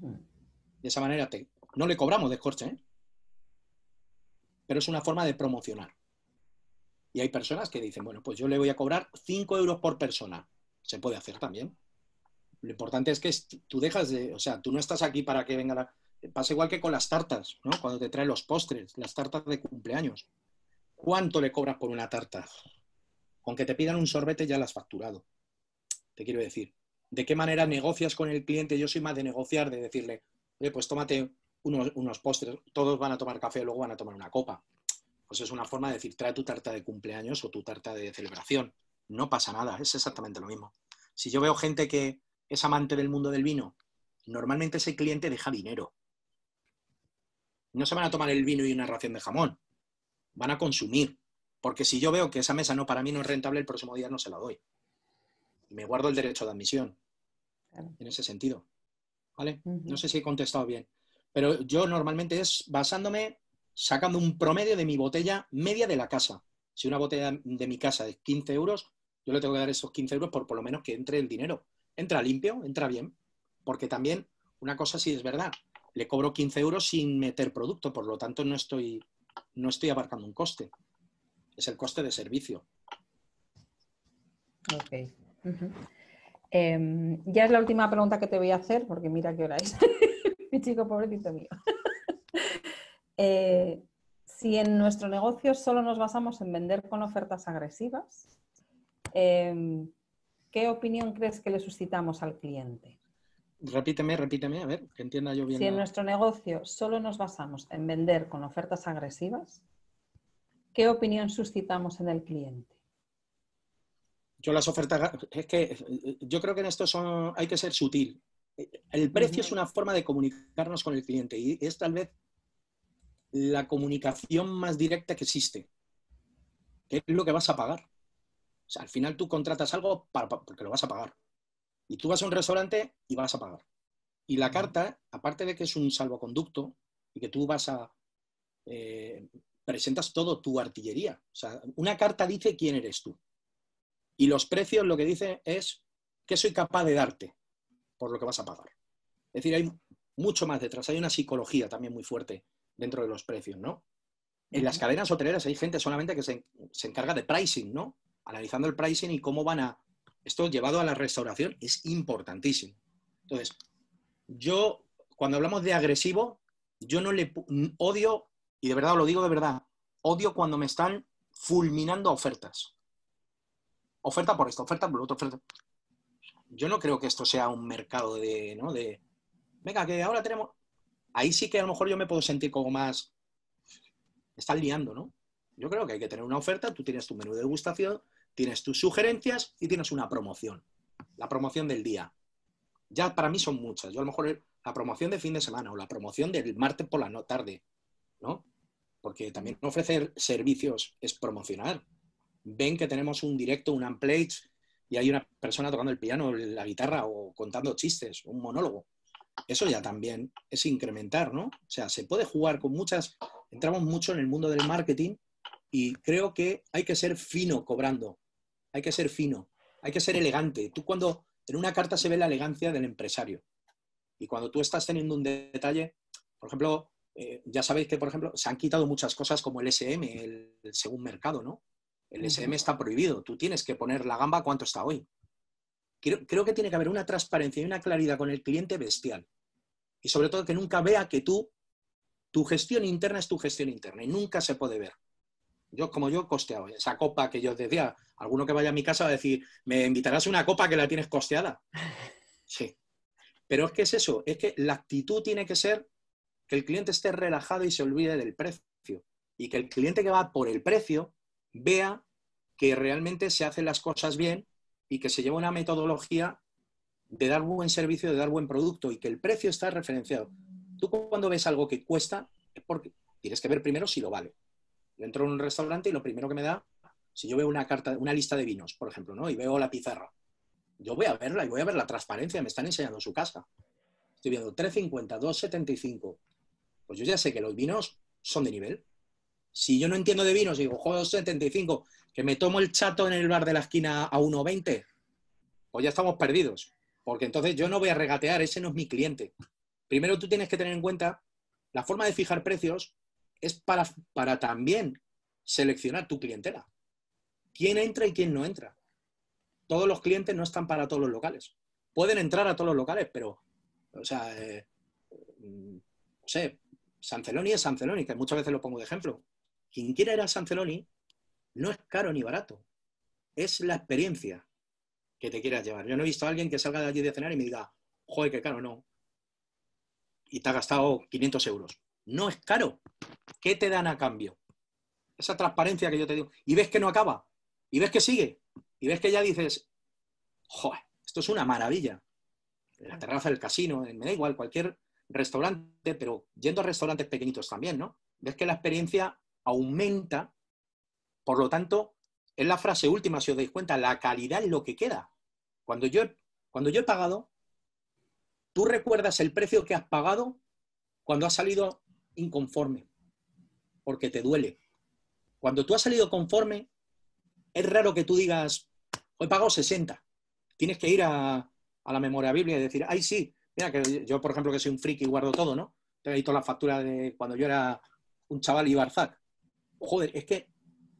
De esa manera te, no le cobramos descorche, ¿eh? pero es una forma de promocionar. Y hay personas que dicen, bueno, pues yo le voy a cobrar 5 euros por persona. Se puede hacer también. Lo importante es que tú dejas de, o sea, tú no estás aquí para que venga la... Pasa igual que con las tartas, ¿no? Cuando te traen los postres, las tartas de cumpleaños. ¿Cuánto le cobras por una tarta? Con que te pidan un sorbete ya la has facturado. Te quiero decir. ¿De qué manera negocias con el cliente? Yo soy más de negociar, de decirle, oye, pues tómate unos, unos postres, todos van a tomar café, luego van a tomar una copa pues es una forma de decir, trae tu tarta de cumpleaños o tu tarta de celebración. No pasa nada, es exactamente lo mismo. Si yo veo gente que es amante del mundo del vino, normalmente ese cliente deja dinero. No se van a tomar el vino y una ración de jamón, van a consumir. Porque si yo veo que esa mesa no para mí no es rentable, el próximo día no se la doy. Me guardo el derecho de admisión. En ese sentido. ¿Vale? No sé si he contestado bien. Pero yo normalmente es basándome sacando un promedio de mi botella media de la casa. Si una botella de mi casa es 15 euros, yo le tengo que dar esos 15 euros por por lo menos que entre el dinero. Entra limpio, entra bien. Porque también, una cosa sí es verdad, le cobro 15 euros sin meter producto, por lo tanto no estoy, no estoy abarcando un coste. Es el coste de servicio. Ok. Em, ya es la última pregunta que te voy a hacer, porque mira qué hora es. Mi chico pobrecito mío. Eh, si en nuestro negocio solo nos basamos en vender con ofertas agresivas, em, ¿qué opinión crees que le suscitamos al cliente? Repíteme, repíteme, a ver, que entienda yo bien. Si en nuestro negocio solo nos basamos en vender con ofertas agresivas, ¿qué opinión suscitamos en el cliente? Yo las ofertas, es que yo creo que en esto son, hay que ser sutil. El precio es una forma de comunicarnos con el cliente y es tal vez la comunicación más directa que existe. ¿Qué es lo que vas a pagar? O sea, al final tú contratas algo para, porque lo vas a pagar. Y tú vas a un restaurante y vas a pagar. Y la carta, aparte de que es un salvoconducto y que tú vas a... Eh, presentas todo tu artillería. O sea, una carta dice quién eres tú. Y los precios lo que dice es qué soy capaz de darte por lo que vas a pagar. Es decir, hay mucho más detrás, hay una psicología también muy fuerte dentro de los precios, ¿no? En las cadenas hoteleras hay gente solamente que se, se encarga de pricing, ¿no? Analizando el pricing y cómo van a... Esto llevado a la restauración es importantísimo. Entonces, yo, cuando hablamos de agresivo, yo no le odio, y de verdad lo digo de verdad, odio cuando me están fulminando ofertas. Oferta por esto, oferta por otro, oferta. Yo no creo que esto sea un mercado de, ¿no? De, venga, que ahora tenemos... Ahí sí que a lo mejor yo me puedo sentir como más... están liando, ¿no? Yo creo que hay que tener una oferta, tú tienes tu menú de degustación, tienes tus sugerencias y tienes una promoción. La promoción del día. Ya para mí son muchas. Yo a lo mejor la promoción de fin de semana o la promoción del martes por la tarde, ¿no? Porque también ofrecer servicios es promocionar. Ven que tenemos un directo, un unplayed, y hay una persona tocando el piano, la guitarra o contando chistes, un monólogo. Eso ya también es incrementar, ¿no? O sea, se puede jugar con muchas... Entramos mucho en el mundo del marketing y creo que hay que ser fino cobrando. Hay que ser fino. Hay que ser elegante. Tú cuando en una carta se ve la elegancia del empresario. Y cuando tú estás teniendo un detalle, por ejemplo, eh, ya sabéis que, por ejemplo, se han quitado muchas cosas como el SM, el, según mercado, ¿no? El SM está prohibido. Tú tienes que poner la gamba cuánto está hoy. Creo, que tiene que haber una transparencia y una claridad con el cliente bestial. Y sobre todo que nunca vea que tú, tu gestión interna es tu gestión interna y nunca se puede ver. Yo, como yo, costeado. Esa copa que yo decía, alguno que vaya a mi casa va a decir, me invitarás una copa que la tienes costeada. Sí. Pero es que es eso, es que la actitud tiene que ser que el cliente esté relajado y se olvide del precio. Y que el cliente que va por el precio vea que realmente se hacen las cosas bien y que se lleva una metodología de dar buen servicio, de dar buen producto y que el precio está referenciado. Tú cuando ves algo que cuesta, es porque tienes que ver primero si lo vale. Yo entro en un restaurante y lo primero que me da, si yo veo una carta, una lista de vinos, por ejemplo, ¿no? Y veo la pizarra, yo voy a verla y voy a ver la transparencia, me están enseñando su casa. Estoy viendo 350, 275. Pues yo ya sé que los vinos son de nivel. Si yo no entiendo de vinos y digo, juego 275, que me tomo el chato en el bar de la esquina a 1,20, pues ya estamos perdidos. Porque entonces yo no voy a regatear, ese no es mi cliente. Primero tú tienes que tener en cuenta la forma de fijar precios es para, para también seleccionar tu clientela. ¿Quién entra y quién no entra? Todos los clientes no están para todos los locales. Pueden entrar a todos los locales, pero, o sea, eh, no sé, Sanceloni es Sanceloni, que muchas veces lo pongo de ejemplo. Quien quiera ir a Sanceloni no es caro ni barato. Es la experiencia que te quieras llevar. Yo no he visto a alguien que salga de allí de cenar y me diga, joder, qué caro, no. Y te ha gastado 500 euros. No es caro. ¿Qué te dan a cambio? Esa transparencia que yo te digo. Y ves que no acaba. Y ves que sigue. Y ves que ya dices, joder, esto es una maravilla. la terraza del casino, me da igual, cualquier restaurante, pero yendo a restaurantes pequeñitos también, ¿no? Ves que la experiencia aumenta, por lo tanto, es la frase última, si os dais cuenta, la calidad es lo que queda. Cuando yo, cuando yo he pagado, tú recuerdas el precio que has pagado cuando has salido inconforme, porque te duele. Cuando tú has salido conforme, es raro que tú digas, hoy pago 60. Tienes que ir a, la memoria biblia y decir, ay, sí, mira, que yo, por ejemplo, que soy un friki y guardo todo, ¿no? Te he toda la factura de cuando yo era un chaval y Barzac. Joder, es que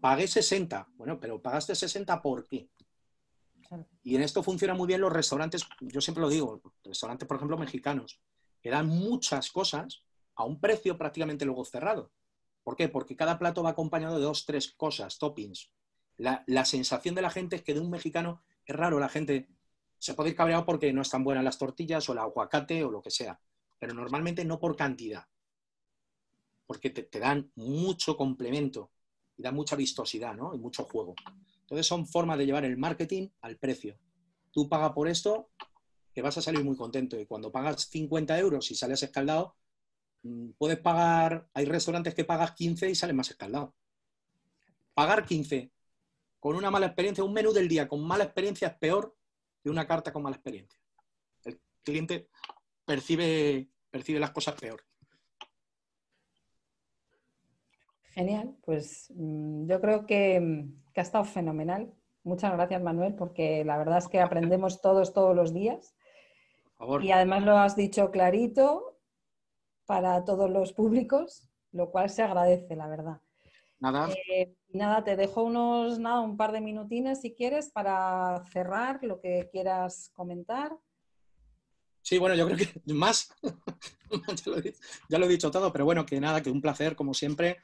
pagué 60. Bueno, pero pagaste 60 ¿por qué? Y en esto funciona muy bien los restaurantes, yo siempre lo digo, restaurantes, por ejemplo, mexicanos, que dan muchas cosas a un precio prácticamente luego cerrado. ¿Por qué? Porque cada plato va acompañado de dos, tres cosas, toppings. La, sensación de la gente es que de un mexicano es raro, la gente se puede ir cabreado porque no están buenas las tortillas o el aguacate o lo que sea, pero normalmente no por cantidad, porque te, dan mucho complemento y da mucha vistosidad ¿no? y mucho juego. Entonces son formas de llevar el marketing al precio. Tú pagas por esto, que vas a salir muy contento y cuando pagas 50 euros y sales escaldado, Mm, puedes pagar, hay restaurantes que pagas 15 y salen más escaldado. Pagar 15 con una mala experiencia, un menú del día con mala experiencia es peor que una carta con mala experiencia. El cliente percibe, percibe las cosas peor. Genial, pues mm, yo creo que, mm, que ha estado fenomenal. Muchas gracias, Manuel, porque la verdad es que aprendemos todos, todos los días. Y además lo has dicho clarito para todos los públicos, lo cual se agradece, la verdad. Nada. Eh, nada, te dejo unos, nada, un par de minutines si quieres para cerrar lo que quieras comentar. Sí, bueno, yo creo que más, ya, lo he, dicho todo, pero bueno, que nada, que un placer, como siempre.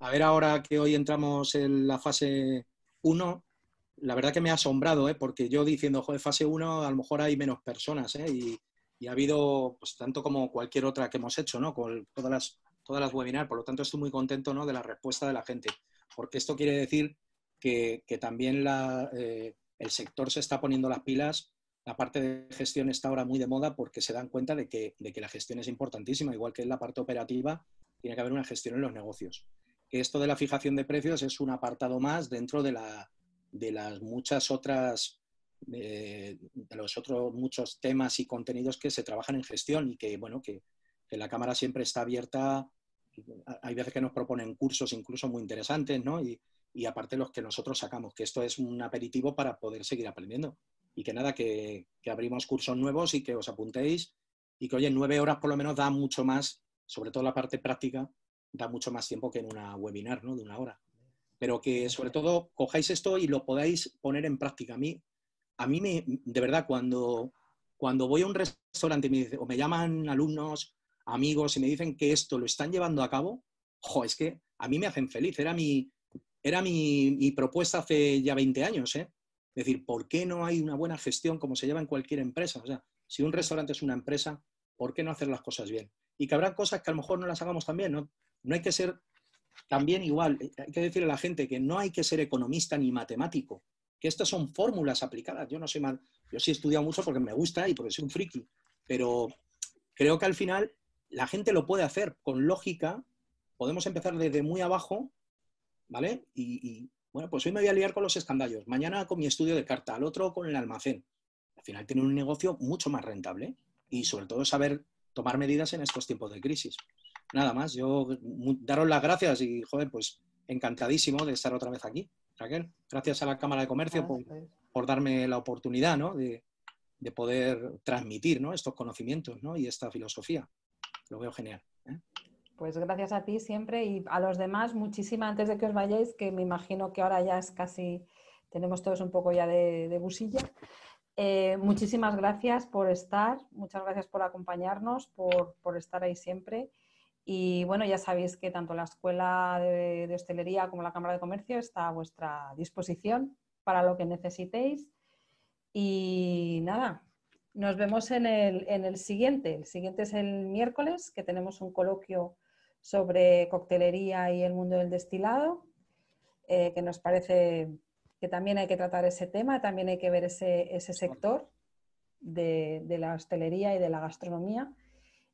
A ver ahora que hoy entramos en la fase 1, la verdad que me ha asombrado, ¿eh? porque yo diciendo, joder, fase 1 a lo mejor hay menos personas, ¿eh? y, ha habido, pues tanto como cualquier otra que hemos hecho, ¿no? Con todas las, todas las webinars, por lo tanto estoy muy contento, ¿no? De la respuesta de la gente, porque esto quiere decir que, también eh, el sector se está poniendo las pilas la parte de gestión está ahora muy de moda porque se dan cuenta de que, la gestión es importantísima, igual que en la parte operativa, tiene que haber una gestión en los negocios. Esto de la fijación de precios es un apartado más dentro de, la, de las muchas otras, de, los otros muchos temas y contenidos que se trabajan en gestión y que, bueno, que la Cámara siempre está abierta. Hay veces que nos proponen cursos incluso muy interesantes, ¿no? Y, y aparte los que nosotros sacamos, que esto es un aperitivo para poder seguir aprendiendo y que nada, que, abrimos cursos nuevos y que os apuntéis y que, oye, nueve horas por lo menos da mucho más, sobre todo la parte práctica, da mucho más tiempo que en una webinar, ¿no? De una hora. Pero que sobre todo cojáis esto y lo podáis poner en práctica. A mí, a mí me, de verdad, cuando, cuando voy a un restaurante o me llaman alumnos, amigos y me dicen que esto lo están llevando a cabo, jo, es que a mí me hacen feliz. Era mi, era mi, propuesta hace ya 20 años, ¿eh? Es decir, ¿por qué no hay una buena gestión como se lleva en cualquier empresa? O sea, si un restaurante es una empresa, ¿por qué no hacer las cosas bien? Y que habrá cosas que a lo mejor no las hagamos tan bien, ¿no? No hay que ser también igual, hay que decirle a la gente que no hay que ser economista ni matemático, que estas son fórmulas aplicadas. Yo no soy mal, yo sí he estudiado mucho porque me gusta y porque soy un friki, pero creo que al final la gente lo puede hacer con lógica, podemos empezar desde muy abajo, ¿vale? y, bueno, pues hoy me voy a liar con los escandallos, mañana con mi estudio de carta, al otro con el almacén. Al final tiene un negocio mucho más rentable y sobre todo saber tomar medidas en estos tiempos de crisis. Nada más, yo daros las gracias y, joder, pues encantadísimo de estar otra vez aquí. Raquel, gracias a la Cámara de Comercio por, darme la oportunidad ¿no? de, poder transmitir ¿no? estos conocimientos ¿no? y esta filosofía. Lo veo genial. ¿eh? Pues gracias a ti siempre y a los demás, muchísimas antes de que os vayáis, que me imagino que ahora ya es casi, tenemos todos un poco ya de, busilla. Eh, muchísimas gracias por estar, muchas gracias por acompañarnos, por, estar ahí siempre. Y bueno, ya sabéis que tanto la Escuela de, Hostelería como la Cámara de Comercio está a vuestra disposición para lo que necesitéis. Y nada, nos vemos en el, en el siguiente. El siguiente es el miércoles, que tenemos un coloquio sobre coctelería y el mundo del destilado, eh, que nos parece que también hay que tratar ese tema, también hay que ver ese, sector de, la hostelería y de la gastronomía.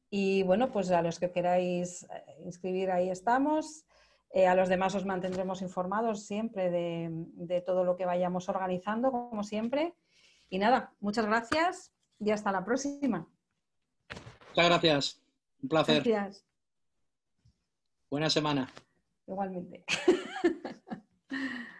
Y bueno, pues a los que queráis eh, inscribir ahí estamos. Eh, a los demás os mantendremos informados siempre de, de, todo lo que vayamos organizando, como siempre. Y nada, muchas gracias y hasta la próxima. Muchas gracias. Un placer. Gracias. Buena semana. Igualmente.